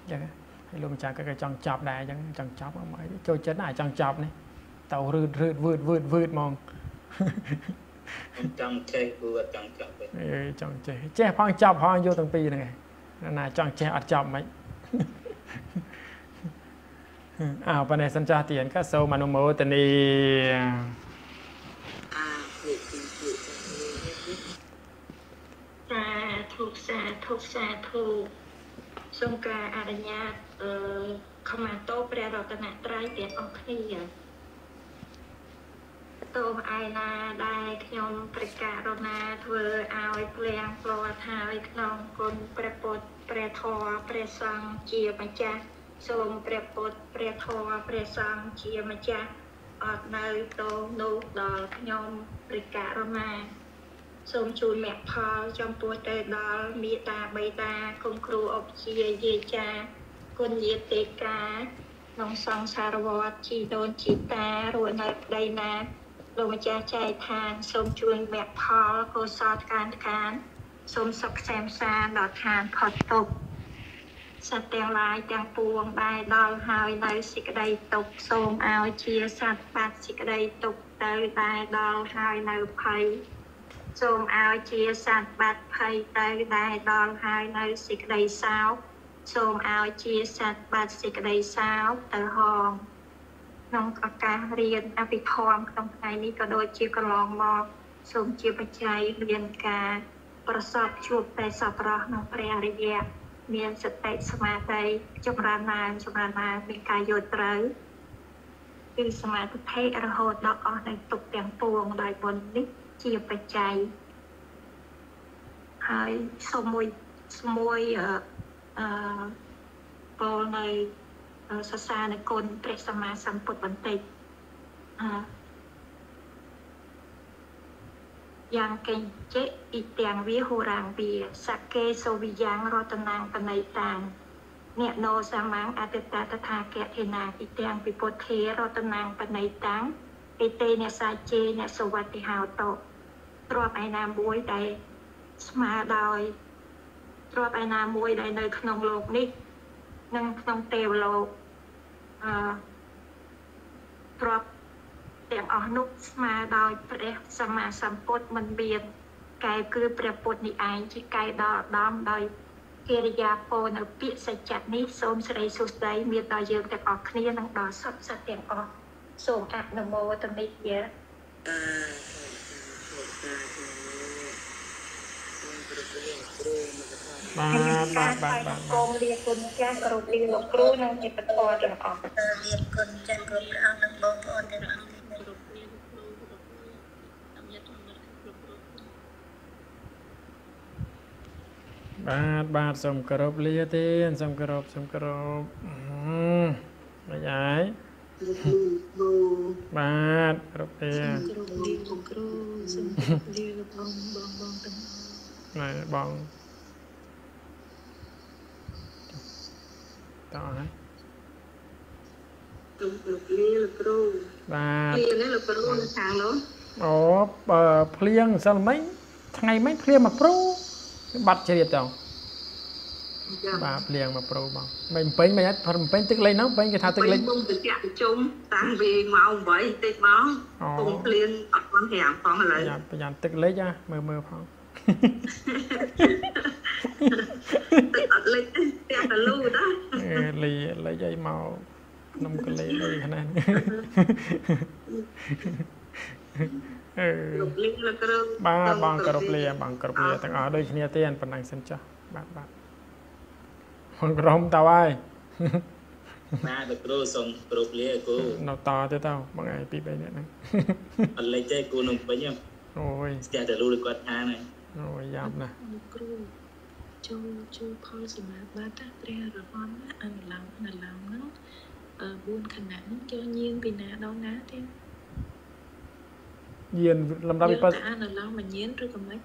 អញ្ចឹងហើយលោកម្ចាស់ក៏ចង់ចប់ដែរអញ្ចឹងចង់ចប់មកចូលចិត្តណាចង់ចប់នេះទៅរឺតរឺតវឺតវឺតវឺតហ្មងចង់ចេះគួរចង់ចប់ទេអេចង់ចេះចេះផងចប់ផងយកទាំងពីរហ្នឹងឯងណាចង់ចេះអត់ចប់មិន អើប៉ុន្តែសិនចាស់ទៀនក៏សូមអនុមោទនីសាធុសាធុសាធុសូមការអនុញ្ញាតអឺខមាតោព្រះរតនត្រ័យទាំងអស់គ្នាតោឯណាដែលខ្ញុំប្រកាសរណាធ្វើឲ្យព្រាងផ្លោថាឲ្យក្នុងគុណព្រះពុទ្ធព្រះធម៌ព្រះសង្ឃជាម្ចាស់ សូមព្រះពុទ្ធព្រះធម៌ព្រះសង្ឃជាម្ចាស់អត់នៅតោនោះដល់ខ្ញុំព្រះករុណាសូមជួយមគ្គផលចំពោះទៅដល់មេតាបៃតាគុំគ្រូអុកជាយាចាគុណយាទេកាក្នុងសង្សារវត្តជីដូនជីតារស់នៅដីណាលោកម្ចាស់ចែកឋានសូមជួយមគ្គផលកុសលការកានសូមសុខសែមសាដល់ឋានផុតទុក្ខ សត្វទាំងឡាយទាំងពួងដែលដល់ហើយនៅសេចក្តីទុកសូមឲ្យជាសត្វបាត់សេចក្តីទុកទៅដែលដល់ហើយនៅភ័យសូមឲ្យជាសត្វបាត់ភ័យទៅដែលដល់ហើយនៅសេចក្តីសោកសូមឲ្យជាសត្វបាត់សេចក្តីសោកទៅហងក្នុងឱកាសរៀនអភិធម្មក្នុងថ្ងៃនេះក៏ដូចជាកន្លងមកសូមជាបច្ច័យមានការប្រសពជួបតែសពរស់ក្នុងព្រះអរិយៈ មានសតិសមាធិចម្រើនឡើងចម្រើនឡើងមានការយល់ត្រូវគឺសមាធិរហូតដល់អស់នៃទុកទាំងពួងដោយបុណ្យនេះជាបច្ច័យហើយសូមមួយមួយអឺអឺពលនៅសរសើរនៅគុណព្រះសម្មាសម្ពុទ្ធបន្តិចអឺ យ៉ាងកេញចេអ៊ីទាំងវាហូរាងវាសកេសូវិយ៉ាងរតនាងបណៃតាងអ្នកណោសាមាំងអតិតតថាកេធេនាអ៊ីទាំងពិពុទ្ធារតនាងបណៃតាំងអេតេអ្នកសាជេអ្នកសវតិហោតោទ្របឯណាមួយដែលស្មើដោយទ្របឯណាមួយដែលនៅក្នុងโลกនេះនិងក្នុងទេវលោកអឺទ្រប ទាំងអស់នោះស្មើដោយព្រះសម្មាសម្ពុទ្ធមិនមានកែគឺព្រះពុទ្ធនេះឯងជាកែដល់ដំដោយកិរិយាពោនៅពាក្យសច្ចៈនេះសូមសេរីសុស្ដីមានដល់យើងទាំងអស់គ្នានិងដល់សពសត្វទាំងអស់សូមអនុមោទនាយាបាទបាទបាទបាទគុំលាគុណចាស់គោរពលាលោកគ្រូនិងជាបន្តទាំងអស់លាគុណចាស់គោរពព្រះអង្គនិងបងប្អូនទាំងអស់ បាទបាទសូមគោរពលាទេសូមគោរពសូមគោរពមិនអាយបាទគ្រប់ទេគ្រប់លាលោកគ្រូសូមគោរពលាលោកបងបងបងទាំងបាទបងតោះហើយលោកលោកលាលោកគ្រូបាទលានេះលោកគ្រូនៅខាងនោះអូបើភ្លៀងសិលមិញថ្ងៃមិញភ្លៀងមកព្រូ បាត់ជ្រាបទៅចាបាទភ្លៀងមកព្រូបងមិនពេញមិនអត់ព្រមពេញទឹកលេងហ្នឹងពេញគេថាទឹកលេងពុំតិចប្រជុំតាំងពីម៉ោង8តិចមកអូពុំភ្លៀងអត់បាន5ផងឥឡូវប្រយ័ត្នប្រយ័ត្នទឹកលេចណាមើលមើលផងទឹកអត់លិចទេផ្ទះតលូដែរអឺលីលេចអីមកខ្ញុំក៏លេចអីខ្នេះ អឺលោកលាលោកគ្រូបាទបងគោរពលាបងគោរពលាទាំងអស់ដូចគ្នាទេប៉ុណ្ណឹងសិនចុះបាទបាទបងក្រុមតើហើយបាទលោកគ្រូសូមគោរពលាគ្រូនៅតទៅទៅបងឯងពី3នាក់ហ្នឹងអត់លេចទេគ្រូនឹងពេញហ៎អូយស្ទះតែលូគាត់ថាហ្នឹងអូយយ៉ាប់ណាស់លោកគ្រូចូលចូលផលសមាបត្តិព្រះរហន្តណាអនុឡោមអនុឡោមហ្នឹងអឺ4ខណៈហ្នឹងចូលញៀងពីណាដល់ណាទេ យានលំដាប់វិបត្តិ យើងតែអនុឡោមមកញៀនឬក៏មិន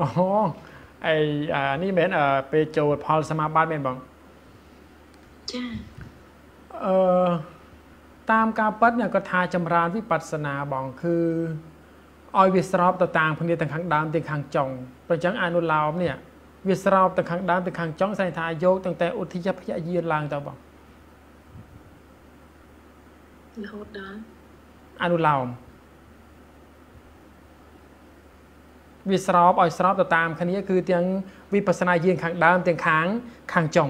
អូអីអានេះមែនអឺពេលចូលផលសមាបត្តិមែនបង ចា អឺតាមការប៉ັດเนี่ยគាត់ថាចម្រើនវិបស្សនាបងគឺឲ្យវាស្របទៅតាមគ្នាទាំងខាងដើមទាំងខាងចុងបើអញ្ចឹងអនុឡោមเนี่ยវាស្របទាំងខាងដើមទាំងខាងចុងស្អីថាយកตั้งតែឧទ្ទិយភយយានឡើងទៅបង រហូតដល់ អនុឡោម វាស្របឲ្យស្របទៅតាមគ្នាគឺទាំងវិបស្សនាយានខាងដើមទាំងខាងខាងចុង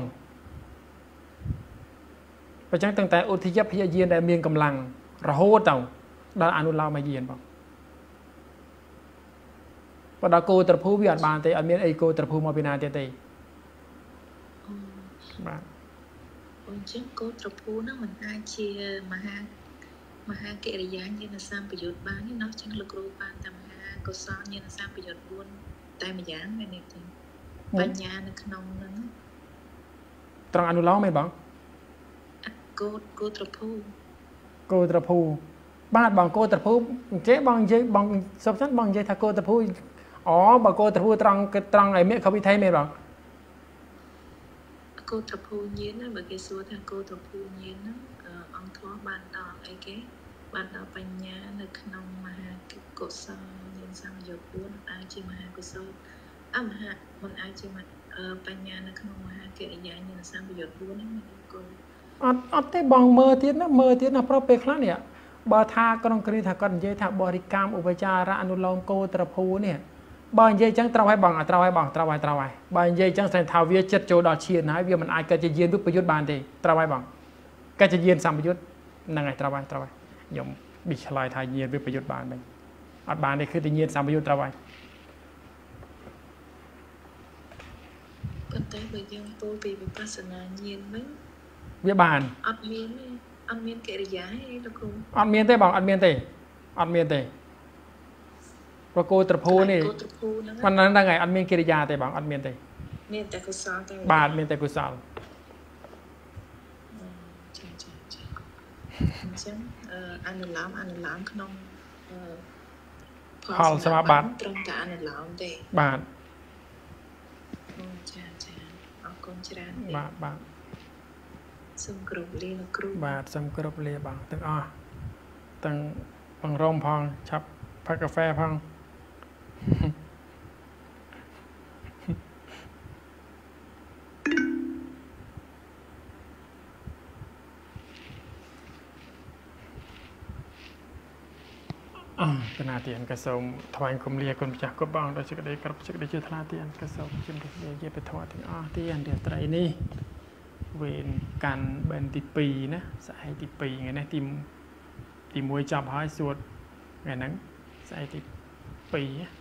អញ្ចឹងតាំងតែឧទ្ធិយភយយានដែលមានកម្លាំងរហូតទៅដល់អនុឡោមយានបងបើដល់គោត្រភូវាអត់បានទេអត់មានអីគោត្រភូមកពីណាទៀតទេបាទអញ្ចឹងគោត្រភូនឹងមិនអាចជាមហាមហាកិរិយាយានសម្បយុទ្ធបានទេណោះចឹងលោកគ្រូបានតាម កុសលញាណសម្បយុទ្ធ4តែម្យ៉ាងមែនទេបញ្ញានៅក្នុងហ្នឹងត្រង់អនុឡោមមែនបងអកោតកោត្រភូគោត្រភូបាទបងគោត្រភូអញ្ចេះបងនិយាយបងសុបសិនបងនិយាយថាគោត្រភូអូបើគោត្រភូត្រង់គឺត្រង់ឲ្យមានខវិធីមែនបងកោត្រភូញាណណាបើគេសួរថាកោត្រភូញាណហ្នឹងអឺអង្គធ្លាប់បានដល់អីគេបានដល់បញ្ញានៅក្នុងមហាកុសលញាណ សម្បយុទ្ធ4អាចជាមហាកុសលអមហាមិនអាចជាមហាអឺបញ្ញានៅក្នុងមហាកិរិយាញាណសម្បយុទ្ធ4ហ្នឹងមានគោលអត់អត់ទេបងមើលទៀតណាមើលទៀតណាប្រុសពេលខ្លះនេះបើថាក្រុងគ្រីថាគាត់និយាយថាបរិកម្មឧបចារៈអនុលោមគោត្រភូនេះបើនិយាយអញ្ចឹងត្រូវហើយបងអត់ត្រូវហើយបងត្រូវហើយត្រូវហើយបើនិយាយអញ្ចឹងស្ដែងថាវាចិត្តចូលដល់ឈានហើយវាមិនអាចកើតជាយានវិបយុទ្ធបានទេត្រូវហើយបងកើតជាយានសម្បយុទ្ធហ្នឹងហើយត្រូវហើយត្រូវហើយខ្ញុំប៊ីឆ្លើយថាយានវិបយុទ្ធបានមិន អត់បានទេគឺតែយានសម្បយុទ្ធត្រូវហើយប៉ុន្តែបើយើងពោលពីវិបស្សនាញាណវិញវាបានអត់មានទេអត់មានកិរិយាទេលោកគ្រូអត់មានទេបងអត់មានទេអត់មានទេប្រគោត្រភូនេះកោត្រភូហ្នឹងប៉ុណ្ណឹងហ្នឹងហើយអត់មានកិរិយាទេបងអត់មានទេមានតែកុសលតែបាទមានតែកុសលចាចាចាអញ្ចឹងអឺអនុឡោមអនុឡោមក្នុងអឺ ផលសមាបត្តិត្រឹមតែអនុឡោមទេបាទអូចាចាអរគុណច្រើនបាទបាទសូមគោរពលាលោកគ្រូបាទសូមគោរពលាបងទាំងអស់ទាំងបងរំផងឆាប់ផឹកកាហ្វេផងអ រគណៈទានក៏សូមថ្វាយគុំលាគុណម្ចាស់គ្រប់បងដោយសេចក្តីគ្រប់សេចក្តីជឿថ្លាទានក៏សូមជំរាបលាជាពធទាំងអស់ទានរាត្រីនេះវេនកាន់បែនទី2ណាស្អែកទី2ថ្ងៃនេះទីទី1ចាប់ហើយសួតថ្ងៃហ្នឹងស្អែកទី2ណា